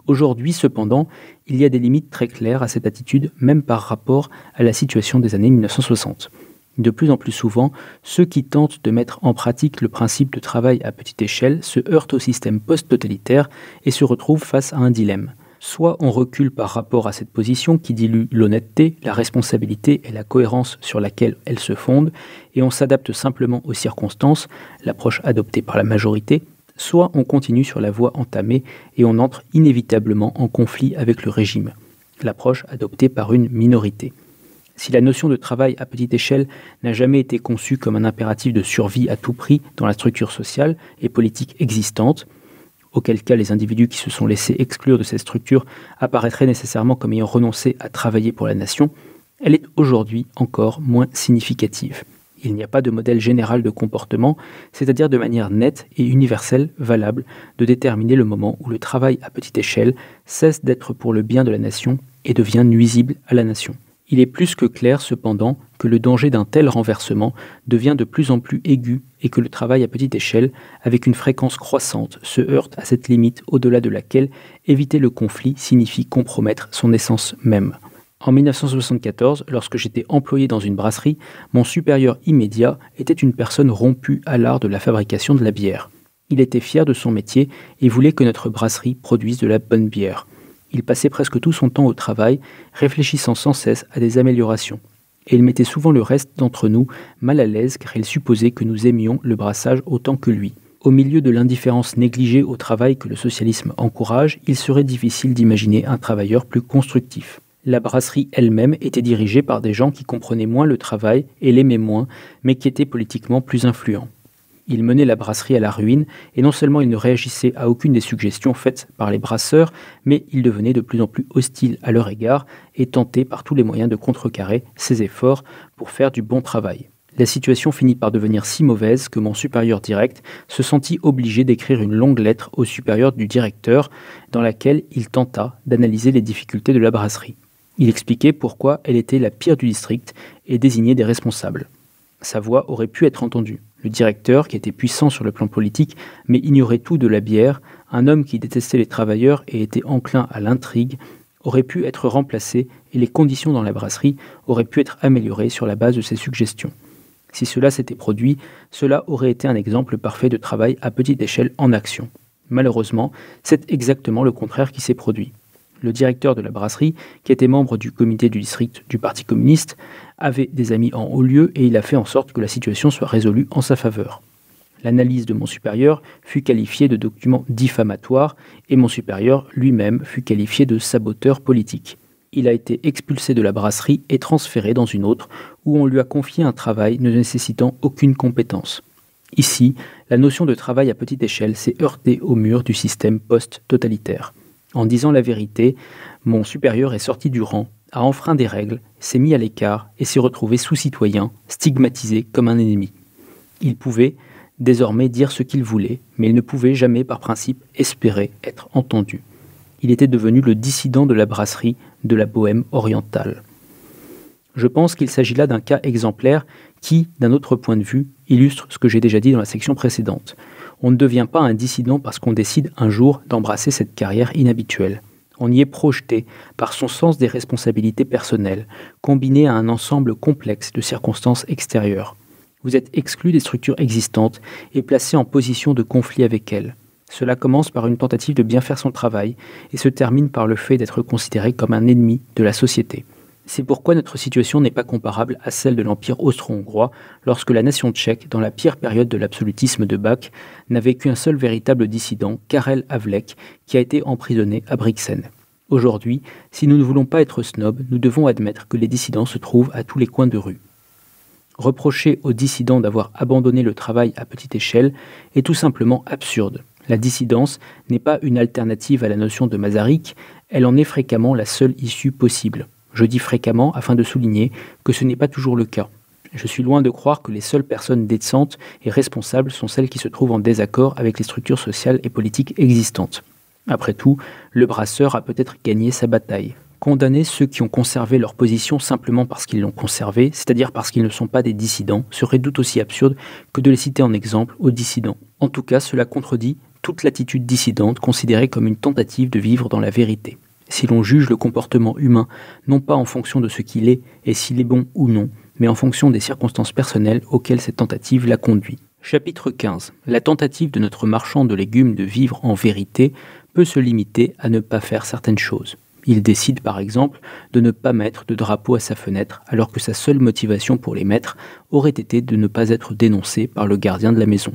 Aujourd'hui, cependant, il y a des limites très claires à cette attitude, même par rapport à la situation des années 1960. De plus en plus souvent, ceux qui tentent de mettre en pratique le principe de travail à petite échelle se heurtent au système post-totalitaire et se retrouvent face à un dilemme. Soit on recule par rapport à cette position qui dilue l'honnêteté, la responsabilité et la cohérence sur laquelle elle se fonde, et on s'adapte simplement aux circonstances, l'approche adoptée par la majorité, soit on continue sur la voie entamée et on entre inévitablement en conflit avec le régime, l'approche adoptée par une minorité. Si la notion de travail à petite échelle n'a jamais été conçue comme un impératif de survie à tout prix dans la structure sociale et politique existante, auquel cas les individus qui se sont laissés exclure de cette structure apparaîtraient nécessairement comme ayant renoncé à travailler pour la nation, elle est aujourd'hui encore moins significative il n'y a pas de modèle général de comportement, c'est-à-dire de manière nette et universelle, valable, de déterminer le moment où le travail à petite échelle cesse d'être pour le bien de la nation et devient nuisible à la nation. Il est plus que clair cependant que le danger d'un tel renversement devient de plus en plus aigu et que le travail à petite échelle, avec une fréquence croissante, se heurte à cette limite au-delà de laquelle éviter le conflit signifie compromettre son essence même. En 1974, lorsque j'étais employé dans une brasserie, mon supérieur immédiat était une personne rompue à l'art de la fabrication de la bière. Il était fier de son métier et voulait que notre brasserie produise de la bonne bière. Il passait presque tout son temps au travail, réfléchissant sans cesse à des améliorations. Et il mettait souvent le reste d'entre nous mal à l'aise car il supposait que nous aimions le brassage autant que lui. Au milieu de l'indifférence négligée au travail que le socialisme encourage, il serait difficile d'imaginer un travailleur plus constructif. La brasserie elle-même était dirigée par des gens qui comprenaient moins le travail et l'aimaient moins, mais qui étaient politiquement plus influents. Ils menaient la brasserie à la ruine, et non seulement ils ne réagissaient à aucune des suggestions faites par les brasseurs, mais ils devenaient de plus en plus hostiles à leur égard et tentaient par tous les moyens de contrecarrer ces efforts pour faire du bon travail. La situation finit par devenir si mauvaise que mon supérieur direct se sentit obligé d'écrire une longue lettre au supérieur du directeur dans laquelle il tenta d'analyser les difficultés de la brasserie. Il expliquait pourquoi elle était la pire du district et désignait des responsables. Sa voix aurait pu être entendue. Le directeur, qui était puissant sur le plan politique, mais ignorait tout de la bière, un homme qui détestait les travailleurs et était enclin à l'intrigue, aurait pu être remplacé et les conditions dans la brasserie auraient pu être améliorées sur la base de ses suggestions. Si cela s'était produit, cela aurait été un exemple parfait de travail à petite échelle en action. Malheureusement, c'est exactement le contraire qui s'est produit. Le directeur de la brasserie, qui était membre du comité du district du Parti communiste, avait des amis en haut lieu et il a fait en sorte que la situation soit résolue en sa faveur. L'analyse de mon supérieur fut qualifiée de document diffamatoire et mon supérieur lui-même fut qualifié de saboteur politique il a été expulsé de la brasserie et transféré dans une autre où on lui a confié un travail ne nécessitant aucune compétence. Ici, la notion de travail à petite échelle s'est heurtée au mur du système post-totalitaire. En disant la vérité, mon supérieur est sorti du rang, a enfreint des règles, s'est mis à l'écart et s'est retrouvé sous-citoyen, stigmatisé comme un ennemi. Il pouvait désormais dire ce qu'il voulait, mais il ne pouvait jamais par principe espérer être entendu il était devenu le dissident de la brasserie de la Bohème orientale. Je pense qu'il s'agit là d'un cas exemplaire qui, d'un autre point de vue, illustre ce que j'ai déjà dit dans la section précédente. On ne devient pas un dissident parce qu'on décide un jour d'embrasser cette carrière inhabituelle. On y est projeté par son sens des responsabilités personnelles, combiné à un ensemble complexe de circonstances extérieures. Vous êtes exclu des structures existantes et placé en position de conflit avec elles. Cela commence par une tentative de bien faire son travail et se termine par le fait d'être considéré comme un ennemi de la société. C'est pourquoi notre situation n'est pas comparable à celle de l'Empire austro-hongrois, lorsque la nation tchèque, dans la pire période de l'absolutisme de Bach, n'avait qu'un seul véritable dissident, Karel Havlek, qui a été emprisonné à Brixen. Aujourd'hui, si nous ne voulons pas être snobs, nous devons admettre que les dissidents se trouvent à tous les coins de rue. Reprocher aux dissidents d'avoir abandonné le travail à petite échelle est tout simplement absurde. La dissidence n'est pas une alternative à la notion de Masaryk, elle en est fréquemment la seule issue possible. Je dis fréquemment afin de souligner que ce n'est pas toujours le cas. Je suis loin de croire que les seules personnes décentes et responsables sont celles qui se trouvent en désaccord avec les structures sociales et politiques existantes. Après tout, le brasseur a peut-être gagné sa bataille. Condamner ceux qui ont conservé leur position simplement parce qu'ils l'ont conservée, c'est-à-dire parce qu'ils ne sont pas des dissidents, serait tout aussi absurde que de les citer en exemple aux dissidents. En tout cas, cela contredit toute l'attitude dissidente considérée comme une tentative de vivre dans la vérité. Si l'on juge le comportement humain non pas en fonction de ce qu'il est et s'il est bon ou non, mais en fonction des circonstances personnelles auxquelles cette tentative l'a conduit. Chapitre 15. La tentative de notre marchand de légumes de vivre en vérité peut se limiter à ne pas faire certaines choses. Il décide par exemple de ne pas mettre de drapeau à sa fenêtre alors que sa seule motivation pour les mettre aurait été de ne pas être dénoncé par le gardien de la maison.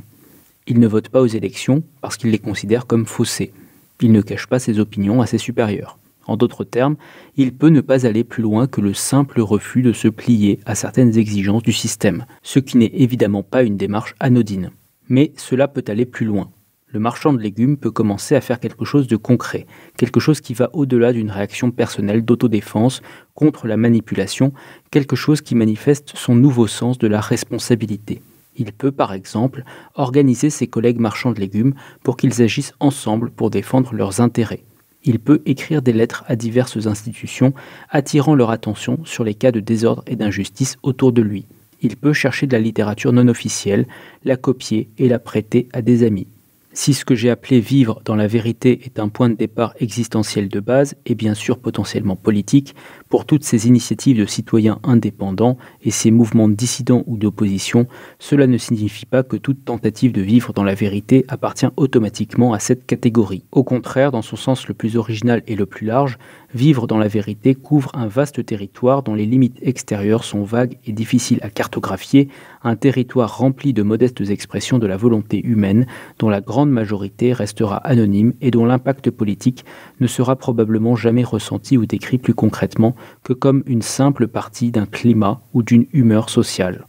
Il ne vote pas aux élections parce qu'il les considère comme faussées. Il ne cache pas ses opinions à ses supérieurs. En d'autres termes, il peut ne pas aller plus loin que le simple refus de se plier à certaines exigences du système, ce qui n'est évidemment pas une démarche anodine. Mais cela peut aller plus loin. Le marchand de légumes peut commencer à faire quelque chose de concret, quelque chose qui va au-delà d'une réaction personnelle d'autodéfense contre la manipulation, quelque chose qui manifeste son nouveau sens de la responsabilité. Il peut par exemple organiser ses collègues marchands de légumes pour qu'ils agissent ensemble pour défendre leurs intérêts. Il peut écrire des lettres à diverses institutions attirant leur attention sur les cas de désordre et d'injustice autour de lui. Il peut chercher de la littérature non officielle, la copier et la prêter à des amis. Si ce que j'ai appelé vivre dans la vérité est un point de départ existentiel de base et bien sûr potentiellement politique, pour toutes ces initiatives de citoyens indépendants et ces mouvements dissidents ou d'opposition, cela ne signifie pas que toute tentative de vivre dans la vérité appartient automatiquement à cette catégorie. Au contraire, dans son sens le plus original et le plus large, Vivre dans la vérité couvre un vaste territoire dont les limites extérieures sont vagues et difficiles à cartographier, un territoire rempli de modestes expressions de la volonté humaine, dont la grande majorité restera anonyme et dont l'impact politique ne sera probablement jamais ressenti ou décrit plus concrètement que comme une simple partie d'un climat ou d'une humeur sociale.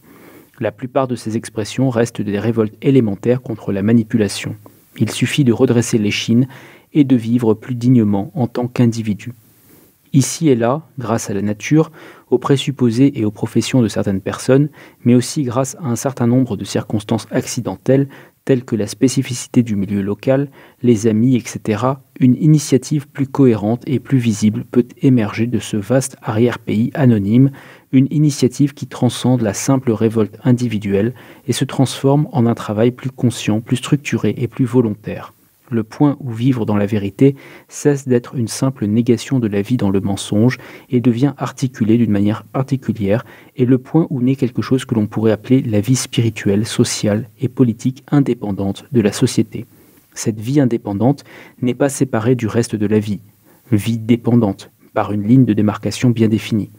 La plupart de ces expressions restent des révoltes élémentaires contre la manipulation. Il suffit de redresser l'échine et de vivre plus dignement en tant qu'individu. ici et là, grâce à la nature, aux présupposés et aux professions de certaines personnes, mais aussi grâce à un certain nombre de circonstances accidentelles telles que la spécificité du milieu local, les amis, etc., une initiative plus cohérente et plus visible peut émerger de ce vaste arrière-pays anonyme, une initiative qui transcende la simple révolte individuelle et se transforme en un travail plus conscient, plus structuré et plus volontaire le point où vivre dans la vérité cesse d'être une simple négation de la vie dans le mensonge et devient articulé d'une manière particulière, et le point où naît quelque chose que l'on pourrait appeler la vie spirituelle, sociale et politique indépendante de la société. Cette vie indépendante n'est pas séparée du reste de la vie, vie dépendante, par une ligne de démarcation bien définie.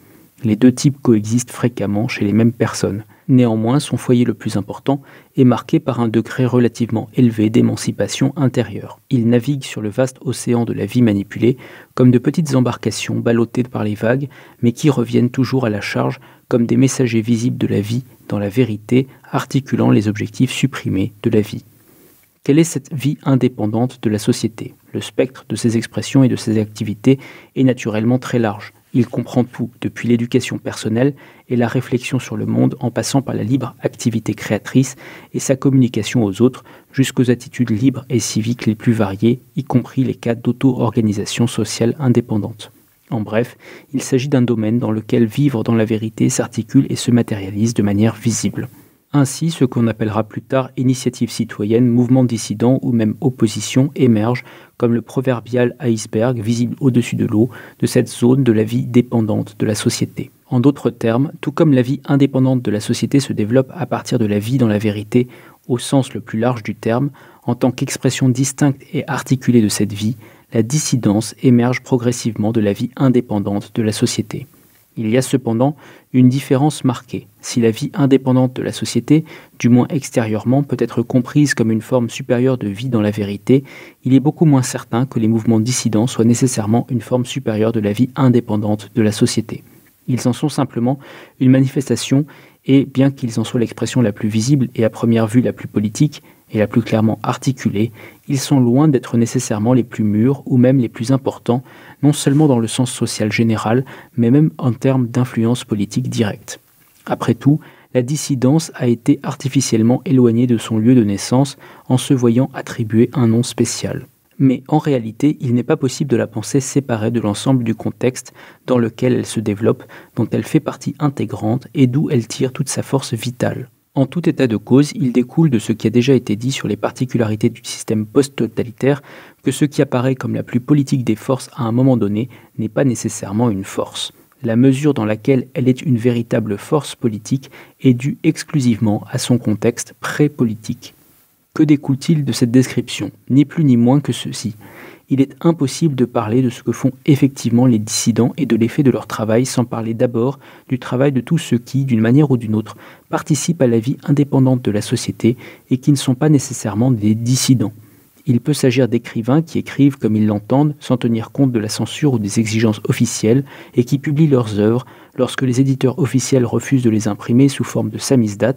Les deux types coexistent fréquemment chez les mêmes personnes. Néanmoins, son foyer le plus important est marqué par un degré relativement élevé d'émancipation intérieure. Il navigue sur le vaste océan de la vie manipulée comme de petites embarcations ballottées par les vagues, mais qui reviennent toujours à la charge comme des messagers visibles de la vie dans la vérité, articulant les objectifs supprimés de la vie. Quelle est cette vie indépendante de la société? Le spectre de ses expressions et de ses activités est naturellement très large. Il comprend tout, depuis l'éducation personnelle et la réflexion sur le monde en passant par la libre activité créatrice et sa communication aux autres, jusqu'aux attitudes libres et civiques les plus variées, y compris les cas d'auto-organisation sociale indépendante. En bref, il s'agit d'un domaine dans lequel vivre dans la vérité s'articule et se matérialise de manière visible. Ainsi, ce qu'on appellera plus tard initiative citoyenne, mouvement dissident ou même opposition émerge comme le proverbial iceberg visible au-dessus de l'eau de cette zone de la vie dépendante de la société. En d'autres termes, tout comme la vie indépendante de la société se développe à partir de la vie dans la vérité au sens le plus large du terme, en tant qu'expression distincte et articulée de cette vie, la dissidence émerge progressivement de la vie indépendante de la société. Il y a cependant une différence marquée. Si la vie indépendante de la société, du moins extérieurement, peut être comprise comme une forme supérieure de vie dans la vérité, il est beaucoup moins certain que les mouvements dissidents soient nécessairement une forme supérieure de la vie indépendante de la société. Ils en sont simplement une manifestation et, bien qu'ils en soient l'expression la plus visible et à première vue la plus politique, et la plus clairement articulée, ils sont loin d'être nécessairement les plus mûrs ou même les plus importants, non seulement dans le sens social général, mais même en termes d'influence politique directe. Après tout, la dissidence a été artificiellement éloignée de son lieu de naissance en se voyant attribuer un nom spécial. Mais en réalité, il n'est pas possible de la penser séparée de l'ensemble du contexte dans lequel elle se développe, dont elle fait partie intégrante et d'où elle tire toute sa force vitale. En tout état de cause, il découle de ce qui a déjà été dit sur les particularités du système post-totalitaire que ce qui apparaît comme la plus politique des forces à un moment donné n'est pas nécessairement une force. La mesure dans laquelle elle est une véritable force politique est due exclusivement à son contexte pré-politique. Que découle-t-il de cette description? Ni plus ni moins que ceci il est impossible de parler de ce que font effectivement les dissidents et de l'effet de leur travail sans parler d'abord du travail de tous ceux qui, d'une manière ou d'une autre, participent à la vie indépendante de la société et qui ne sont pas nécessairement des dissidents. Il peut s'agir d'écrivains qui écrivent comme ils l'entendent sans tenir compte de la censure ou des exigences officielles et qui publient leurs œuvres lorsque les éditeurs officiels refusent de les imprimer sous forme de samizdat.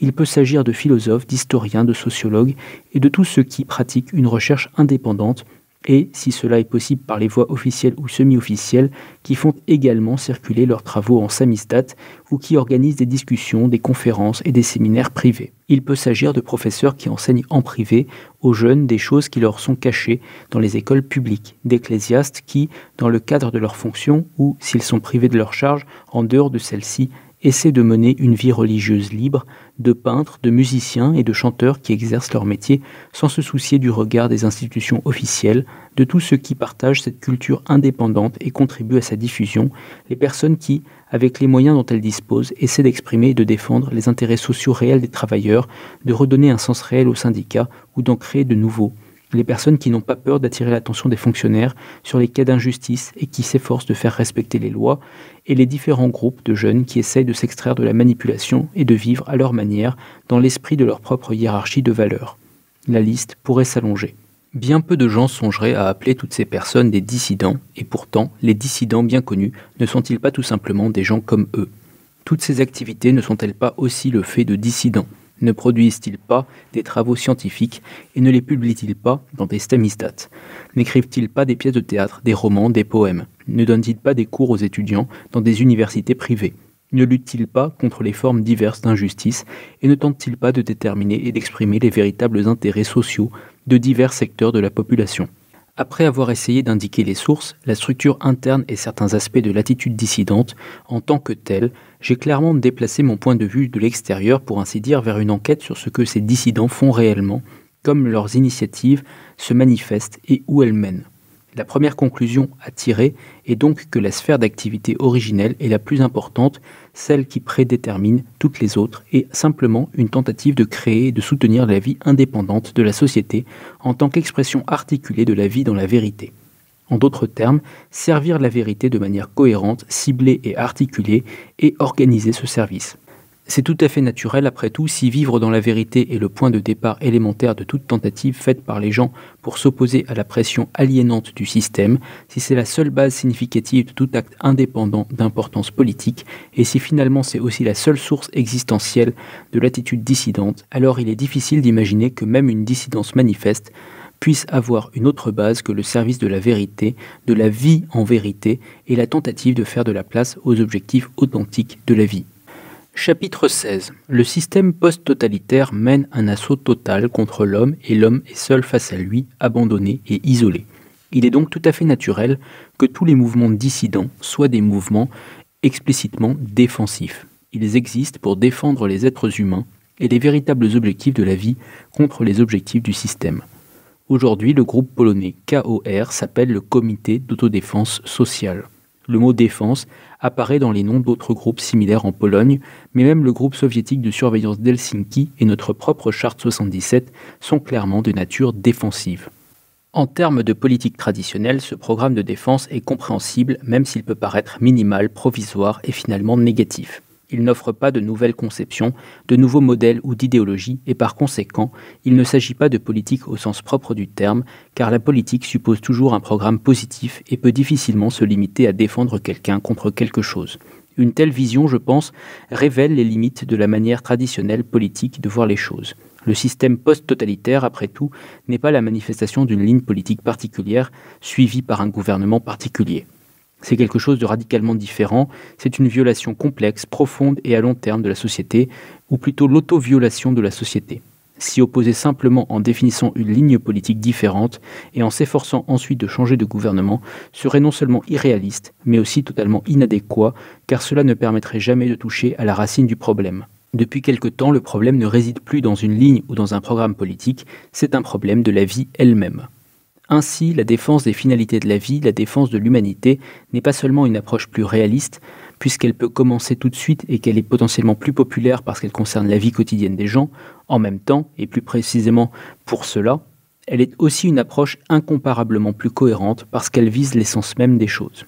Il peut s'agir de philosophes, d'historiens, de sociologues et de tous ceux qui pratiquent une recherche indépendante et, si cela est possible par les voies officielles ou semi-officielles, qui font également circuler leurs travaux en samizdat ou qui organisent des discussions, des conférences et des séminaires privés. Il peut s'agir de professeurs qui enseignent en privé aux jeunes des choses qui leur sont cachées dans les écoles publiques, d'ecclésiastes qui, dans le cadre de leurs fonctions ou, s'ils sont privés de leur charge, en dehors de celles-ci, essaient de mener une vie religieuse libre, de peintres, de musiciens et de chanteurs qui exercent leur métier sans se soucier du regard des institutions officielles, de tous ceux qui partagent cette culture indépendante et contribuent à sa diffusion, les personnes qui, avec les moyens dont elles disposent, essaient d'exprimer et de défendre les intérêts sociaux réels des travailleurs, de redonner un sens réel aux syndicats ou d'en créer de nouveaux, les personnes qui n'ont pas peur d'attirer l'attention des fonctionnaires sur les cas d'injustice et qui s'efforcent de faire respecter les lois, et les différents groupes de jeunes qui essayent de s'extraire de la manipulation et de vivre à leur manière dans l'esprit de leur propre hiérarchie de valeurs. La liste pourrait s'allonger. Bien peu de gens songeraient à appeler toutes ces personnes des dissidents, et pourtant, les dissidents bien connus ne sont-ils pas tout simplement des gens comme eux? Toutes ces activités ne sont-elles pas aussi le fait de dissidents? Ne produisent-ils pas des travaux scientifiques et ne les publient-ils pas dans des stemmistats N'écrivent-ils pas des pièces de théâtre, des romans, des poèmes? Ne donne-t-il pas des cours aux étudiants dans des universités privées? Ne lutte-t-il pas contre les formes diverses d'injustice et ne tente-t-il pas de déterminer et d'exprimer les véritables intérêts sociaux de divers secteurs de la population? Après avoir essayé d'indiquer les sources, la structure interne et certains aspects de l'attitude dissidente, en tant que telle, j'ai clairement déplacé mon point de vue de l'extérieur pour ainsi dire vers une enquête sur ce que ces dissidents font réellement, comme leurs initiatives se manifestent et où elles mènent. La première conclusion à tirer est donc que la sphère d'activité originelle est la plus importante, celle qui prédétermine toutes les autres, et simplement une tentative de créer et de soutenir la vie indépendante de la société en tant qu'expression articulée de la vie dans la vérité. En d'autres termes, servir la vérité de manière cohérente, ciblée et articulée, et organiser ce service. C'est tout à fait naturel, après tout, si vivre dans la vérité est le point de départ élémentaire de toute tentative faite par les gens pour s'opposer à la pression aliénante du système, si c'est la seule base significative de tout acte indépendant d'importance politique, et si finalement c'est aussi la seule source existentielle de l'attitude dissidente, alors il est difficile d'imaginer que même une dissidence manifeste puisse avoir une autre base que le service de la vérité, de la vie en vérité, et la tentative de faire de la place aux objectifs authentiques de la vie. Chapitre 16. Le système post-totalitaire mène un assaut total contre l'homme et l'homme est seul face à lui, abandonné et isolé. Il est donc tout à fait naturel que tous les mouvements dissidents soient des mouvements explicitement défensifs. Ils existent pour défendre les êtres humains et les véritables objectifs de la vie contre les objectifs du système. Aujourd'hui, le groupe polonais KOR s'appelle le Comité d'autodéfense sociale. Le mot défense apparaît dans les noms d'autres groupes similaires en Pologne, mais même le groupe soviétique de surveillance d'Helsinki et notre propre charte 77 sont clairement de nature défensive. En termes de politique traditionnelle, ce programme de défense est compréhensible même s'il peut paraître minimal, provisoire et finalement négatif. Il n'offre pas de nouvelles conceptions, de nouveaux modèles ou d'idéologies, et par conséquent, il ne s'agit pas de politique au sens propre du terme, car la politique suppose toujours un programme positif et peut difficilement se limiter à défendre quelqu'un contre quelque chose. Une telle vision, je pense, révèle les limites de la manière traditionnelle politique de voir les choses. Le système post-totalitaire, après tout, n'est pas la manifestation d'une ligne politique particulière suivie par un gouvernement particulier. C'est quelque chose de radicalement différent, c'est une violation complexe, profonde et à long terme de la société, ou plutôt l'auto-violation de la société. S'y opposer simplement en définissant une ligne politique différente et en s'efforçant ensuite de changer de gouvernement serait non seulement irréaliste, mais aussi totalement inadéquat, car cela ne permettrait jamais de toucher à la racine du problème. Depuis quelque temps, le problème ne réside plus dans une ligne ou dans un programme politique, c'est un problème de la vie elle-même. Ainsi, la défense des finalités de la vie, la défense de l'humanité, n'est pas seulement une approche plus réaliste, puisqu'elle peut commencer tout de suite et qu'elle est potentiellement plus populaire parce qu'elle concerne la vie quotidienne des gens, en même temps, et plus précisément pour cela, elle est aussi une approche incomparablement plus cohérente parce qu'elle vise l'essence même des choses.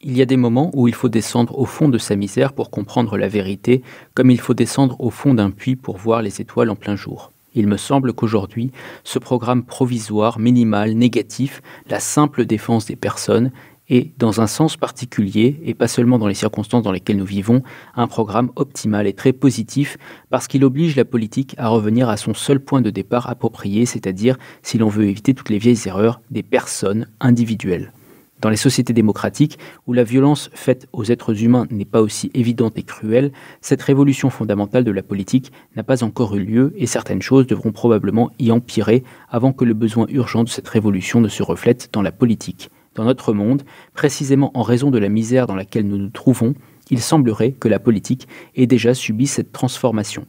Il y a des moments où il faut descendre au fond de sa misère pour comprendre la vérité, comme il faut descendre au fond d'un puits pour voir les étoiles en plein jour. Il me semble qu'aujourd'hui, ce programme provisoire, minimal, négatif, la simple défense des personnes, est, dans un sens particulier, et pas seulement dans les circonstances dans lesquelles nous vivons, un programme optimal et très positif parce qu'il oblige la politique à revenir à son seul point de départ approprié, c'est-à-dire, si l'on veut éviter toutes les vieilles erreurs, des personnes individuelles. Dans les sociétés démocratiques, où la violence faite aux êtres humains n'est pas aussi évidente et cruelle, cette révolution fondamentale de la politique n'a pas encore eu lieu et certaines choses devront probablement y empirer avant que le besoin urgent de cette révolution ne se reflète dans la politique. Dans notre monde, précisément en raison de la misère dans laquelle nous nous trouvons, il semblerait que la politique ait déjà subi cette transformation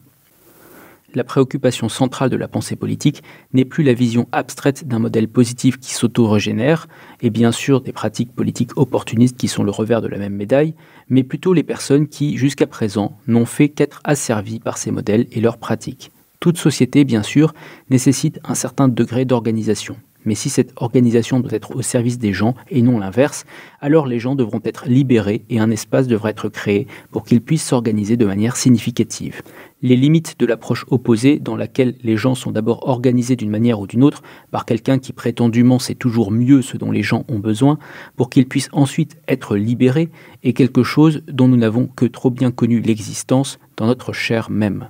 la préoccupation centrale de la pensée politique n'est plus la vision abstraite d'un modèle positif qui s'auto-régénère, et bien sûr des pratiques politiques opportunistes qui sont le revers de la même médaille, mais plutôt les personnes qui, jusqu'à présent, n'ont fait qu'être asservies par ces modèles et leurs pratiques. Toute société, bien sûr, nécessite un certain degré d'organisation. Mais si cette organisation doit être au service des gens et non l'inverse, alors les gens devront être libérés et un espace devra être créé pour qu'ils puissent s'organiser de manière significative. Les limites de l'approche opposée, dans laquelle les gens sont d'abord organisés d'une manière ou d'une autre par quelqu'un qui prétendument sait toujours mieux ce dont les gens ont besoin, pour qu'ils puissent ensuite être libérés, est quelque chose dont nous n'avons que trop bien connu l'existence dans notre chair même.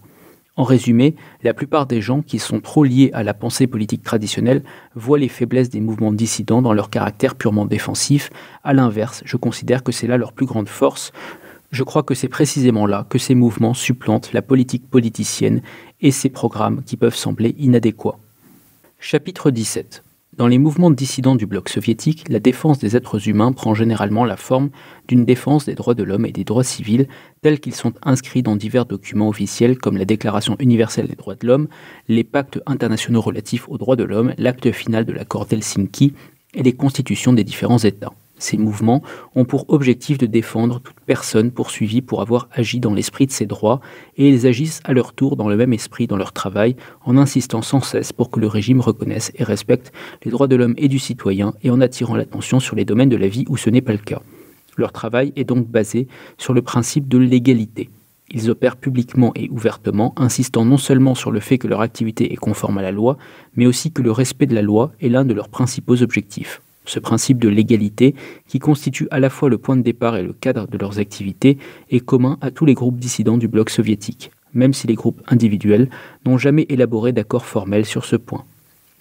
En résumé, la plupart des gens qui sont trop liés à la pensée politique traditionnelle voient les faiblesses des mouvements dissidents dans leur caractère purement défensif. A l'inverse, je considère que c'est là leur plus grande force. Je crois que c'est précisément là que ces mouvements supplantent la politique politicienne et ses programmes qui peuvent sembler inadéquats. Chapitre 17 dans les mouvements dissidents du bloc soviétique, la défense des êtres humains prend généralement la forme d'une défense des droits de l'homme et des droits civils tels qu'ils sont inscrits dans divers documents officiels comme la Déclaration universelle des droits de l'homme, les pactes internationaux relatifs aux droits de l'homme, l'acte final de l'accord d'Helsinki et les constitutions des différents États. Ces mouvements ont pour objectif de défendre toute personne poursuivie pour avoir agi dans l'esprit de ses droits, et ils agissent à leur tour dans le même esprit dans leur travail, en insistant sans cesse pour que le régime reconnaisse et respecte les droits de l'homme et du citoyen, et en attirant l'attention sur les domaines de la vie où ce n'est pas le cas. Leur travail est donc basé sur le principe de l'égalité. Ils opèrent publiquement et ouvertement, insistant non seulement sur le fait que leur activité est conforme à la loi, mais aussi que le respect de la loi est l'un de leurs principaux objectifs. Ce principe de l'égalité, qui constitue à la fois le point de départ et le cadre de leurs activités, est commun à tous les groupes dissidents du bloc soviétique, même si les groupes individuels n'ont jamais élaboré d'accord formel sur ce point.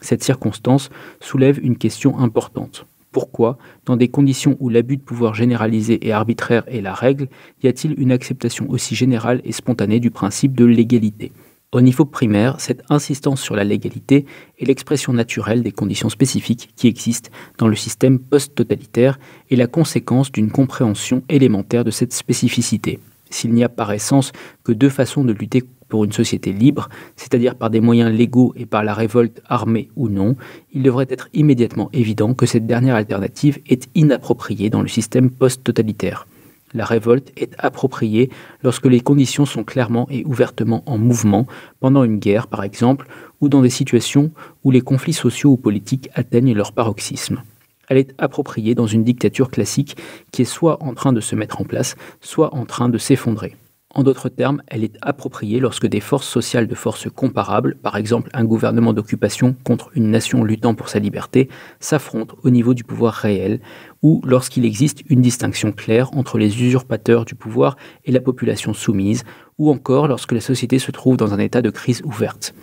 Cette circonstance soulève une question importante. Pourquoi, dans des conditions où l'abus de pouvoir généralisé et arbitraire est la règle, y a-t-il une acceptation aussi générale et spontanée du principe de l'égalité? Au niveau primaire, cette insistance sur la légalité est l'expression naturelle des conditions spécifiques qui existent dans le système post-totalitaire et la conséquence d'une compréhension élémentaire de cette spécificité. S'il n'y a par essence que deux façons de lutter pour une société libre, c'est-à-dire par des moyens légaux et par la révolte armée ou non, il devrait être immédiatement évident que cette dernière alternative est inappropriée dans le système post-totalitaire. La révolte est appropriée lorsque les conditions sont clairement et ouvertement en mouvement, pendant une guerre par exemple, ou dans des situations où les conflits sociaux ou politiques atteignent leur paroxysme. Elle est appropriée dans une dictature classique qui est soit en train de se mettre en place, soit en train de s'effondrer. En d'autres termes, elle est appropriée lorsque des forces sociales de force comparables, par exemple un gouvernement d'occupation contre une nation luttant pour sa liberté, s'affrontent au niveau du pouvoir réel, ou lorsqu'il existe une distinction claire entre les usurpateurs du pouvoir et la population soumise, ou encore lorsque la société se trouve dans un état de crise ouverte.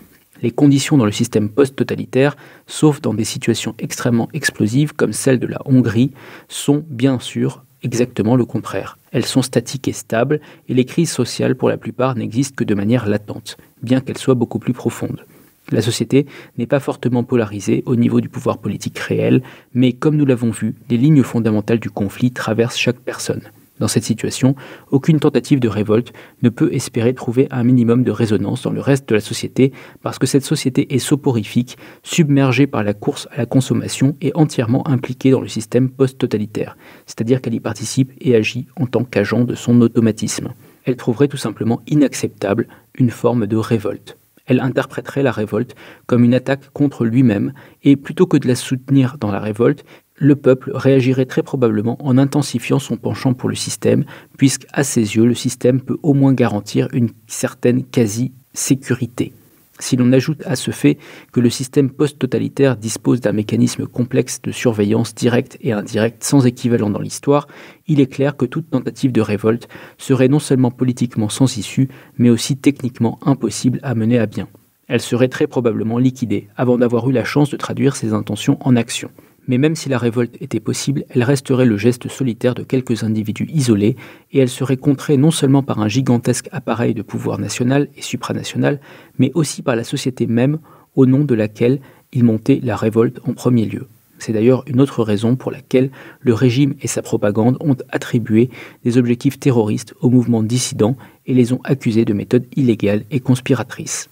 Les conditions dans le système post-totalitaire, sauf dans des situations extrêmement explosives comme celle de la Hongrie, sont bien sûr exactement le contraire. Elles sont statiques et stables, et les crises sociales, pour la plupart, n'existent que de manière latente, bien qu'elles soient beaucoup plus profondes. La société n'est pas fortement polarisée au niveau du pouvoir politique réel, mais comme nous l'avons vu, les lignes fondamentales du conflit traversent chaque personne. Dans cette situation, aucune tentative de révolte ne peut espérer trouver un minimum de résonance dans le reste de la société parce que cette société est soporifique, submergée par la course à la consommation et entièrement impliquée dans le système post-totalitaire, c'est-à-dire qu'elle y participe et agit en tant qu'agent de son automatisme. Elle trouverait tout simplement inacceptable une forme de révolte elle interpréterait la révolte comme une attaque contre lui-même, et plutôt que de la soutenir dans la révolte, le peuple réagirait très probablement en intensifiant son penchant pour le système, puisque à ses yeux, le système peut au moins garantir une certaine quasi-sécurité. Si l'on ajoute à ce fait que le système post-totalitaire dispose d'un mécanisme complexe de surveillance directe et indirecte sans équivalent dans l'histoire, il est clair que toute tentative de révolte serait non seulement politiquement sans issue, mais aussi techniquement impossible à mener à bien. Elle serait très probablement liquidée avant d'avoir eu la chance de traduire ses intentions en action mais même si la révolte était possible, elle resterait le geste solitaire de quelques individus isolés, et elle serait contrée non seulement par un gigantesque appareil de pouvoir national et supranational, mais aussi par la société même au nom de laquelle il montait la révolte en premier lieu. C'est d'ailleurs une autre raison pour laquelle le régime et sa propagande ont attribué des objectifs terroristes aux mouvements dissidents et les ont accusés de méthodes illégales et conspiratrices.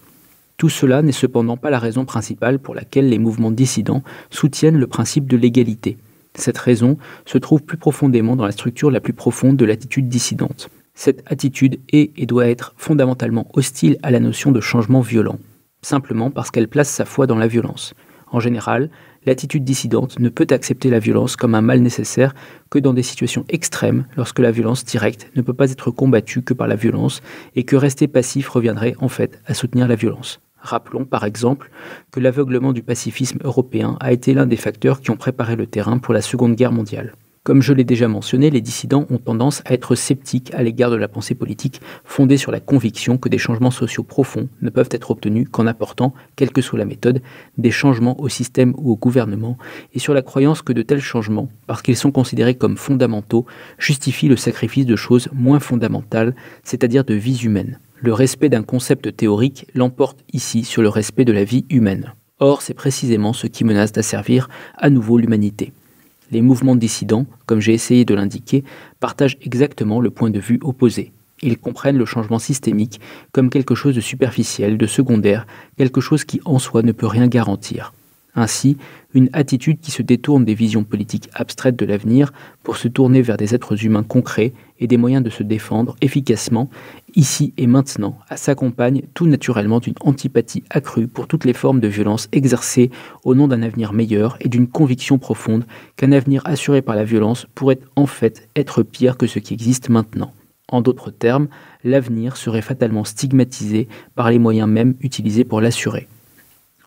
Tout cela n'est cependant pas la raison principale pour laquelle les mouvements dissidents soutiennent le principe de l'égalité. Cette raison se trouve plus profondément dans la structure la plus profonde de l'attitude dissidente. Cette attitude est et doit être fondamentalement hostile à la notion de changement violent, simplement parce qu'elle place sa foi dans la violence. En général, l'attitude dissidente ne peut accepter la violence comme un mal nécessaire que dans des situations extrêmes, lorsque la violence directe ne peut pas être combattue que par la violence, et que rester passif reviendrait en fait à soutenir la violence. Rappelons par exemple que l'aveuglement du pacifisme européen a été l'un des facteurs qui ont préparé le terrain pour la Seconde Guerre mondiale. Comme je l'ai déjà mentionné, les dissidents ont tendance à être sceptiques à l'égard de la pensée politique fondée sur la conviction que des changements sociaux profonds ne peuvent être obtenus qu'en apportant, quelle que soit la méthode, des changements au système ou au gouvernement, et sur la croyance que de tels changements, parce qu'ils sont considérés comme fondamentaux, justifient le sacrifice de choses moins fondamentales, c'est-à-dire de vies humaines. Le respect d'un concept théorique l'emporte ici sur le respect de la vie humaine. Or, c'est précisément ce qui menace d'asservir à nouveau l'humanité. Les mouvements dissidents, comme j'ai essayé de l'indiquer, partagent exactement le point de vue opposé. Ils comprennent le changement systémique comme quelque chose de superficiel, de secondaire, quelque chose qui en soi ne peut rien garantir. Ainsi, une attitude qui se détourne des visions politiques abstraites de l'avenir pour se tourner vers des êtres humains concrets et des moyens de se défendre efficacement, ici et maintenant, s'accompagne tout naturellement d'une antipathie accrue pour toutes les formes de violence exercées au nom d'un avenir meilleur et d'une conviction profonde qu'un avenir assuré par la violence pourrait en fait être pire que ce qui existe maintenant. En d'autres termes, l'avenir serait fatalement stigmatisé par les moyens mêmes utilisés pour l'assurer.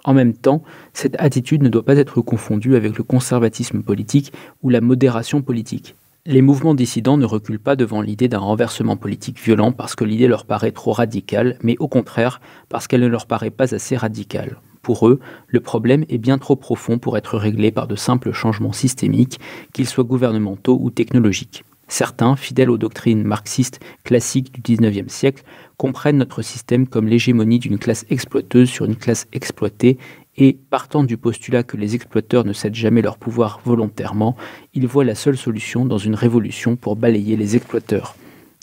En même temps, cette attitude ne doit pas être confondue avec le conservatisme politique ou la modération politique. Les mouvements dissidents ne reculent pas devant l'idée d'un renversement politique violent parce que l'idée leur paraît trop radicale, mais au contraire parce qu'elle ne leur paraît pas assez radicale. Pour eux, le problème est bien trop profond pour être réglé par de simples changements systémiques, qu'ils soient gouvernementaux ou technologiques. Certains, fidèles aux doctrines marxistes classiques du XIXe siècle, comprennent notre système comme l'hégémonie d'une classe exploiteuse sur une classe exploitée et, partant du postulat que les exploiteurs ne cèdent jamais leur pouvoir volontairement, ils voient la seule solution dans une révolution pour balayer les exploiteurs.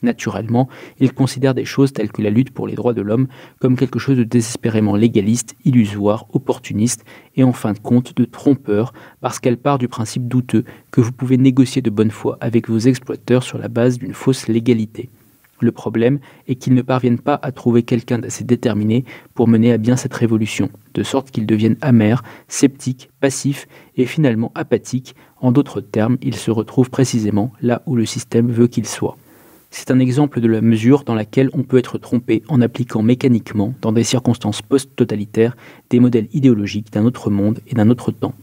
Naturellement, ils considèrent des choses telles que la lutte pour les droits de l'homme comme quelque chose de désespérément légaliste, illusoire, opportuniste et en fin de compte de trompeur parce qu'elle part du principe douteux que vous pouvez négocier de bonne foi avec vos exploiteurs sur la base d'une fausse légalité. Le problème est qu'ils ne parviennent pas à trouver quelqu'un d'assez déterminé pour mener à bien cette révolution, de sorte qu'ils deviennent amers, sceptiques, passifs et finalement apathiques. En d'autres termes, ils se retrouvent précisément là où le système veut qu'ils soient. C'est un exemple de la mesure dans laquelle on peut être trompé en appliquant mécaniquement, dans des circonstances post-totalitaires, des modèles idéologiques d'un autre monde et d'un autre temps.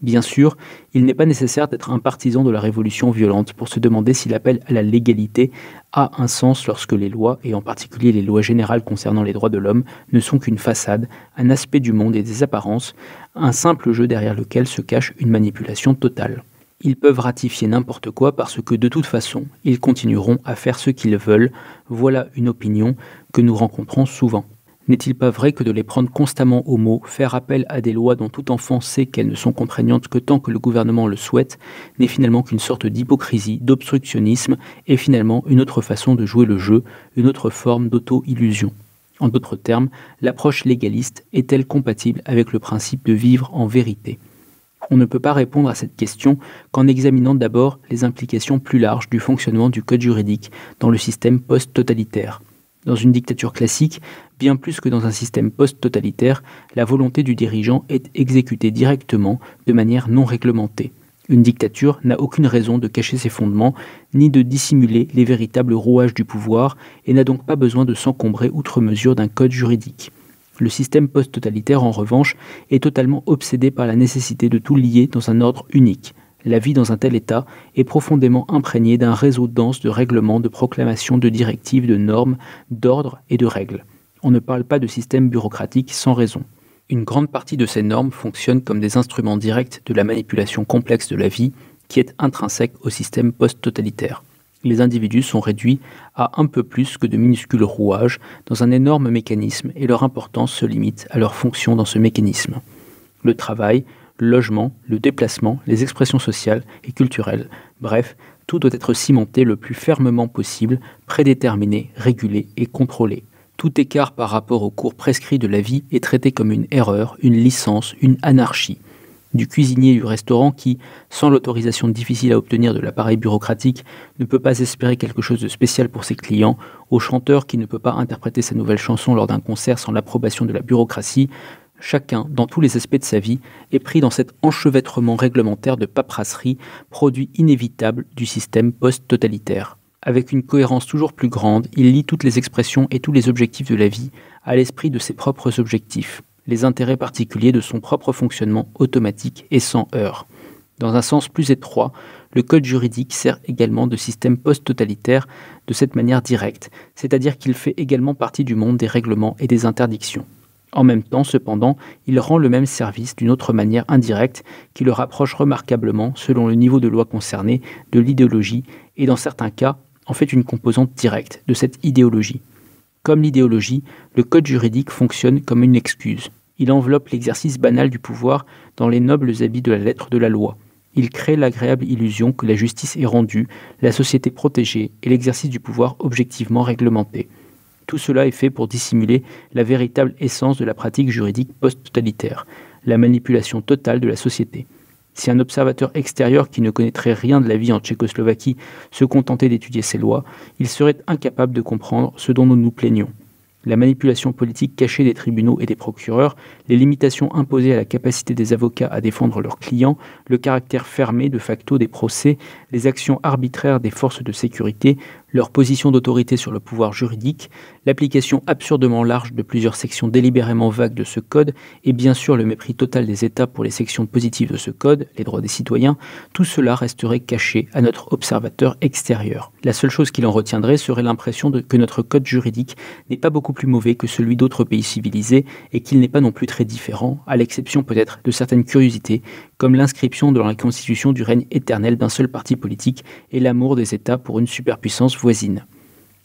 Bien sûr, il n'est pas nécessaire d'être un partisan de la révolution violente pour se demander si l'appel à la légalité a un sens lorsque les lois, et en particulier les lois générales concernant les droits de l'homme, ne sont qu'une façade, un aspect du monde et des apparences, un simple jeu derrière lequel se cache une manipulation totale ils peuvent ratifier n'importe quoi parce que de toute façon, ils continueront à faire ce qu'ils veulent. Voilà une opinion que nous rencontrons souvent. N'est-il pas vrai que de les prendre constamment au mot, faire appel à des lois dont tout enfant sait qu'elles ne sont contraignantes que tant que le gouvernement le souhaite, n'est finalement qu'une sorte d'hypocrisie, d'obstructionnisme, et finalement une autre façon de jouer le jeu, une autre forme d'auto-illusion? En d'autres termes, l'approche légaliste est-elle compatible avec le principe de vivre en vérité? On ne peut pas répondre à cette question qu'en examinant d'abord les implications plus larges du fonctionnement du code juridique dans le système post-totalitaire. Dans une dictature classique, bien plus que dans un système post-totalitaire, la volonté du dirigeant est exécutée directement de manière non réglementée. Une dictature n'a aucune raison de cacher ses fondements, ni de dissimuler les véritables rouages du pouvoir, et n'a donc pas besoin de s'encombrer outre mesure d'un code juridique. Le système post-totalitaire, en revanche, est totalement obsédé par la nécessité de tout lier dans un ordre unique. La vie dans un tel état est profondément imprégnée d'un réseau dense de règlements, de proclamations, de directives, de normes, d'ordres et de règles. On ne parle pas de système bureaucratique sans raison. Une grande partie de ces normes fonctionnent comme des instruments directs de la manipulation complexe de la vie qui est intrinsèque au système post-totalitaire les individus sont réduits à un peu plus que de minuscules rouages dans un énorme mécanisme et leur importance se limite à leur fonction dans ce mécanisme. Le travail, le logement, le déplacement, les expressions sociales et culturelles, bref, tout doit être cimenté le plus fermement possible, prédéterminé, régulé et contrôlé. Tout écart par rapport au cours prescrit de la vie est traité comme une erreur, une licence, une anarchie du cuisinier du restaurant qui, sans l'autorisation difficile à obtenir de l'appareil bureaucratique, ne peut pas espérer quelque chose de spécial pour ses clients, au chanteur qui ne peut pas interpréter sa nouvelle chanson lors d'un concert sans l'approbation de la bureaucratie, chacun, dans tous les aspects de sa vie, est pris dans cet enchevêtrement réglementaire de paperasserie, produit inévitable du système post-totalitaire. Avec une cohérence toujours plus grande, il lie toutes les expressions et tous les objectifs de la vie à l'esprit de ses propres objectifs les intérêts particuliers de son propre fonctionnement automatique et sans heurts. Dans un sens plus étroit, le code juridique sert également de système post-totalitaire de cette manière directe, c'est-à-dire qu'il fait également partie du monde des règlements et des interdictions. En même temps, cependant, il rend le même service d'une autre manière indirecte qui le rapproche remarquablement, selon le niveau de loi concerné, de l'idéologie et dans certains cas en fait une composante directe de cette idéologie. Comme l'idéologie, le code juridique fonctionne comme une excuse. Il enveloppe l'exercice banal du pouvoir dans les nobles habits de la lettre de la loi. Il crée l'agréable illusion que la justice est rendue, la société protégée et l'exercice du pouvoir objectivement réglementé. Tout cela est fait pour dissimuler la véritable essence de la pratique juridique post-totalitaire, la manipulation totale de la société. Si un observateur extérieur qui ne connaîtrait rien de la vie en Tchécoslovaquie se contentait d'étudier ces lois, il serait incapable de comprendre ce dont nous nous plaignons. La manipulation politique cachée des tribunaux et des procureurs, les limitations imposées à la capacité des avocats à défendre leurs clients, le caractère fermé de facto des procès, les actions arbitraires des forces de sécurité, leur position d'autorité sur le pouvoir juridique, l'application absurdement large de plusieurs sections délibérément vagues de ce code, et bien sûr le mépris total des États pour les sections positives de ce code, les droits des citoyens, tout cela resterait caché à notre observateur extérieur. La seule chose qu'il en retiendrait serait l'impression que notre code juridique n'est pas beaucoup plus mauvais que celui d'autres pays civilisés et qu'il n'est pas non plus très différent, à l'exception peut-être de certaines curiosités, comme l'inscription dans la Constitution du règne éternel d'un seul parti politique et l'amour des États pour une superpuissance voisine.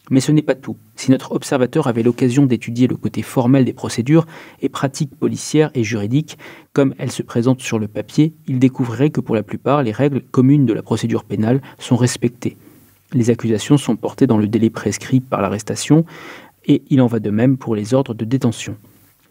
Mais ce n'est pas tout. Si notre observateur avait l'occasion d'étudier le côté formel des procédures et pratiques policières et juridiques, comme elles se présentent sur le papier, il découvrirait que pour la plupart, les règles communes de la procédure pénale sont respectées. Les accusations sont portées dans le délai prescrit par l'arrestation, et il en va de même pour les ordres de détention.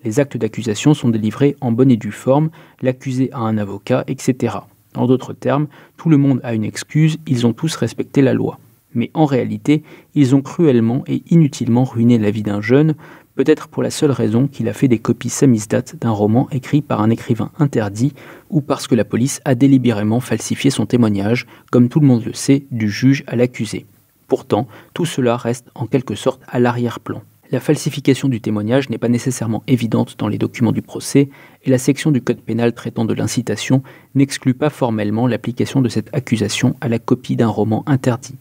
Les actes d'accusation sont délivrés en bonne et due forme, l'accusé a un avocat, etc. En d'autres termes, tout le monde a une excuse, ils ont tous respecté la loi. Mais en réalité, ils ont cruellement et inutilement ruiné la vie d'un jeune, peut-être pour la seule raison qu'il a fait des copies samizdat d'un roman écrit par un écrivain interdit, ou parce que la police a délibérément falsifié son témoignage, comme tout le monde le sait, du juge à l'accusé. Pourtant, tout cela reste en quelque sorte à l'arrière-plan. La falsification du témoignage n'est pas nécessairement évidente dans les documents du procès, et la section du Code pénal traitant de l'incitation n'exclut pas formellement l'application de cette accusation à la copie d'un roman interdit.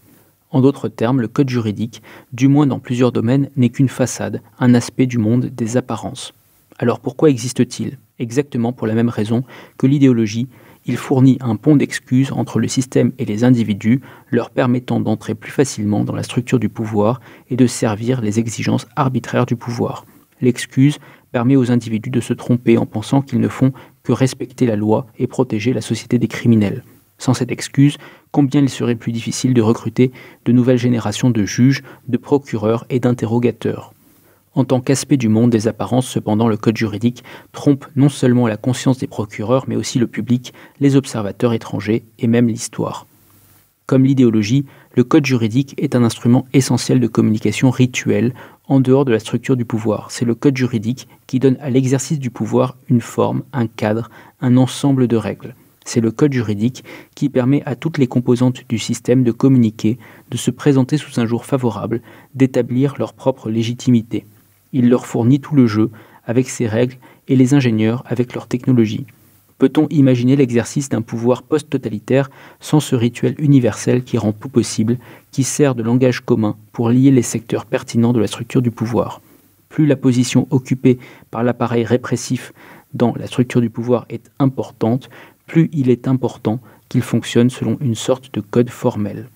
En d'autres termes, le Code juridique, du moins dans plusieurs domaines, n'est qu'une façade, un aspect du monde des apparences. Alors pourquoi existe-t-il Exactement pour la même raison que l'idéologie, il fournit un pont d'excuses entre le système et les individus, leur permettant d'entrer plus facilement dans la structure du pouvoir et de servir les exigences arbitraires du pouvoir. L'excuse permet aux individus de se tromper en pensant qu'ils ne font que respecter la loi et protéger la société des criminels. Sans cette excuse, combien il serait plus difficile de recruter de nouvelles générations de juges, de procureurs et d'interrogateurs. En tant qu'aspect du monde des apparences, cependant, le code juridique trompe non seulement la conscience des procureurs, mais aussi le public, les observateurs étrangers et même l'histoire. Comme l'idéologie, le code juridique est un instrument essentiel de communication rituelle en dehors de la structure du pouvoir. C'est le code juridique qui donne à l'exercice du pouvoir une forme, un cadre, un ensemble de règles. C'est le code juridique qui permet à toutes les composantes du système de communiquer, de se présenter sous un jour favorable, d'établir leur propre légitimité. Il leur fournit tout le jeu avec ses règles et les ingénieurs avec leur technologie. Peut-on imaginer l'exercice d'un pouvoir post-totalitaire sans ce rituel universel qui rend tout possible, qui sert de langage commun pour lier les secteurs pertinents de la structure du pouvoir? Plus la position occupée par l'appareil répressif dans la structure du pouvoir est importante, plus il est important qu'il fonctionne selon une sorte de code formel.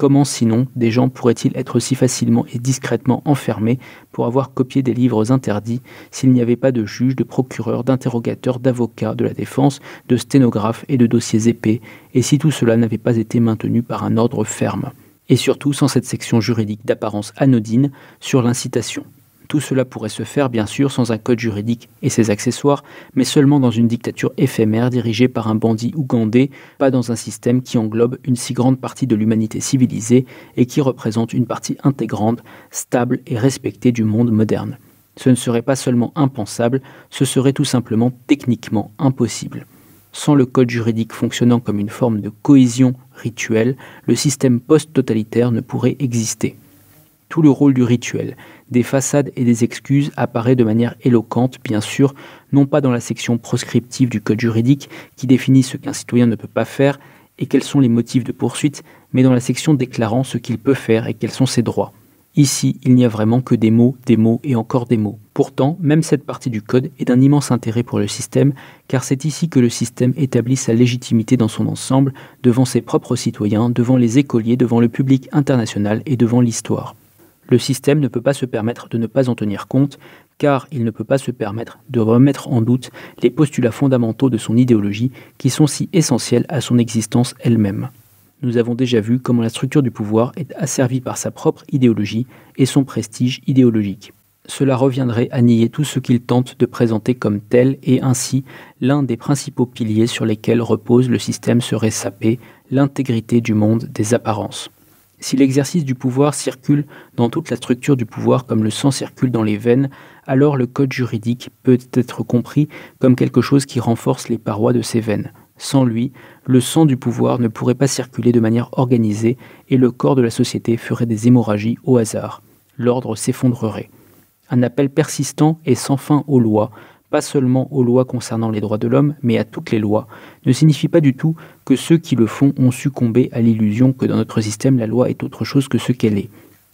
Comment sinon des gens pourraient-ils être si facilement et discrètement enfermés pour avoir copié des livres interdits s'il n'y avait pas de juges, de procureurs, d'interrogateurs, d'avocats, de la défense, de sténographes et de dossiers épais, et si tout cela n'avait pas été maintenu par un ordre ferme? Et surtout sans cette section juridique d'apparence anodine sur l'incitation. Tout cela pourrait se faire bien sûr sans un code juridique et ses accessoires, mais seulement dans une dictature éphémère dirigée par un bandit ougandais, pas dans un système qui englobe une si grande partie de l'humanité civilisée et qui représente une partie intégrante, stable et respectée du monde moderne. Ce ne serait pas seulement impensable, ce serait tout simplement techniquement impossible. Sans le code juridique fonctionnant comme une forme de cohésion rituelle, le système post-totalitaire ne pourrait exister. Tout le rôle du rituel, des façades et des excuses apparaît de manière éloquente, bien sûr, non pas dans la section proscriptive du Code juridique qui définit ce qu'un citoyen ne peut pas faire et quels sont les motifs de poursuite, mais dans la section déclarant ce qu'il peut faire et quels sont ses droits. Ici, il n'y a vraiment que des mots, des mots et encore des mots. Pourtant, même cette partie du code est d'un immense intérêt pour le système, car c'est ici que le système établit sa légitimité dans son ensemble, devant ses propres citoyens, devant les écoliers, devant le public international et devant l'histoire. Le système ne peut pas se permettre de ne pas en tenir compte, car il ne peut pas se permettre de remettre en doute les postulats fondamentaux de son idéologie qui sont si essentiels à son existence elle-même. Nous avons déjà vu comment la structure du pouvoir est asservie par sa propre idéologie et son prestige idéologique. Cela reviendrait à nier tout ce qu'il tente de présenter comme tel et ainsi l'un des principaux piliers sur lesquels repose le système serait sapé, l'intégrité du monde des apparences. Si l'exercice du pouvoir circule dans toute la structure du pouvoir comme le sang circule dans les veines, alors le code juridique peut être compris comme quelque chose qui renforce les parois de ces veines. Sans lui, le sang du pouvoir ne pourrait pas circuler de manière organisée et le corps de la société ferait des hémorragies au hasard. L'ordre s'effondrerait. Un appel persistant et sans fin aux lois, pas seulement aux lois concernant les droits de l'homme, mais à toutes les lois, ne signifie pas du tout que ceux qui le font ont succombé à l'illusion que dans notre système la loi est autre chose que ce qu'elle est.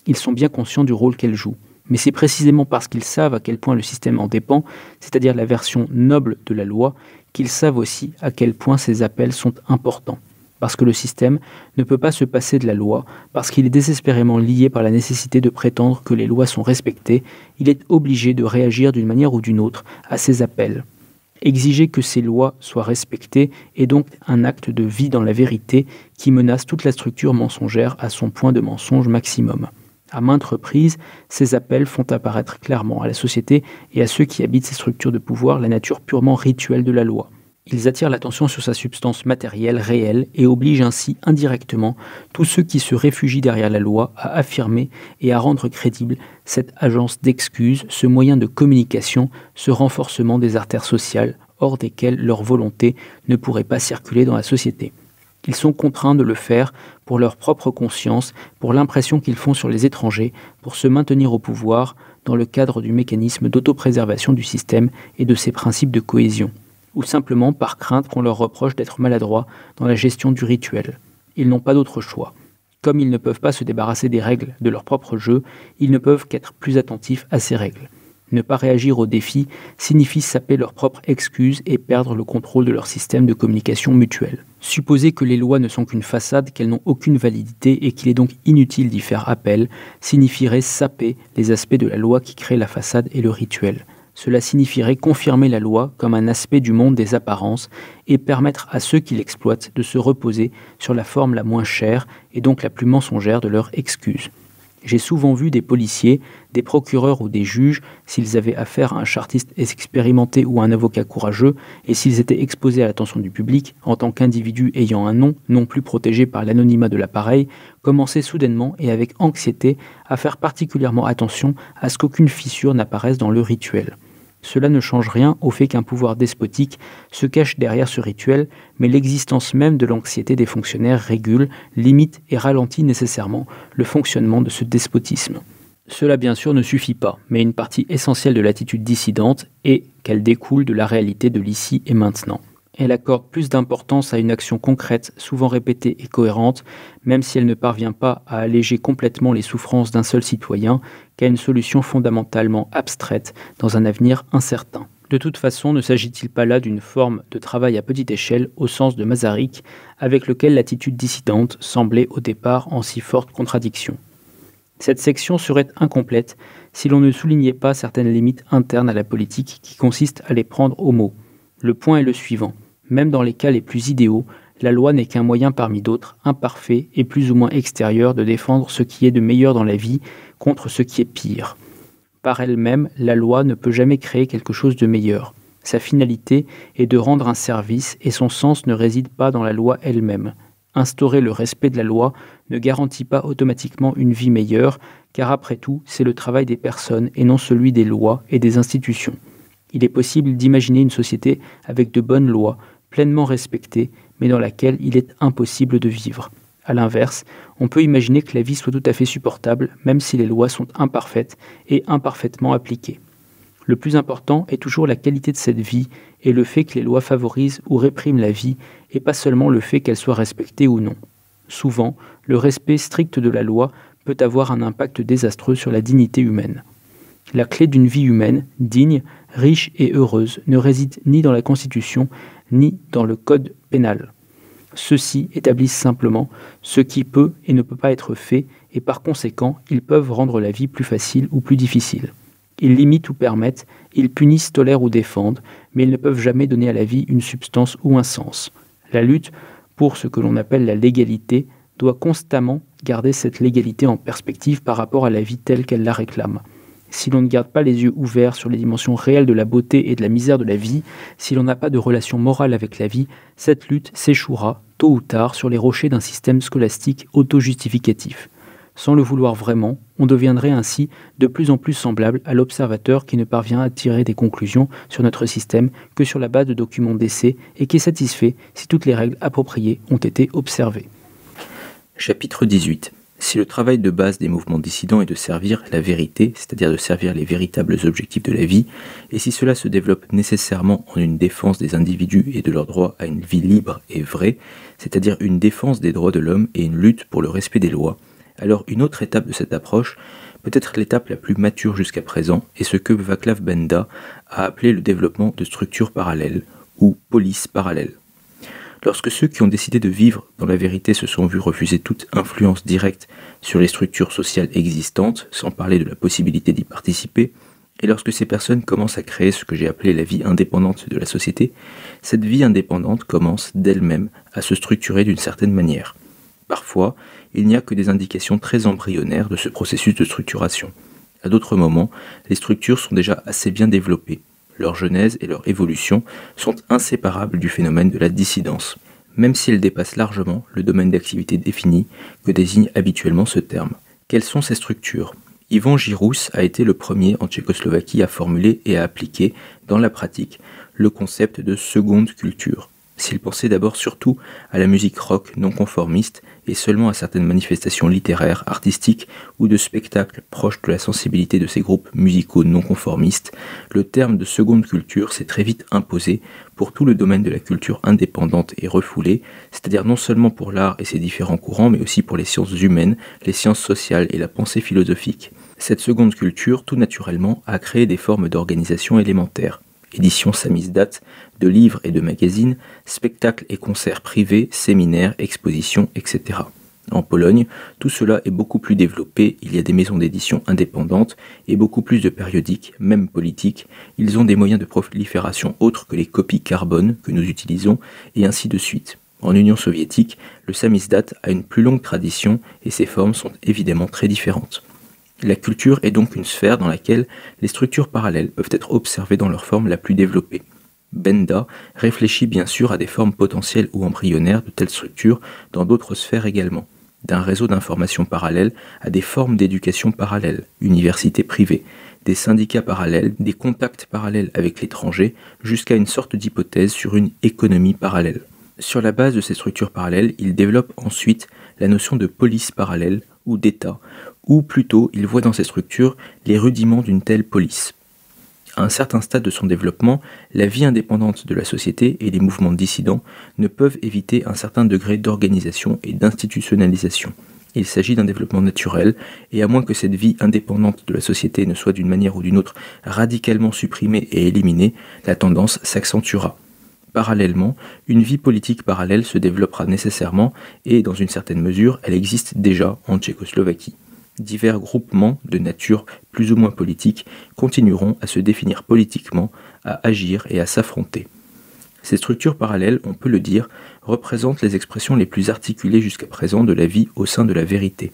Ils sont bien conscients du rôle qu'elle joue. Mais c'est précisément parce qu'ils savent à quel point le système en dépend, c'est-à-dire la version noble de la loi, qu'ils savent aussi à quel point ces appels sont importants. Parce que le système ne peut pas se passer de la loi, parce qu'il est désespérément lié par la nécessité de prétendre que les lois sont respectées, il est obligé de réagir d'une manière ou d'une autre à ces appels. Exiger que ces lois soient respectées est donc un acte de vie dans la vérité qui menace toute la structure mensongère à son point de mensonge maximum. À maintes reprises, ces appels font apparaître clairement à la société et à ceux qui habitent ces structures de pouvoir la nature purement rituelle de la loi. Ils attirent l'attention sur sa substance matérielle réelle et obligent ainsi indirectement tous ceux qui se réfugient derrière la loi à affirmer et à rendre crédible cette agence d'excuses, ce moyen de communication, ce renforcement des artères sociales hors desquelles leur volonté ne pourrait pas circuler dans la société. Ils sont contraints de le faire pour leur propre conscience, pour l'impression qu'ils font sur les étrangers, pour se maintenir au pouvoir dans le cadre du mécanisme d'autopréservation du système et de ses principes de cohésion, ou simplement par crainte qu'on leur reproche d'être maladroits dans la gestion du rituel. Ils n'ont pas d'autre choix. Comme ils ne peuvent pas se débarrasser des règles de leur propre jeu, ils ne peuvent qu'être plus attentifs à ces règles. Ne pas réagir aux défis signifie saper leurs propres excuses et perdre le contrôle de leur système de communication mutuelle. Supposer que les lois ne sont qu'une façade, qu'elles n'ont aucune validité et qu'il est donc inutile d'y faire appel, signifierait saper les aspects de la loi qui créent la façade et le rituel. Cela signifierait confirmer la loi comme un aspect du monde des apparences et permettre à ceux qui l'exploitent de se reposer sur la forme la moins chère et donc la plus mensongère de leurs excuses. J'ai souvent vu des policiers, des procureurs ou des juges, s'ils avaient affaire à un chartiste expérimenté ou un avocat courageux, et s'ils étaient exposés à l'attention du public, en tant qu'individus ayant un nom, non plus protégé par l'anonymat de l'appareil, commencer soudainement et avec anxiété à faire particulièrement attention à ce qu'aucune fissure n'apparaisse dans le rituel. Cela ne change rien au fait qu'un pouvoir despotique se cache derrière ce rituel, mais l'existence même de l'anxiété des fonctionnaires régule, limite et ralentit nécessairement le fonctionnement de ce despotisme. Cela bien sûr ne suffit pas, mais une partie essentielle de l'attitude dissidente est qu'elle découle de la réalité de l'ici et maintenant. Elle accorde plus d'importance à une action concrète, souvent répétée et cohérente, même si elle ne parvient pas à alléger complètement les souffrances d'un seul citoyen, qu'à une solution fondamentalement abstraite dans un avenir incertain. De toute façon, ne s'agit-il pas là d'une forme de travail à petite échelle au sens de Mazarik, avec lequel l'attitude dissidente semblait au départ en si forte contradiction? Cette section serait incomplète si l'on ne soulignait pas certaines limites internes à la politique qui consistent à les prendre au mot. Le point est le suivant. Même dans les cas les plus idéaux, la loi n'est qu'un moyen parmi d'autres, imparfait et plus ou moins extérieur de défendre ce qui est de meilleur dans la vie contre ce qui est pire. Par elle-même, la loi ne peut jamais créer quelque chose de meilleur. Sa finalité est de rendre un service et son sens ne réside pas dans la loi elle-même. Instaurer le respect de la loi ne garantit pas automatiquement une vie meilleure, car après tout, c'est le travail des personnes et non celui des lois et des institutions il est possible d'imaginer une société avec de bonnes lois, pleinement respectées, mais dans laquelle il est impossible de vivre. A l'inverse, on peut imaginer que la vie soit tout à fait supportable, même si les lois sont imparfaites et imparfaitement appliquées. Le plus important est toujours la qualité de cette vie et le fait que les lois favorisent ou répriment la vie, et pas seulement le fait qu'elle soit respectée ou non. Souvent, le respect strict de la loi peut avoir un impact désastreux sur la dignité humaine. La clé d'une vie humaine, digne, riche et heureuse, ne réside ni dans la Constitution, ni dans le Code pénal. Ceux-ci établissent simplement ce qui peut et ne peut pas être fait, et par conséquent, ils peuvent rendre la vie plus facile ou plus difficile. Ils limitent ou permettent, ils punissent, tolèrent ou défendent, mais ils ne peuvent jamais donner à la vie une substance ou un sens. La lutte pour ce que l'on appelle la légalité doit constamment garder cette légalité en perspective par rapport à la vie telle qu'elle la réclame. Si l'on ne garde pas les yeux ouverts sur les dimensions réelles de la beauté et de la misère de la vie, si l'on n'a pas de relation morale avec la vie, cette lutte s'échouera, tôt ou tard, sur les rochers d'un système scolastique auto-justificatif. Sans le vouloir vraiment, on deviendrait ainsi de plus en plus semblable à l'observateur qui ne parvient à tirer des conclusions sur notre système que sur la base de documents d'essai et qui est satisfait si toutes les règles appropriées ont été observées. Chapitre 18 si le travail de base des mouvements dissidents est de servir la vérité, c'est-à-dire de servir les véritables objectifs de la vie, et si cela se développe nécessairement en une défense des individus et de leur droit à une vie libre et vraie, c'est-à-dire une défense des droits de l'homme et une lutte pour le respect des lois, alors une autre étape de cette approche, peut-être l'étape la plus mature jusqu'à présent, est ce que Vaclav Benda a appelé le développement de structures parallèles, ou polices parallèles. Lorsque ceux qui ont décidé de vivre dans la vérité se sont vus refuser toute influence directe sur les structures sociales existantes, sans parler de la possibilité d'y participer, et lorsque ces personnes commencent à créer ce que j'ai appelé la vie indépendante de la société, cette vie indépendante commence d'elle-même à se structurer d'une certaine manière. Parfois, il n'y a que des indications très embryonnaires de ce processus de structuration. À d'autres moments, les structures sont déjà assez bien développées. Leur genèse et leur évolution sont inséparables du phénomène de la dissidence, même si elles dépassent largement le domaine d'activité défini que désigne habituellement ce terme. Quelles sont ces structures? Ivan Girousse a été le premier en Tchécoslovaquie à formuler et à appliquer dans la pratique le concept de seconde culture. S'il pensait d'abord surtout à la musique rock non conformiste et seulement à certaines manifestations littéraires, artistiques ou de spectacles proches de la sensibilité de ces groupes musicaux non conformistes, le terme de seconde culture s'est très vite imposé pour tout le domaine de la culture indépendante et refoulée, c'est-à-dire non seulement pour l'art et ses différents courants, mais aussi pour les sciences humaines, les sciences sociales et la pensée philosophique. Cette seconde culture, tout naturellement, a créé des formes d'organisation élémentaires éditions samizdat, de livres et de magazines, spectacles et concerts privés, séminaires, expositions, etc. En Pologne, tout cela est beaucoup plus développé, il y a des maisons d'édition indépendantes et beaucoup plus de périodiques, même politiques, ils ont des moyens de prolifération autres que les copies carbone que nous utilisons, et ainsi de suite. En Union soviétique, le samizdat a une plus longue tradition et ses formes sont évidemment très différentes. La culture est donc une sphère dans laquelle les structures parallèles peuvent être observées dans leur forme la plus développée. Benda réfléchit bien sûr à des formes potentielles ou embryonnaires de telles structures dans d'autres sphères également, d'un réseau d'information parallèle à des formes d'éducation parallèle, universités privées, des syndicats parallèles, des contacts parallèles avec l'étranger, jusqu'à une sorte d'hypothèse sur une économie parallèle. Sur la base de ces structures parallèles, il développe ensuite la notion de police parallèle ou d'État, ou plutôt il voit dans ces structures les rudiments d'une telle police. À un certain stade de son développement, la vie indépendante de la société et les mouvements dissidents ne peuvent éviter un certain degré d'organisation et d'institutionnalisation. Il s'agit d'un développement naturel, et à moins que cette vie indépendante de la société ne soit d'une manière ou d'une autre radicalement supprimée et éliminée, la tendance s'accentuera. Parallèlement, une vie politique parallèle se développera nécessairement, et dans une certaine mesure, elle existe déjà en Tchécoslovaquie divers groupements de nature plus ou moins politique continueront à se définir politiquement, à agir et à s'affronter. Ces structures parallèles, on peut le dire, représentent les expressions les plus articulées jusqu'à présent de la vie au sein de la vérité.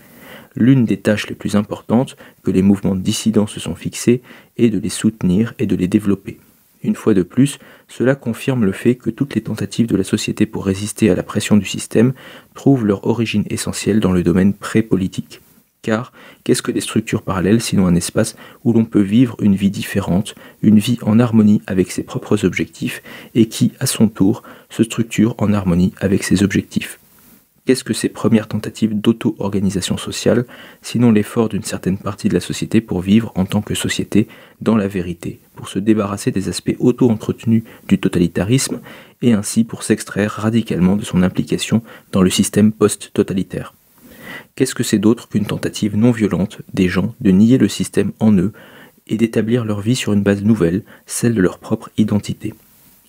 L'une des tâches les plus importantes que les mouvements dissidents se sont fixées est de les soutenir et de les développer. Une fois de plus, cela confirme le fait que toutes les tentatives de la société pour résister à la pression du système trouvent leur origine essentielle dans le domaine pré-politique. Car qu'est-ce que des structures parallèles sinon un espace où l'on peut vivre une vie différente, une vie en harmonie avec ses propres objectifs et qui, à son tour, se structure en harmonie avec ses objectifs. Qu'est-ce que ces premières tentatives d'auto-organisation sociale, sinon l'effort d'une certaine partie de la société pour vivre en tant que société dans la vérité, pour se débarrasser des aspects auto-entretenus du totalitarisme et ainsi pour s'extraire radicalement de son implication dans le système post-totalitaire? Qu'est-ce que c'est d'autre qu'une tentative non violente des gens de nier le système en eux et d'établir leur vie sur une base nouvelle, celle de leur propre identité?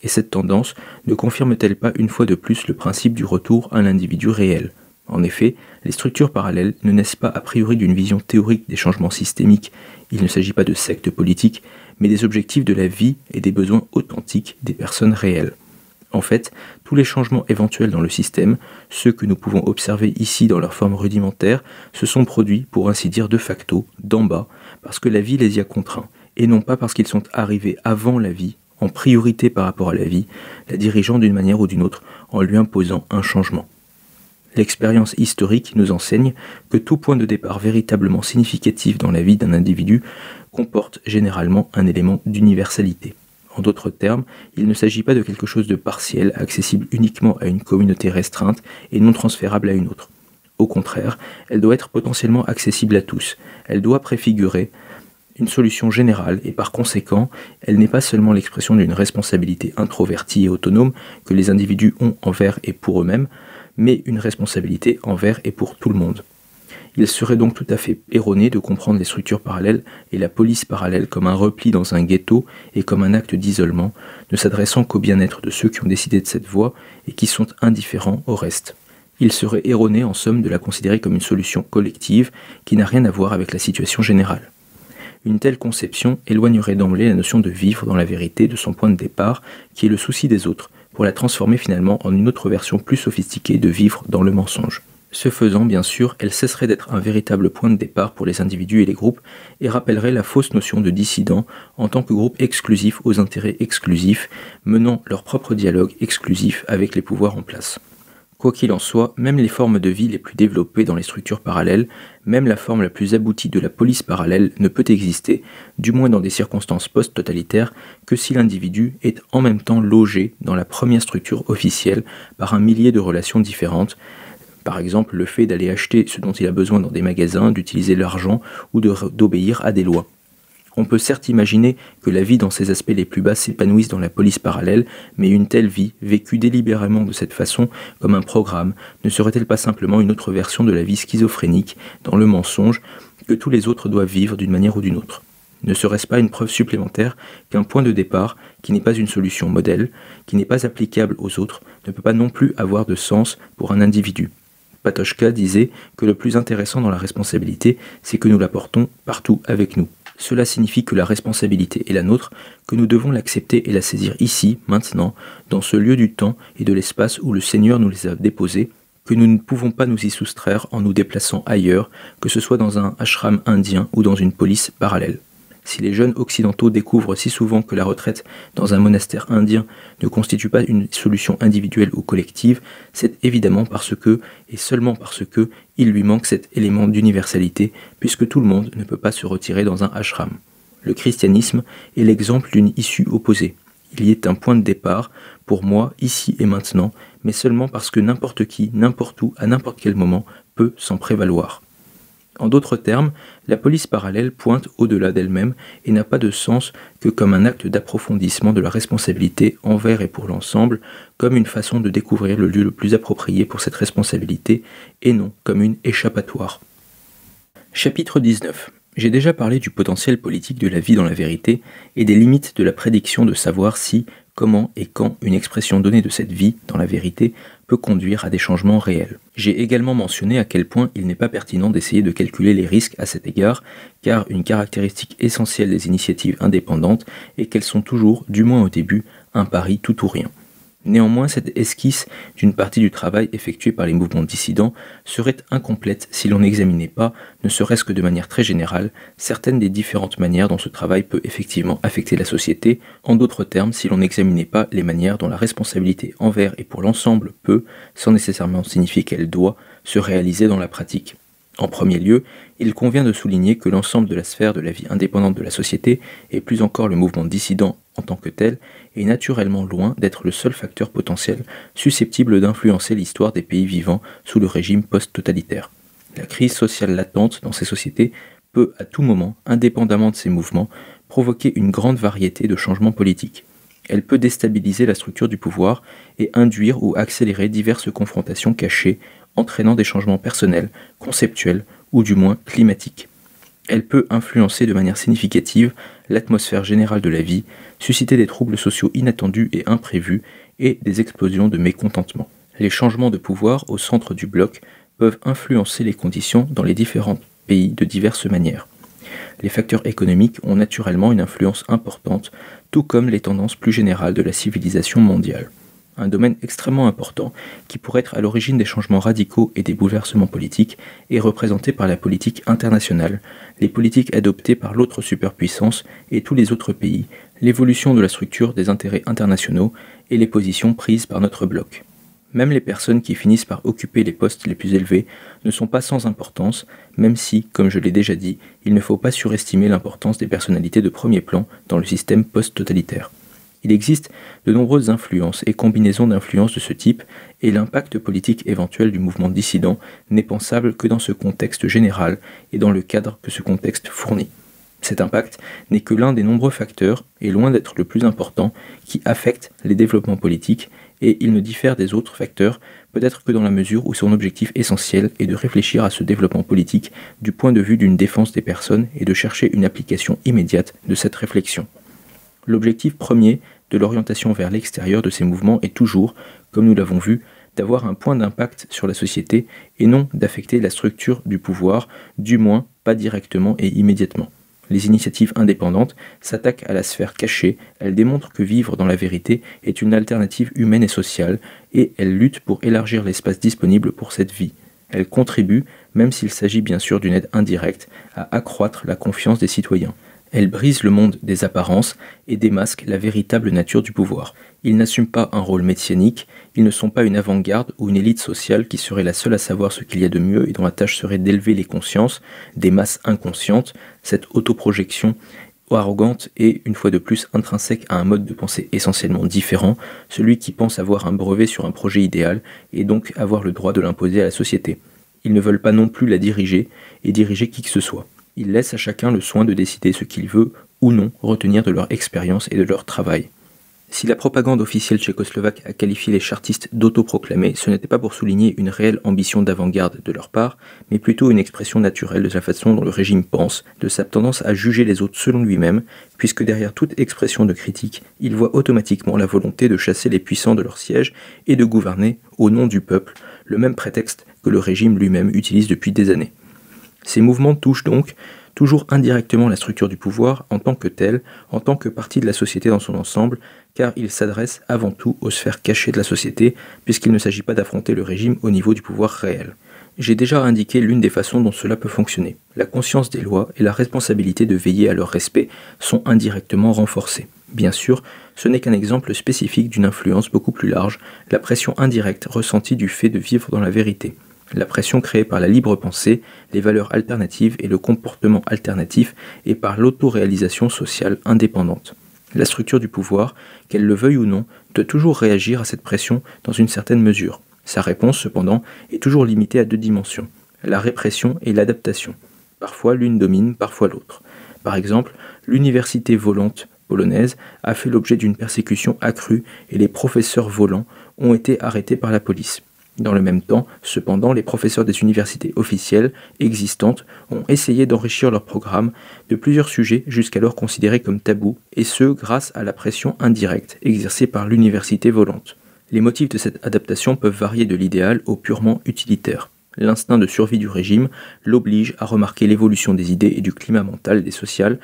Et cette tendance ne confirme-t-elle pas une fois de plus le principe du retour à l'individu réel? En effet, les structures parallèles ne naissent pas a priori d'une vision théorique des changements systémiques, il ne s'agit pas de sectes politiques, mais des objectifs de la vie et des besoins authentiques des personnes réelles. En fait, tous les changements éventuels dans le système, ceux que nous pouvons observer ici dans leur forme rudimentaire, se sont produits, pour ainsi dire de facto, d'en bas, parce que la vie les y a contraints, et non pas parce qu'ils sont arrivés avant la vie en priorité par rapport à la vie, la dirigeant d'une manière ou d'une autre en lui imposant un changement. L'expérience historique nous enseigne que tout point de départ véritablement significatif dans la vie d'un individu comporte généralement un élément d'universalité. En d'autres termes, il ne s'agit pas de quelque chose de partiel, accessible uniquement à une communauté restreinte et non transférable à une autre. Au contraire, elle doit être potentiellement accessible à tous. Elle doit préfigurer une solution générale et par conséquent, elle n'est pas seulement l'expression d'une responsabilité introvertie et autonome que les individus ont envers et pour eux-mêmes, mais une responsabilité envers et pour tout le monde. Il serait donc tout à fait erroné de comprendre les structures parallèles et la police parallèle comme un repli dans un ghetto et comme un acte d'isolement, ne s'adressant qu'au bien-être de ceux qui ont décidé de cette voie et qui sont indifférents au reste. Il serait erroné en somme de la considérer comme une solution collective qui n'a rien à voir avec la situation générale. Une telle conception éloignerait d'emblée la notion de vivre dans la vérité de son point de départ, qui est le souci des autres, pour la transformer finalement en une autre version plus sophistiquée de vivre dans le mensonge. Ce faisant, bien sûr, elle cesserait d'être un véritable point de départ pour les individus et les groupes, et rappellerait la fausse notion de dissident en tant que groupe exclusif aux intérêts exclusifs, menant leur propre dialogue exclusif avec les pouvoirs en place. Quoi qu'il en soit, même les formes de vie les plus développées dans les structures parallèles, même la forme la plus aboutie de la police parallèle ne peut exister, du moins dans des circonstances post-totalitaires, que si l'individu est en même temps logé dans la première structure officielle par un millier de relations différentes, par exemple le fait d'aller acheter ce dont il a besoin dans des magasins, d'utiliser l'argent ou d'obéir à des lois. On peut certes imaginer que la vie dans ses aspects les plus bas s'épanouisse dans la police parallèle, mais une telle vie, vécue délibérément de cette façon comme un programme, ne serait-elle pas simplement une autre version de la vie schizophrénique, dans le mensonge, que tous les autres doivent vivre d'une manière ou d'une autre? Ne serait-ce pas une preuve supplémentaire qu'un point de départ, qui n'est pas une solution modèle, qui n'est pas applicable aux autres, ne peut pas non plus avoir de sens pour un individu? Patochka disait que le plus intéressant dans la responsabilité, c'est que nous la portons partout avec nous. Cela signifie que la responsabilité est la nôtre, que nous devons l'accepter et la saisir ici, maintenant, dans ce lieu du temps et de l'espace où le Seigneur nous les a déposés, que nous ne pouvons pas nous y soustraire en nous déplaçant ailleurs, que ce soit dans un ashram indien ou dans une police parallèle. Si les jeunes occidentaux découvrent si souvent que la retraite dans un monastère indien ne constitue pas une solution individuelle ou collective, c'est évidemment parce que, et seulement parce que, il lui manque cet élément d'universalité, puisque tout le monde ne peut pas se retirer dans un ashram. Le christianisme est l'exemple d'une issue opposée. Il y est un point de départ, pour moi, ici et maintenant, mais seulement parce que n'importe qui, n'importe où, à n'importe quel moment, peut s'en prévaloir. En d'autres termes, la police parallèle pointe au-delà d'elle-même et n'a pas de sens que comme un acte d'approfondissement de la responsabilité envers et pour l'ensemble, comme une façon de découvrir le lieu le plus approprié pour cette responsabilité, et non comme une échappatoire. Chapitre 19 J'ai déjà parlé du potentiel politique de la vie dans la vérité et des limites de la prédiction de savoir si, comment et quand une expression donnée de cette vie dans la vérité peut conduire à des changements réels. J'ai également mentionné à quel point il n'est pas pertinent d'essayer de calculer les risques à cet égard, car une caractéristique essentielle des initiatives indépendantes est qu'elles sont toujours, du moins au début, un pari tout ou rien. Néanmoins, cette esquisse d'une partie du travail effectué par les mouvements dissidents serait incomplète si l'on n'examinait pas, ne serait-ce que de manière très générale, certaines des différentes manières dont ce travail peut effectivement affecter la société, en d'autres termes, si l'on n'examinait pas les manières dont la responsabilité envers et pour l'ensemble peut, sans nécessairement signifier qu'elle doit, se réaliser dans la pratique. En premier lieu, il convient de souligner que l'ensemble de la sphère de la vie indépendante de la société, et plus encore le mouvement dissident en tant que tel, est naturellement loin d'être le seul facteur potentiel susceptible d'influencer l'histoire des pays vivant sous le régime post-totalitaire. La crise sociale latente dans ces sociétés peut à tout moment, indépendamment de ces mouvements, provoquer une grande variété de changements politiques. Elle peut déstabiliser la structure du pouvoir et induire ou accélérer diverses confrontations cachées, entraînant des changements personnels, conceptuels ou du moins climatiques. Elle peut influencer de manière significative l'atmosphère générale de la vie, susciter des troubles sociaux inattendus et imprévus et des explosions de mécontentement. Les changements de pouvoir au centre du bloc peuvent influencer les conditions dans les différents pays de diverses manières. Les facteurs économiques ont naturellement une influence importante, tout comme les tendances plus générales de la civilisation mondiale un domaine extrêmement important qui pourrait être à l'origine des changements radicaux et des bouleversements politiques est représenté par la politique internationale, les politiques adoptées par l'autre superpuissance et tous les autres pays, l'évolution de la structure des intérêts internationaux et les positions prises par notre bloc. Même les personnes qui finissent par occuper les postes les plus élevés ne sont pas sans importance, même si, comme je l'ai déjà dit, il ne faut pas surestimer l'importance des personnalités de premier plan dans le système post-totalitaire. Il existe de nombreuses influences et combinaisons d'influences de ce type, et l'impact politique éventuel du mouvement dissident n'est pensable que dans ce contexte général et dans le cadre que ce contexte fournit. Cet impact n'est que l'un des nombreux facteurs, et loin d'être le plus important, qui affectent les développements politiques, et il ne diffère des autres facteurs peut-être que dans la mesure où son objectif essentiel est de réfléchir à ce développement politique du point de vue d'une défense des personnes et de chercher une application immédiate de cette réflexion. L'objectif premier de l'orientation vers l'extérieur de ces mouvements est toujours, comme nous l'avons vu, d'avoir un point d'impact sur la société et non d'affecter la structure du pouvoir, du moins pas directement et immédiatement. Les initiatives indépendantes s'attaquent à la sphère cachée, elles démontrent que vivre dans la vérité est une alternative humaine et sociale, et elles luttent pour élargir l'espace disponible pour cette vie. Elles contribuent, même s'il s'agit bien sûr d'une aide indirecte, à accroître la confiance des citoyens. Elle brise le monde des apparences et démasque la véritable nature du pouvoir. Ils n'assument pas un rôle messianique, ils ne sont pas une avant-garde ou une élite sociale qui serait la seule à savoir ce qu'il y a de mieux et dont la tâche serait d'élever les consciences des masses inconscientes, cette autoprojection arrogante et, une fois de plus, intrinsèque à un mode de pensée essentiellement différent, celui qui pense avoir un brevet sur un projet idéal et donc avoir le droit de l'imposer à la société. Ils ne veulent pas non plus la diriger et diriger qui que ce soit. Ils laissent à chacun le soin de décider ce qu'il veut ou non retenir de leur expérience et de leur travail. Si la propagande officielle tchécoslovaque a qualifié les chartistes d'autoproclamés, ce n'était pas pour souligner une réelle ambition d'avant-garde de leur part, mais plutôt une expression naturelle de la façon dont le régime pense, de sa tendance à juger les autres selon lui-même, puisque derrière toute expression de critique, il voit automatiquement la volonté de chasser les puissants de leur siège et de gouverner, au nom du peuple, le même prétexte que le régime lui-même utilise depuis des années. Ces mouvements touchent donc toujours indirectement la structure du pouvoir en tant que telle, en tant que partie de la société dans son ensemble, car ils s'adressent avant tout aux sphères cachées de la société, puisqu'il ne s'agit pas d'affronter le régime au niveau du pouvoir réel. J'ai déjà indiqué l'une des façons dont cela peut fonctionner. La conscience des lois et la responsabilité de veiller à leur respect sont indirectement renforcées. Bien sûr, ce n'est qu'un exemple spécifique d'une influence beaucoup plus large, la pression indirecte ressentie du fait de vivre dans la vérité la pression créée par la libre pensée, les valeurs alternatives et le comportement alternatif et par l'autoréalisation sociale indépendante. La structure du pouvoir, qu'elle le veuille ou non, doit toujours réagir à cette pression dans une certaine mesure. Sa réponse, cependant, est toujours limitée à deux dimensions, la répression et l'adaptation. Parfois l'une domine, parfois l'autre. Par exemple, l'université volante polonaise a fait l'objet d'une persécution accrue et les professeurs volants ont été arrêtés par la police. Dans le même temps, cependant, les professeurs des universités officielles existantes ont essayé d'enrichir leur programme de plusieurs sujets jusqu'alors considérés comme tabous, et ce grâce à la pression indirecte exercée par l'université volante. Les motifs de cette adaptation peuvent varier de l'idéal au purement utilitaire. L'instinct de survie du régime l'oblige à remarquer l'évolution des idées et du climat mental des sociales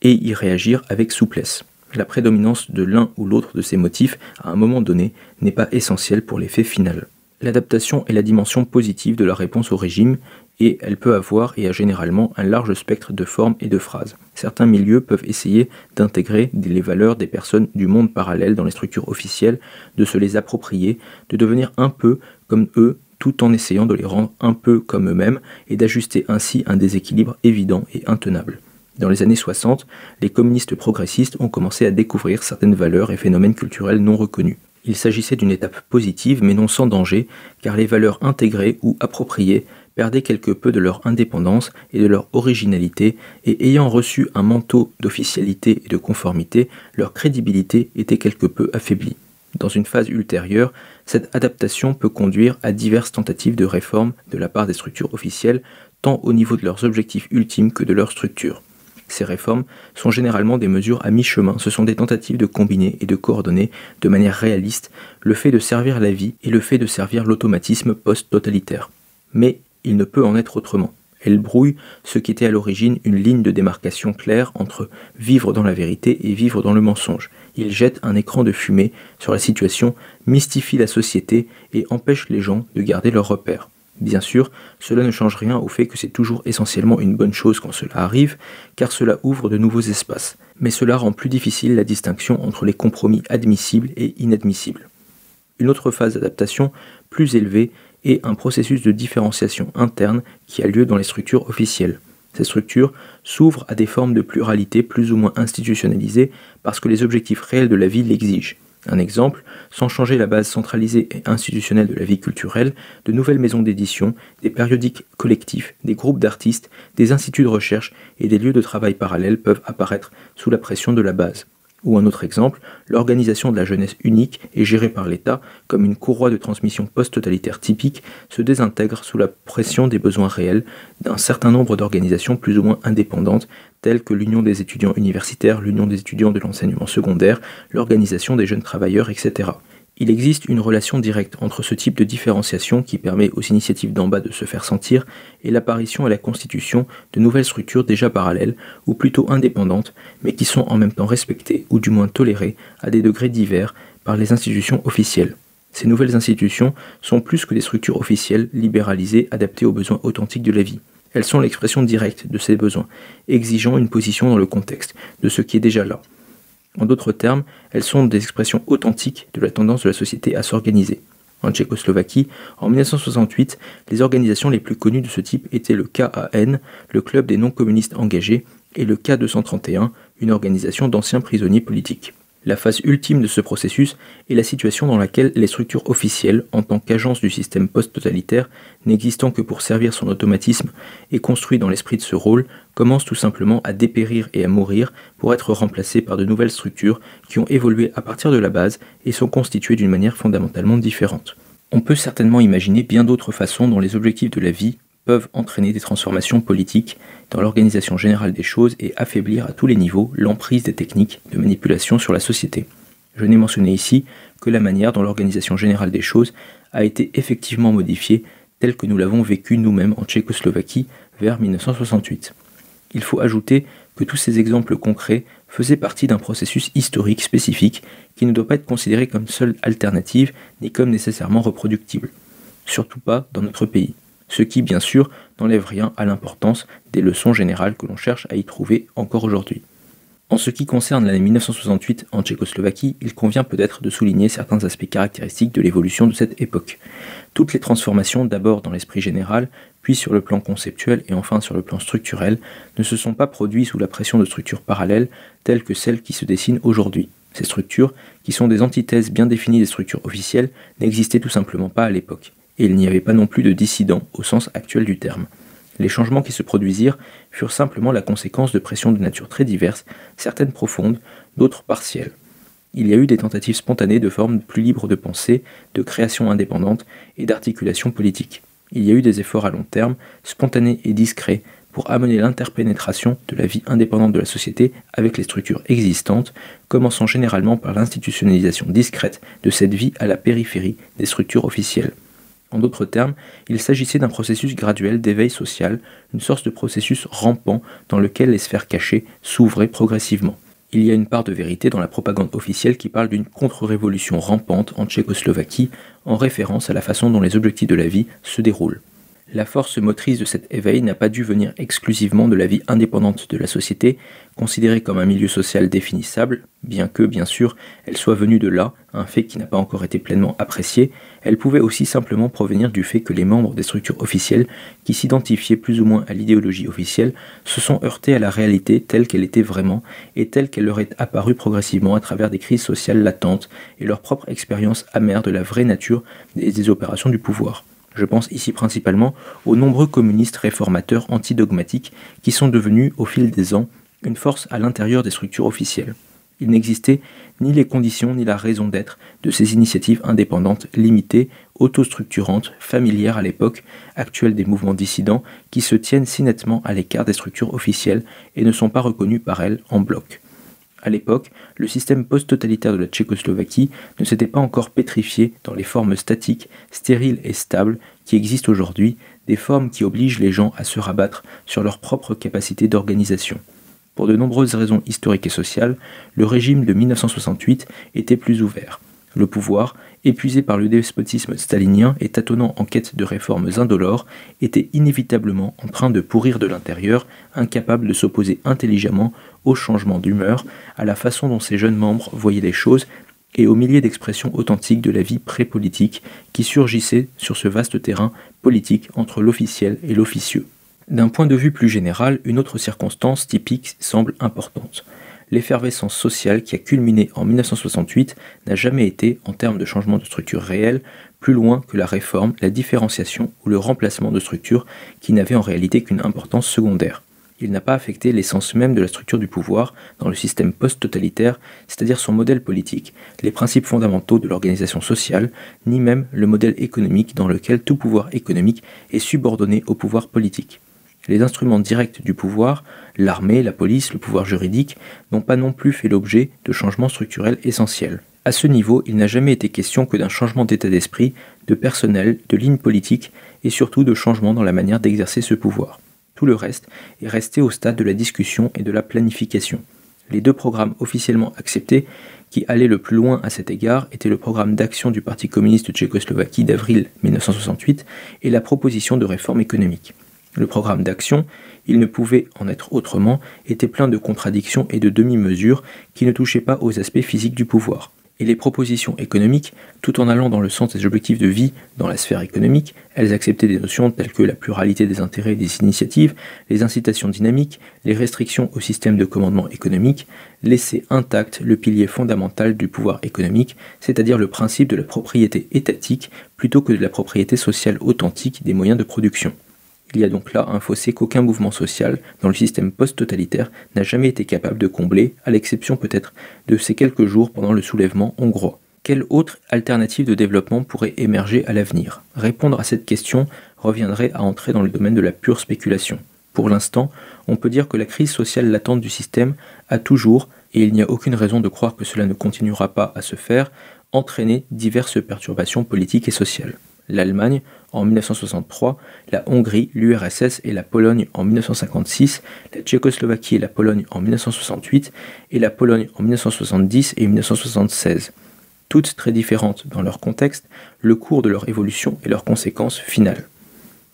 et y réagir avec souplesse. La prédominance de l'un ou l'autre de ces motifs à un moment donné n'est pas essentielle pour l'effet final. L'adaptation est la dimension positive de la réponse au régime et elle peut avoir et a généralement un large spectre de formes et de phrases. Certains milieux peuvent essayer d'intégrer les valeurs des personnes du monde parallèle dans les structures officielles, de se les approprier, de devenir un peu comme eux tout en essayant de les rendre un peu comme eux-mêmes et d'ajuster ainsi un déséquilibre évident et intenable. Dans les années 60, les communistes progressistes ont commencé à découvrir certaines valeurs et phénomènes culturels non reconnus. Il s'agissait d'une étape positive mais non sans danger, car les valeurs intégrées ou appropriées perdaient quelque peu de leur indépendance et de leur originalité, et ayant reçu un manteau d'officialité et de conformité, leur crédibilité était quelque peu affaiblie. Dans une phase ultérieure, cette adaptation peut conduire à diverses tentatives de réforme de la part des structures officielles, tant au niveau de leurs objectifs ultimes que de leur structure. Ces réformes sont généralement des mesures à mi-chemin, ce sont des tentatives de combiner et de coordonner de manière réaliste le fait de servir la vie et le fait de servir l'automatisme post-totalitaire. Mais il ne peut en être autrement. Elle brouille ce qui était à l'origine une ligne de démarcation claire entre vivre dans la vérité et vivre dans le mensonge. Il jette un écran de fumée sur la situation, mystifie la société et empêche les gens de garder leurs repères. Bien sûr, cela ne change rien au fait que c'est toujours essentiellement une bonne chose quand cela arrive, car cela ouvre de nouveaux espaces, mais cela rend plus difficile la distinction entre les compromis admissibles et inadmissibles. Une autre phase d'adaptation, plus élevée, est un processus de différenciation interne qui a lieu dans les structures officielles. Ces structures s'ouvrent à des formes de pluralité plus ou moins institutionnalisées parce que les objectifs réels de la vie l'exigent. Un exemple, sans changer la base centralisée et institutionnelle de la vie culturelle, de nouvelles maisons d'édition, des périodiques collectifs, des groupes d'artistes, des instituts de recherche et des lieux de travail parallèles peuvent apparaître sous la pression de la base. Ou un autre exemple, l'organisation de la jeunesse unique et gérée par l'État comme une courroie de transmission post-totalitaire typique se désintègre sous la pression des besoins réels d'un certain nombre d'organisations plus ou moins indépendantes telles que l'Union des étudiants universitaires, l'Union des étudiants de l'enseignement secondaire, l'Organisation des jeunes travailleurs, etc. Il existe une relation directe entre ce type de différenciation qui permet aux initiatives d'en bas de se faire sentir et l'apparition et la constitution de nouvelles structures déjà parallèles ou plutôt indépendantes, mais qui sont en même temps respectées ou du moins tolérées à des degrés divers par les institutions officielles. Ces nouvelles institutions sont plus que des structures officielles libéralisées adaptées aux besoins authentiques de la vie. Elles sont l'expression directe de ces besoins, exigeant une position dans le contexte de ce qui est déjà là, en d'autres termes, elles sont des expressions authentiques de la tendance de la société à s'organiser. En Tchécoslovaquie, en 1968, les organisations les plus connues de ce type étaient le KAN, le Club des non-communistes engagés, et le K231, une organisation d'anciens prisonniers politiques. La phase ultime de ce processus est la situation dans laquelle les structures officielles, en tant qu'agences du système post-totalitaire, n'existant que pour servir son automatisme et construit dans l'esprit de ce rôle, commencent tout simplement à dépérir et à mourir pour être remplacées par de nouvelles structures qui ont évolué à partir de la base et sont constituées d'une manière fondamentalement différente. On peut certainement imaginer bien d'autres façons dont les objectifs de la vie peuvent entraîner des transformations politiques dans l'organisation générale des choses et affaiblir à tous les niveaux l'emprise des techniques de manipulation sur la société. Je n'ai mentionné ici que la manière dont l'organisation générale des choses a été effectivement modifiée telle que nous l'avons vécu nous-mêmes en Tchécoslovaquie vers 1968. Il faut ajouter que tous ces exemples concrets faisaient partie d'un processus historique spécifique qui ne doit pas être considéré comme seule alternative ni comme nécessairement reproductible. Surtout pas dans notre pays ce qui bien sûr n'enlève rien à l'importance des leçons générales que l'on cherche à y trouver encore aujourd'hui. En ce qui concerne l'année 1968 en Tchécoslovaquie, il convient peut-être de souligner certains aspects caractéristiques de l'évolution de cette époque. Toutes les transformations, d'abord dans l'esprit général, puis sur le plan conceptuel et enfin sur le plan structurel, ne se sont pas produites sous la pression de structures parallèles telles que celles qui se dessinent aujourd'hui. Ces structures, qui sont des antithèses bien définies des structures officielles, n'existaient tout simplement pas à l'époque et il n'y avait pas non plus de dissidents au sens actuel du terme. Les changements qui se produisirent furent simplement la conséquence de pressions de nature très diverses, certaines profondes, d'autres partielles. Il y a eu des tentatives spontanées de formes plus libres de pensée, de création indépendante et d'articulation politique. Il y a eu des efforts à long terme, spontanés et discrets, pour amener l'interpénétration de la vie indépendante de la société avec les structures existantes, commençant généralement par l'institutionnalisation discrète de cette vie à la périphérie des structures officielles. En d'autres termes, il s'agissait d'un processus graduel d'éveil social, une sorte de processus rampant dans lequel les sphères cachées s'ouvraient progressivement. Il y a une part de vérité dans la propagande officielle qui parle d'une contre-révolution rampante en Tchécoslovaquie, en référence à la façon dont les objectifs de la vie se déroulent. La force motrice de cet éveil n'a pas dû venir exclusivement de la vie indépendante de la société, considérée comme un milieu social définissable, bien que, bien sûr, elle soit venue de là, un fait qui n'a pas encore été pleinement apprécié, elle pouvait aussi simplement provenir du fait que les membres des structures officielles, qui s'identifiaient plus ou moins à l'idéologie officielle, se sont heurtés à la réalité telle qu'elle était vraiment et telle qu'elle leur est apparue progressivement à travers des crises sociales latentes et leur propre expérience amère de la vraie nature des opérations du pouvoir. Je pense ici principalement aux nombreux communistes réformateurs antidogmatiques qui sont devenus, au fil des ans, une force à l'intérieur des structures officielles. Il n'existait ni les conditions ni la raison d'être de ces initiatives indépendantes, limitées, autostructurantes, familières à l'époque actuelle des mouvements dissidents, qui se tiennent si nettement à l'écart des structures officielles et ne sont pas reconnues par elles en bloc. À l'époque, le système post-totalitaire de la Tchécoslovaquie ne s'était pas encore pétrifié dans les formes statiques, stériles et stables qui existent aujourd'hui, des formes qui obligent les gens à se rabattre sur leur propre capacité d'organisation. Pour de nombreuses raisons historiques et sociales, le régime de 1968 était plus ouvert. Le pouvoir, épuisé par le despotisme stalinien et tâtonnant en quête de réformes indolores, était inévitablement en train de pourrir de l'intérieur, incapable de s'opposer intelligemment au changement d'humeur, à la façon dont ses jeunes membres voyaient les choses et aux milliers d'expressions authentiques de la vie pré-politique qui surgissaient sur ce vaste terrain politique entre l'officiel et l'officieux. D'un point de vue plus général, une autre circonstance typique semble importante l'effervescence sociale qui a culminé en 1968 n'a jamais été, en termes de changement de structure réelle, plus loin que la réforme, la différenciation ou le remplacement de structures qui n'avaient en réalité qu'une importance secondaire. Il n'a pas affecté l'essence même de la structure du pouvoir dans le système post-totalitaire, c'est-à-dire son modèle politique, les principes fondamentaux de l'organisation sociale, ni même le modèle économique dans lequel tout pouvoir économique est subordonné au pouvoir politique. Les instruments directs du pouvoir, l'armée, la police, le pouvoir juridique, n'ont pas non plus fait l'objet de changements structurels essentiels. À ce niveau, il n'a jamais été question que d'un changement d'état d'esprit, de personnel, de ligne politique et surtout de changement dans la manière d'exercer ce pouvoir. Tout le reste est resté au stade de la discussion et de la planification. Les deux programmes officiellement acceptés qui allaient le plus loin à cet égard étaient le programme d'action du Parti communiste Tchécoslovaquie d'avril 1968 et la proposition de réforme économique. Le programme d'action, il ne pouvait en être autrement, était plein de contradictions et de demi-mesures qui ne touchaient pas aux aspects physiques du pouvoir. Et les propositions économiques, tout en allant dans le sens des objectifs de vie dans la sphère économique, elles acceptaient des notions telles que la pluralité des intérêts et des initiatives, les incitations dynamiques, les restrictions au système de commandement économique, laissaient intact le pilier fondamental du pouvoir économique, c'est-à-dire le principe de la propriété étatique plutôt que de la propriété sociale authentique des moyens de production. Il y a donc là un fossé qu'aucun mouvement social dans le système post-totalitaire n'a jamais été capable de combler, à l'exception peut-être de ces quelques jours pendant le soulèvement hongrois. Quelle autre alternative de développement pourrait émerger à l'avenir? Répondre à cette question reviendrait à entrer dans le domaine de la pure spéculation. Pour l'instant, on peut dire que la crise sociale latente du système a toujours, et il n'y a aucune raison de croire que cela ne continuera pas à se faire, entraîné diverses perturbations politiques et sociales l'Allemagne en 1963, la Hongrie, l'URSS et la Pologne en 1956, la Tchécoslovaquie et la Pologne en 1968 et la Pologne en 1970 et 1976. Toutes très différentes dans leur contexte, le cours de leur évolution et leurs conséquences finales.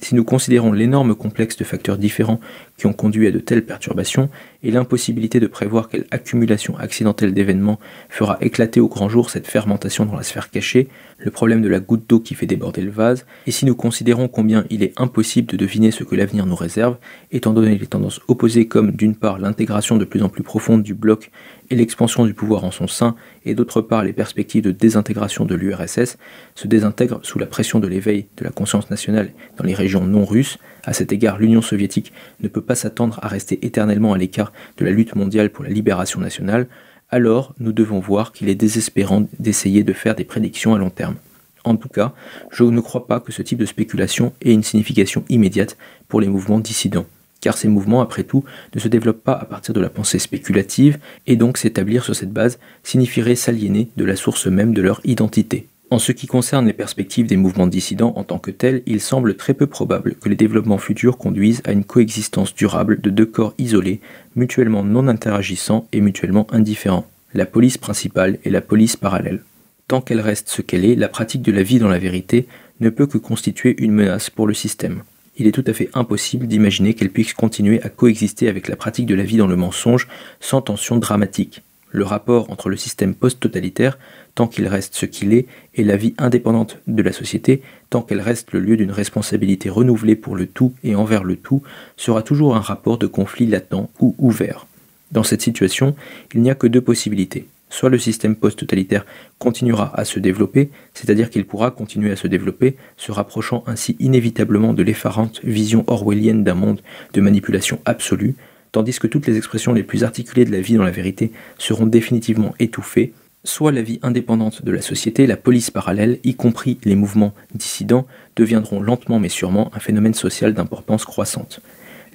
Si nous considérons l'énorme complexe de facteurs différents qui ont conduit à de telles perturbations et l'impossibilité de prévoir quelle accumulation accidentelle d'événements fera éclater au grand jour cette fermentation dans la sphère cachée, le problème de la goutte d'eau qui fait déborder le vase, et si nous considérons combien il est impossible de deviner ce que l'avenir nous réserve, étant donné les tendances opposées comme d'une part l'intégration de plus en plus profonde du bloc et l'expansion du pouvoir en son sein, et d'autre part les perspectives de désintégration de l'URSS, se désintègrent sous la pression de l'éveil de la conscience nationale dans les régions non russes, à cet égard l'Union soviétique ne peut pas s'attendre à rester éternellement à l'écart de la lutte mondiale pour la libération nationale, alors nous devons voir qu'il est désespérant d'essayer de faire des prédictions à long terme. En tout cas, je ne crois pas que ce type de spéculation ait une signification immédiate pour les mouvements dissidents, car ces mouvements, après tout, ne se développent pas à partir de la pensée spéculative, et donc s'établir sur cette base signifierait s'aliéner de la source même de leur identité. En ce qui concerne les perspectives des mouvements dissidents en tant que tels, il semble très peu probable que les développements futurs conduisent à une coexistence durable de deux corps isolés, mutuellement non interagissants et mutuellement indifférents, la police principale et la police parallèle. Tant qu'elle reste ce qu'elle est, la pratique de la vie dans la vérité ne peut que constituer une menace pour le système. il est tout à fait impossible d'imaginer qu'elle puisse continuer à coexister avec la pratique de la vie dans le mensonge sans tension dramatique. Le rapport entre le système post-totalitaire, tant qu'il reste ce qu'il est, et la vie indépendante de la société, tant qu'elle reste le lieu d'une responsabilité renouvelée pour le tout et envers le tout, sera toujours un rapport de conflit latent ou ouvert. Dans cette situation, il n'y a que deux possibilités. Soit le système post-totalitaire continuera à se développer, c'est-à-dire qu'il pourra continuer à se développer, se rapprochant ainsi inévitablement de l'effarante vision orwellienne d'un monde de manipulation absolue, tandis que toutes les expressions les plus articulées de la vie dans la vérité seront définitivement étouffées, soit la vie indépendante de la société, la police parallèle, y compris les mouvements dissidents, deviendront lentement mais sûrement un phénomène social d'importance croissante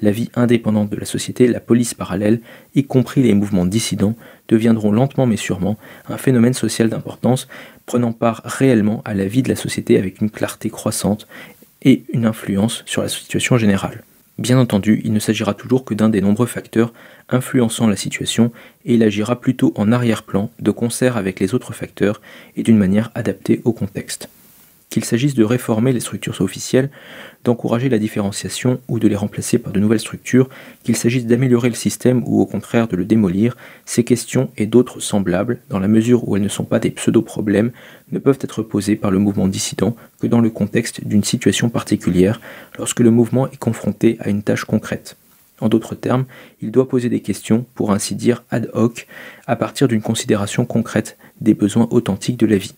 la vie indépendante de la société, la police parallèle, y compris les mouvements dissidents, deviendront lentement mais sûrement un phénomène social d'importance, prenant part réellement à la vie de la société avec une clarté croissante et une influence sur la situation générale. Bien entendu, il ne s'agira toujours que d'un des nombreux facteurs influençant la situation. Et il agira plutôt en arrière-plan, de concert avec les autres facteurs et d'une manière adaptée au contexte qu'il s'agisse de réformer les structures officielles, d'encourager la différenciation ou de les remplacer par de nouvelles structures, qu'il s'agisse d'améliorer le système ou au contraire de le démolir, ces questions et d'autres semblables, dans la mesure où elles ne sont pas des pseudo-problèmes, ne peuvent être posées par le mouvement dissident que dans le contexte d'une situation particulière, lorsque le mouvement est confronté à une tâche concrète. En d'autres termes, il doit poser des questions, pour ainsi dire ad hoc, à partir d'une considération concrète des besoins authentiques de la vie.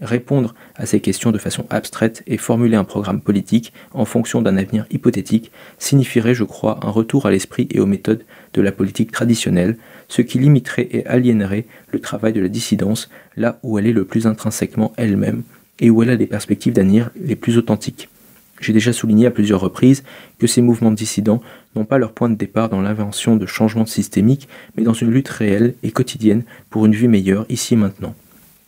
Répondre à ces questions de façon abstraite et formuler un programme politique en fonction d'un avenir hypothétique signifierait, je crois, un retour à l'esprit et aux méthodes de la politique traditionnelle, ce qui limiterait et aliénerait le travail de la dissidence là où elle est le plus intrinsèquement elle-même et où elle a les perspectives d'avenir les plus authentiques. J'ai déjà souligné à plusieurs reprises que ces mouvements dissidents n'ont pas leur point de départ dans l'invention de changements systémiques, mais dans une lutte réelle et quotidienne pour une vie meilleure ici et maintenant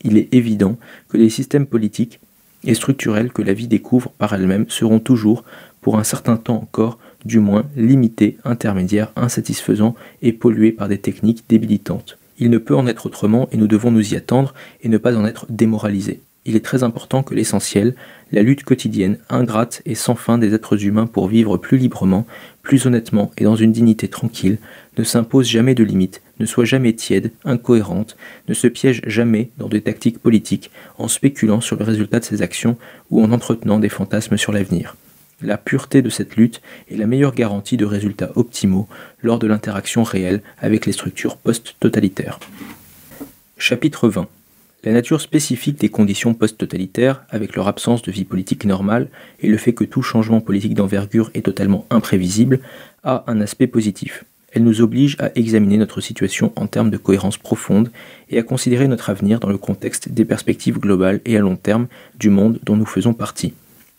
il est évident que les systèmes politiques et structurels que la vie découvre par elle-même seront toujours, pour un certain temps encore, du moins limités, intermédiaires, insatisfaisants et pollués par des techniques débilitantes. Il ne peut en être autrement et nous devons nous y attendre et ne pas en être démoralisés il est très important que l'essentiel, la lutte quotidienne, ingrate et sans fin des êtres humains pour vivre plus librement, plus honnêtement et dans une dignité tranquille, ne s'impose jamais de limites, ne soit jamais tiède, incohérente, ne se piège jamais dans des tactiques politiques en spéculant sur le résultat de ses actions ou en entretenant des fantasmes sur l'avenir. La pureté de cette lutte est la meilleure garantie de résultats optimaux lors de l'interaction réelle avec les structures post-totalitaires. Chapitre 20 la nature spécifique des conditions post-totalitaires, avec leur absence de vie politique normale et le fait que tout changement politique d'envergure est totalement imprévisible, a un aspect positif. Elle nous oblige à examiner notre situation en termes de cohérence profonde et à considérer notre avenir dans le contexte des perspectives globales et à long terme du monde dont nous faisons partie.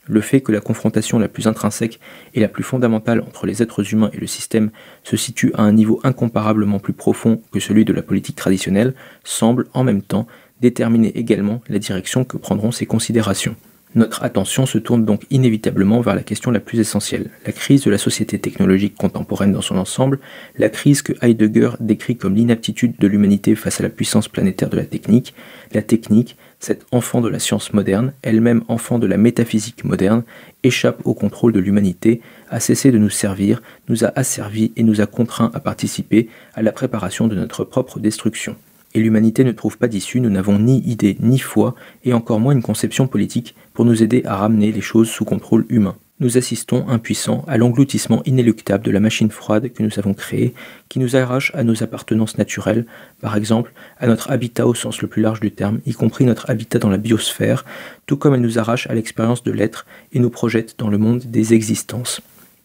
Le fait que la confrontation la plus intrinsèque et la plus fondamentale entre les êtres humains et le système se situe à un niveau incomparablement plus profond que celui de la politique traditionnelle semble en même temps déterminer également la direction que prendront ces considérations. Notre attention se tourne donc inévitablement vers la question la plus essentielle, la crise de la société technologique contemporaine dans son ensemble, la crise que Heidegger décrit comme l'inaptitude de l'humanité face à la puissance planétaire de la technique, la technique, cet enfant de la science moderne, elle-même enfant de la métaphysique moderne, échappe au contrôle de l'humanité, a cessé de nous servir, nous a asservis et nous a contraints à participer à la préparation de notre propre destruction et l'humanité ne trouve pas d'issue, nous n'avons ni idée ni foi, et encore moins une conception politique pour nous aider à ramener les choses sous contrôle humain. Nous assistons, impuissants, à l'engloutissement inéluctable de la machine froide que nous avons créée, qui nous arrache à nos appartenances naturelles, par exemple à notre habitat au sens le plus large du terme, y compris notre habitat dans la biosphère, tout comme elle nous arrache à l'expérience de l'être et nous projette dans le monde des existences.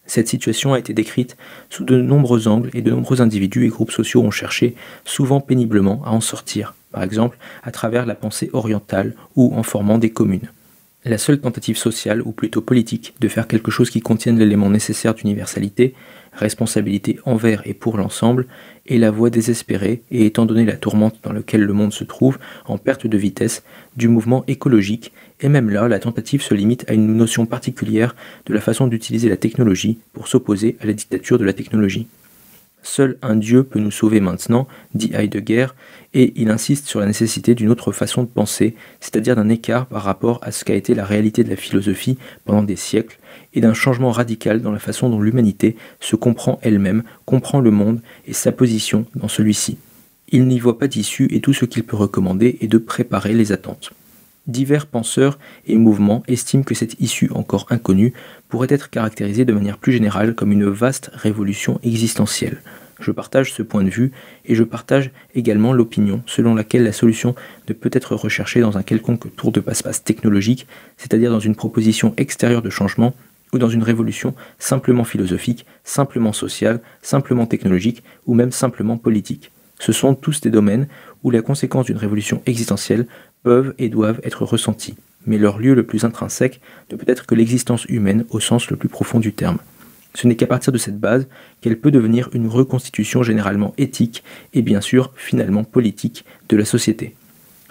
Cette situation a été décrite sous de nombreux angles et de nombreux individus et groupes sociaux ont cherché, souvent péniblement, à en sortir, par exemple à travers la pensée orientale ou en formant des communes. La seule tentative sociale, ou plutôt politique, de faire quelque chose qui contienne l'élément nécessaire d'universalité, responsabilité envers et pour l'ensemble, est la voie désespérée, et étant donné la tourmente dans laquelle le monde se trouve, en perte de vitesse, du mouvement écologique et même là, la tentative se limite à une notion particulière de la façon d'utiliser la technologie pour s'opposer à la dictature de la technologie. Seul un Dieu peut nous sauver maintenant, dit Heidegger, et il insiste sur la nécessité d'une autre façon de penser, c'est-à-dire d'un écart par rapport à ce qu'a été la réalité de la philosophie pendant des siècles, et d'un changement radical dans la façon dont l'humanité se comprend elle-même, comprend le monde et sa position dans celui-ci. Il n'y voit pas d'issue et tout ce qu'il peut recommander est de préparer les attentes divers penseurs et mouvements estiment que cette issue encore inconnue pourrait être caractérisée de manière plus générale comme une vaste révolution existentielle. Je partage ce point de vue et je partage également l'opinion selon laquelle la solution ne peut être recherchée dans un quelconque tour de passe-passe technologique, c'est-à-dire dans une proposition extérieure de changement ou dans une révolution simplement philosophique, simplement sociale, simplement technologique ou même simplement politique. Ce sont tous des domaines où la conséquence d'une révolution existentielle peuvent et doivent être ressentis, mais leur lieu le plus intrinsèque ne peut être que l'existence humaine au sens le plus profond du terme. Ce n'est qu'à partir de cette base qu'elle peut devenir une reconstitution généralement éthique et bien sûr finalement politique de la société.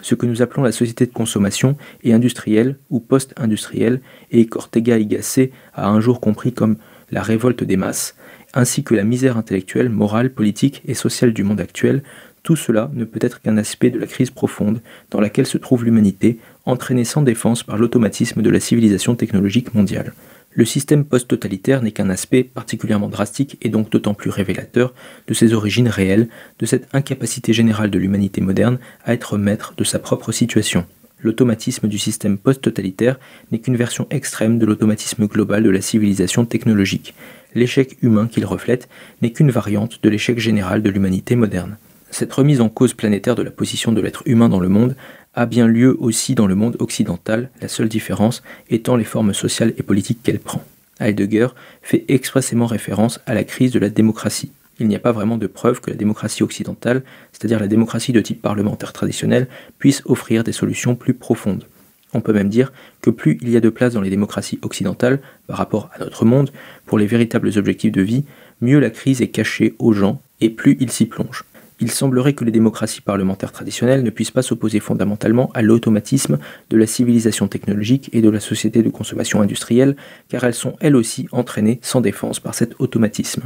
Ce que nous appelons la société de consommation et industrielle ou post-industrielle et qu'Ortega y Gasset a un jour compris comme la révolte des masses, ainsi que la misère intellectuelle, morale, politique et sociale du monde actuel tout cela ne peut être qu'un aspect de la crise profonde dans laquelle se trouve l'humanité, entraînée sans défense par l'automatisme de la civilisation technologique mondiale. Le système post-totalitaire n'est qu'un aspect particulièrement drastique et donc d'autant plus révélateur de ses origines réelles, de cette incapacité générale de l'humanité moderne à être maître de sa propre situation. L'automatisme du système post-totalitaire n'est qu'une version extrême de l'automatisme global de la civilisation technologique. L'échec humain qu'il reflète n'est qu'une variante de l'échec général de l'humanité moderne. Cette remise en cause planétaire de la position de l'être humain dans le monde a bien lieu aussi dans le monde occidental, la seule différence étant les formes sociales et politiques qu'elle prend. Heidegger fait expressément référence à la crise de la démocratie. Il n'y a pas vraiment de preuve que la démocratie occidentale, c'est-à-dire la démocratie de type parlementaire traditionnel, puisse offrir des solutions plus profondes. On peut même dire que plus il y a de place dans les démocraties occidentales par rapport à notre monde pour les véritables objectifs de vie, mieux la crise est cachée aux gens et plus ils s'y plongent il semblerait que les démocraties parlementaires traditionnelles ne puissent pas s'opposer fondamentalement à l'automatisme de la civilisation technologique et de la société de consommation industrielle, car elles sont elles aussi entraînées sans défense par cet automatisme.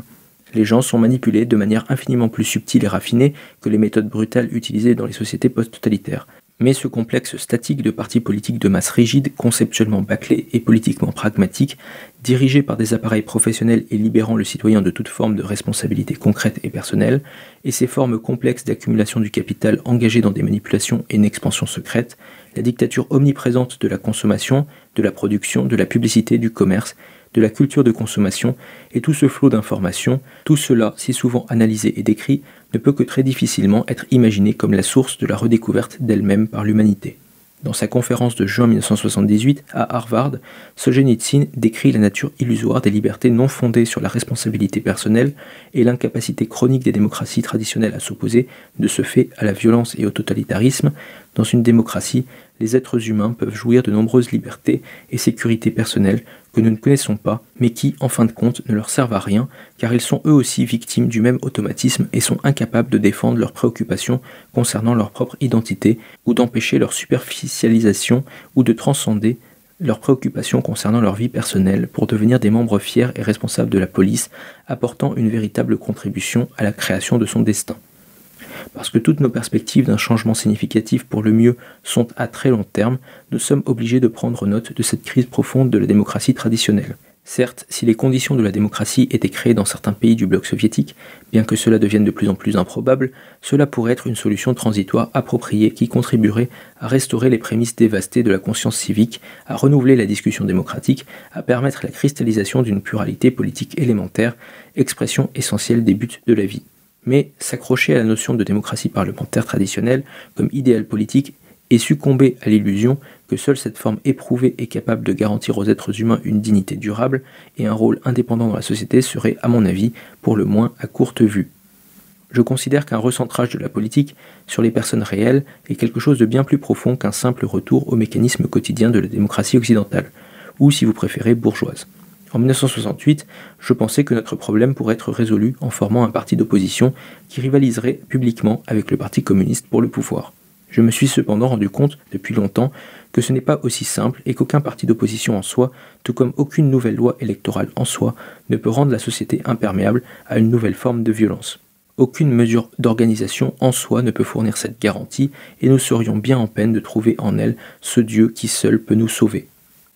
Les gens sont manipulés de manière infiniment plus subtile et raffinée que les méthodes brutales utilisées dans les sociétés post-totalitaires. Mais ce complexe statique de partis politiques de masse rigides, conceptuellement bâclés et politiquement pragmatiques, dirigés par des appareils professionnels et libérant le citoyen de toute forme de responsabilité concrète et personnelle, et ces formes complexes d'accumulation du capital engagées dans des manipulations et une expansion secrète, la dictature omniprésente de la consommation, de la production, de la publicité, du commerce, de la culture de consommation, et tout ce flot d'informations, tout cela si souvent analysé et décrit, ne peut que très difficilement être imaginé comme la source de la redécouverte d'elle-même par l'humanité. Dans sa conférence de juin 1978 à Harvard, Solzhenitsyn décrit la nature illusoire des libertés non fondées sur la responsabilité personnelle et l'incapacité chronique des démocraties traditionnelles à s'opposer de ce fait à la violence et au totalitarisme. Dans une démocratie, les êtres humains peuvent jouir de nombreuses libertés et sécurités personnelles que nous ne connaissons pas, mais qui, en fin de compte, ne leur servent à rien, car ils sont eux aussi victimes du même automatisme et sont incapables de défendre leurs préoccupations concernant leur propre identité, ou d'empêcher leur superficialisation, ou de transcender leurs préoccupations concernant leur vie personnelle pour devenir des membres fiers et responsables de la police, apportant une véritable contribution à la création de son destin. Parce que toutes nos perspectives d'un changement significatif pour le mieux sont à très long terme, nous sommes obligés de prendre note de cette crise profonde de la démocratie traditionnelle. Certes, si les conditions de la démocratie étaient créées dans certains pays du bloc soviétique, bien que cela devienne de plus en plus improbable, cela pourrait être une solution transitoire appropriée qui contribuerait à restaurer les prémices dévastées de la conscience civique, à renouveler la discussion démocratique, à permettre la cristallisation d'une pluralité politique élémentaire, expression essentielle des buts de la vie mais s'accrocher à la notion de démocratie parlementaire traditionnelle comme idéal politique et succomber à l'illusion que seule cette forme éprouvée est capable de garantir aux êtres humains une dignité durable et un rôle indépendant dans la société serait, à mon avis, pour le moins à courte vue. Je considère qu'un recentrage de la politique sur les personnes réelles est quelque chose de bien plus profond qu'un simple retour au mécanisme quotidien de la démocratie occidentale, ou si vous préférez bourgeoise. En 1968, je pensais que notre problème pourrait être résolu en formant un parti d'opposition qui rivaliserait publiquement avec le Parti communiste pour le pouvoir. Je me suis cependant rendu compte depuis longtemps que ce n'est pas aussi simple et qu'aucun parti d'opposition en soi, tout comme aucune nouvelle loi électorale en soi, ne peut rendre la société imperméable à une nouvelle forme de violence. Aucune mesure d'organisation en soi ne peut fournir cette garantie et nous serions bien en peine de trouver en elle ce Dieu qui seul peut nous sauver.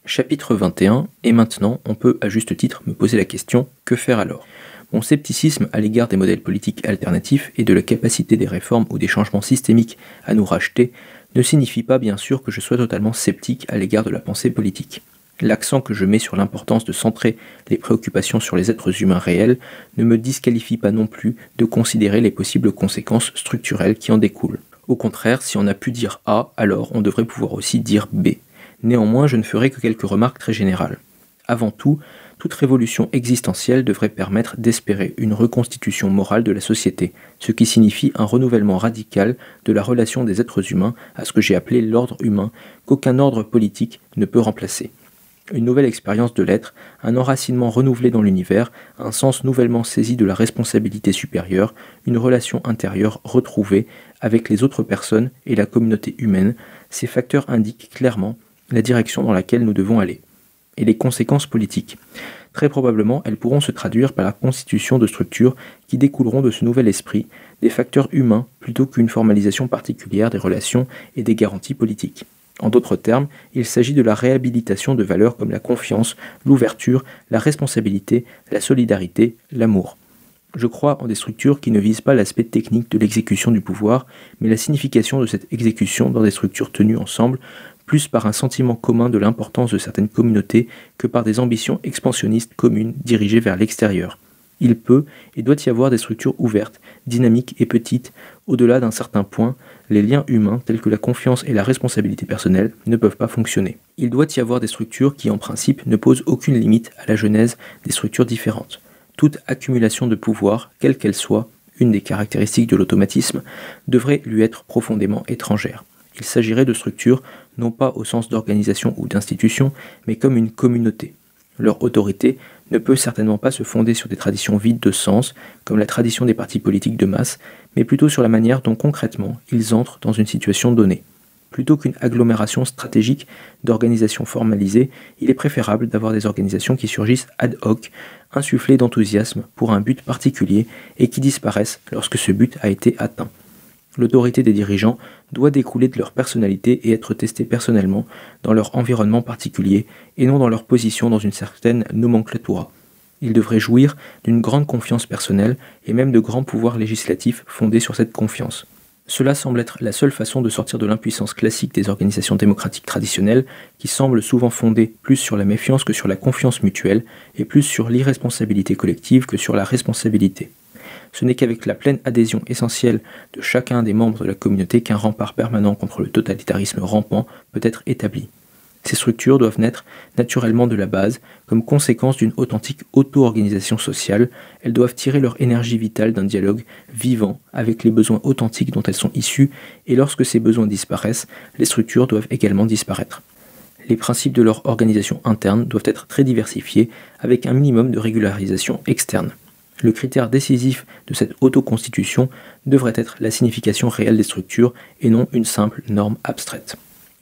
Chapitre 21 Et maintenant, on peut à juste titre me poser la question que faire alors? Mon scepticisme à l'égard des modèles politiques alternatifs et de la capacité des réformes ou des changements systémiques à nous racheter ne signifie pas bien sûr que je sois totalement sceptique à l'égard de la pensée politique. L'accent que je mets sur l'importance de centrer les préoccupations sur les êtres humains réels ne me disqualifie pas non plus de considérer les possibles conséquences structurelles qui en découlent. Au contraire, si on a pu dire A, alors on devrait pouvoir aussi dire B. Néanmoins, je ne ferai que quelques remarques très générales. Avant tout, toute révolution existentielle devrait permettre d'espérer une reconstitution morale de la société, ce qui signifie un renouvellement radical de la relation des êtres humains à ce que j'ai appelé l'ordre humain, qu'aucun ordre politique ne peut remplacer. Une nouvelle expérience de l'être, un enracinement renouvelé dans l'univers, un sens nouvellement saisi de la responsabilité supérieure, une relation intérieure retrouvée avec les autres personnes et la communauté humaine, ces facteurs indiquent clairement la direction dans laquelle nous devons aller et les conséquences politiques. Très probablement, elles pourront se traduire par la constitution de structures qui découleront de ce nouvel esprit, des facteurs humains plutôt qu'une formalisation particulière des relations et des garanties politiques. En d'autres termes, il s'agit de la réhabilitation de valeurs comme la confiance, l'ouverture, la responsabilité, la solidarité, l'amour. Je crois en des structures qui ne visent pas l'aspect technique de l'exécution du pouvoir, mais la signification de cette exécution dans des structures tenues ensemble plus par un sentiment commun de l'importance de certaines communautés que par des ambitions expansionnistes communes dirigées vers l'extérieur. Il peut et doit y avoir des structures ouvertes, dynamiques et petites. Au-delà d'un certain point, les liens humains tels que la confiance et la responsabilité personnelle ne peuvent pas fonctionner. Il doit y avoir des structures qui en principe ne posent aucune limite à la genèse des structures différentes. Toute accumulation de pouvoir, quelle qu'elle soit, une des caractéristiques de l'automatisme, devrait lui être profondément étrangère. Il s'agirait de structures non pas au sens d'organisation ou d'institution, mais comme une communauté. Leur autorité ne peut certainement pas se fonder sur des traditions vides de sens, comme la tradition des partis politiques de masse, mais plutôt sur la manière dont concrètement ils entrent dans une situation donnée. Plutôt qu'une agglomération stratégique d'organisations formalisées, il est préférable d'avoir des organisations qui surgissent ad hoc, insufflées d'enthousiasme pour un but particulier et qui disparaissent lorsque ce but a été atteint. L'autorité des dirigeants doit découler de leur personnalité et être testée personnellement dans leur environnement particulier et non dans leur position dans une certaine nomenclatura. Ils devraient jouir d'une grande confiance personnelle et même de grands pouvoirs législatifs fondés sur cette confiance. Cela semble être la seule façon de sortir de l'impuissance classique des organisations démocratiques traditionnelles, qui semblent souvent fondées plus sur la méfiance que sur la confiance mutuelle, et plus sur l'irresponsabilité collective que sur la responsabilité. Ce n'est qu'avec la pleine adhésion essentielle de chacun des membres de la communauté qu'un rempart permanent contre le totalitarisme rampant peut être établi. Ces structures doivent naître naturellement de la base, comme conséquence d'une authentique auto-organisation sociale. Elles doivent tirer leur énergie vitale d'un dialogue vivant avec les besoins authentiques dont elles sont issues, et lorsque ces besoins disparaissent, les structures doivent également disparaître. Les principes de leur organisation interne doivent être très diversifiés, avec un minimum de régularisation externe. Le critère décisif de cette autoconstitution devrait être la signification réelle des structures et non une simple norme abstraite.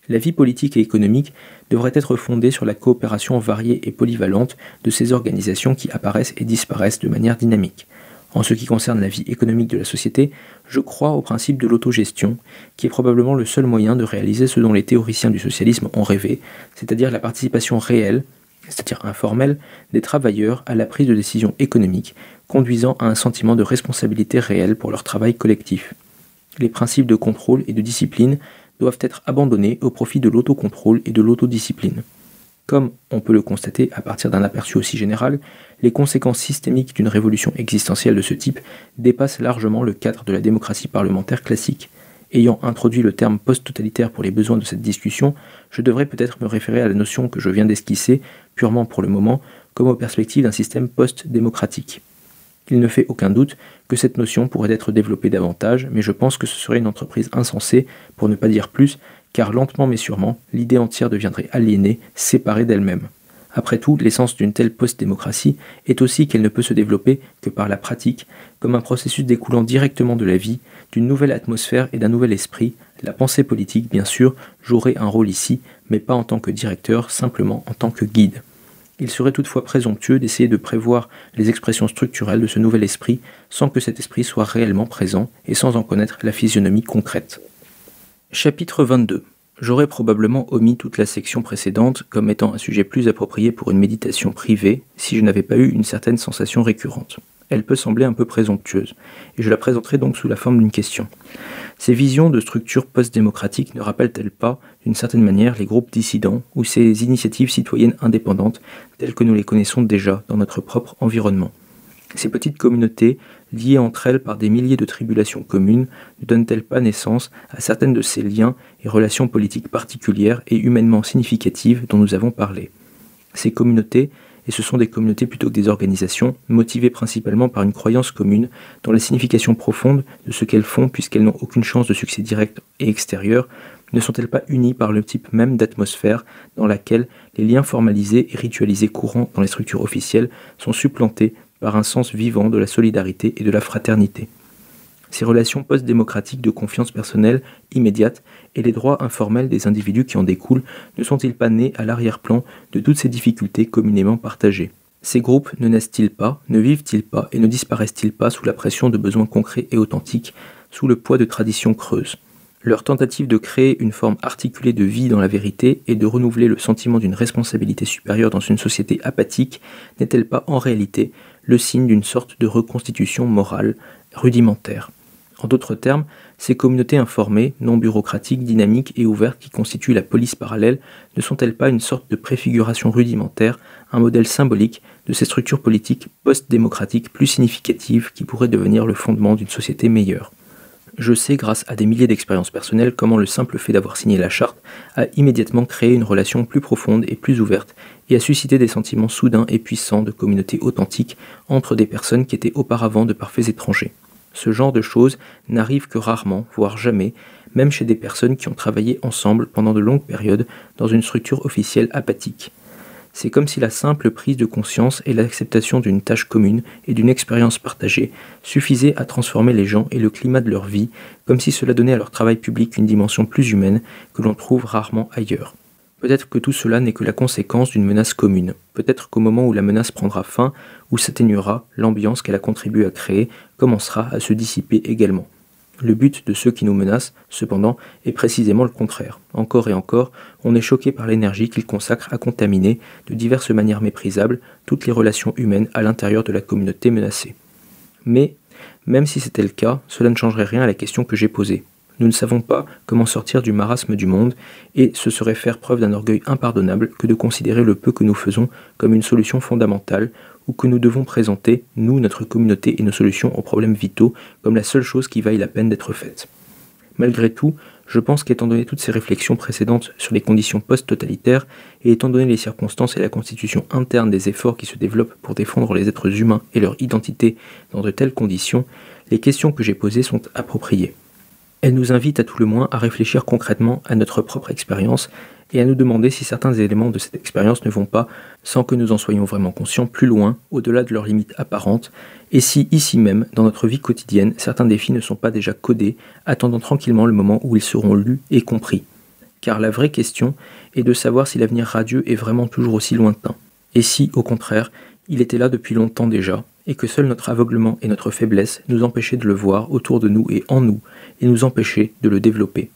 La vie politique et économique devrait être fondée sur la coopération variée et polyvalente de ces organisations qui apparaissent et disparaissent de manière dynamique. En ce qui concerne la vie économique de la société, je crois au principe de l'autogestion, qui est probablement le seul moyen de réaliser ce dont les théoriciens du socialisme ont rêvé, c'est-à-dire la participation réelle, c'est-à-dire informelle, des travailleurs à la prise de décisions économiques, conduisant à un sentiment de responsabilité réelle pour leur travail collectif. Les principes de contrôle et de discipline doivent être abandonnés au profit de l'autocontrôle et de l'autodiscipline. Comme on peut le constater à partir d'un aperçu aussi général, les conséquences systémiques d'une révolution existentielle de ce type dépassent largement le cadre de la démocratie parlementaire classique. Ayant introduit le terme post-totalitaire pour les besoins de cette discussion, je devrais peut-être me référer à la notion que je viens d'esquisser, purement pour le moment, comme aux perspectives d'un système post-démocratique. Il ne fait aucun doute que cette notion pourrait être développée davantage, mais je pense que ce serait une entreprise insensée, pour ne pas dire plus, car lentement mais sûrement, l'idée entière deviendrait aliénée, séparée d'elle-même. Après tout, l'essence d'une telle post-démocratie est aussi qu'elle ne peut se développer que par la pratique, comme un processus découlant directement de la vie, d'une nouvelle atmosphère et d'un nouvel esprit, La pensée politique, bien sûr, jouerait un rôle ici, mais pas en tant que directeur, simplement en tant que guide. Il serait toutefois présomptueux d'essayer de prévoir les expressions structurelles de ce nouvel esprit sans que cet esprit soit réellement présent et sans en connaître la physionomie concrète. Chapitre 22 J'aurais probablement omis toute la section précédente comme étant un sujet plus approprié pour une méditation privée si je n'avais pas eu une certaine sensation récurrente. Elle peut sembler un peu présomptueuse, et je la présenterai donc sous la forme d'une question. Ces visions de structure post-démocratique ne rappellent-elles pas, d'une certaine manière, les groupes dissidents ou ces initiatives citoyennes indépendantes telles que nous les connaissons déjà dans notre propre environnement? Ces petites communautés, liées entre elles par des milliers de tribulations communes, ne donnent-elles pas naissance à certaines de ces liens et relations politiques particulières et humainement significatives dont nous avons parlé? Ces communautés et ce sont des communautés plutôt que des organisations, motivées principalement par une croyance commune dans la signification profonde de ce qu'elles font puisqu'elles n'ont aucune chance de succès direct et extérieur, ne sont-elles pas unies par le type même d'atmosphère dans laquelle les liens formalisés et ritualisés courants dans les structures officielles sont supplantés par un sens vivant de la solidarité et de la fraternité. Ces relations post-démocratiques de confiance personnelle immédiate et les droits informels des individus qui en découlent ne sont-ils pas nés à l'arrière-plan de toutes ces difficultés communément partagées? Ces groupes ne naissent-ils pas, ne vivent-ils pas et ne disparaissent-ils pas sous la pression de besoins concrets et authentiques, sous le poids de traditions creuses? Leur tentative de créer une forme articulée de vie dans la vérité et de renouveler le sentiment d'une responsabilité supérieure dans une société apathique n'est-elle pas en réalité le signe d'une sorte de reconstitution morale rudimentaire. En d'autres termes, ces communautés informées, non bureaucratiques, dynamiques et ouvertes qui constituent la police parallèle ne sont-elles pas une sorte de préfiguration rudimentaire, un modèle symbolique de ces structures politiques post-démocratiques plus significatives qui pourraient devenir le fondement d'une société meilleure? Je sais, grâce à des milliers d'expériences personnelles, comment le simple fait d'avoir signé la charte a immédiatement créé une relation plus profonde et plus ouverte, et a suscité des sentiments soudains et puissants de communauté authentique entre des personnes qui étaient auparavant de parfaits étrangers. Ce genre de choses n'arrive que rarement, voire jamais, même chez des personnes qui ont travaillé ensemble pendant de longues périodes dans une structure officielle apathique. C'est comme si la simple prise de conscience et l'acceptation d'une tâche commune et d'une expérience partagée suffisaient à transformer les gens et le climat de leur vie, comme si cela donnait à leur travail public une dimension plus humaine que l'on trouve rarement ailleurs. Peut-être que tout cela n'est que la conséquence d'une menace commune. Peut-être qu'au moment où la menace prendra fin, ou s'atténuera, l'ambiance qu'elle a contribué à créer commencera à se dissiper également. Le but de ceux qui nous menacent, cependant, est précisément le contraire. Encore et encore, on est choqué par l'énergie qu'ils consacrent à contaminer, de diverses manières méprisables, toutes les relations humaines à l'intérieur de la communauté menacée. Mais, même si c'était le cas, cela ne changerait rien à la question que j'ai posée. Nous ne savons pas comment sortir du marasme du monde, et ce serait faire preuve d'un orgueil impardonnable que de considérer le peu que nous faisons comme une solution fondamentale, ou que nous devons présenter, nous, notre communauté et nos solutions aux problèmes vitaux, comme la seule chose qui vaille la peine d'être faite. Malgré tout, je pense qu'étant donné toutes ces réflexions précédentes sur les conditions post-totalitaires, et étant donné les circonstances et la constitution interne des efforts qui se développent pour défendre les êtres humains et leur identité dans de telles conditions, les questions que j'ai posées sont appropriées. Elle nous invite à tout le moins à réfléchir concrètement à notre propre expérience et à nous demander si certains éléments de cette expérience ne vont pas, sans que nous en soyons vraiment conscients, plus loin, au-delà de leurs limites apparentes, et si ici même, dans notre vie quotidienne, certains défis ne sont pas déjà codés, attendant tranquillement le moment où ils seront lus et compris. Car la vraie question est de savoir si l'avenir radieux est vraiment toujours aussi lointain, et si, au contraire, il était là depuis longtemps déjà, et que seul notre aveuglement et notre faiblesse nous empêchaient de le voir autour de nous et en nous, et nous empêchaient de le développer.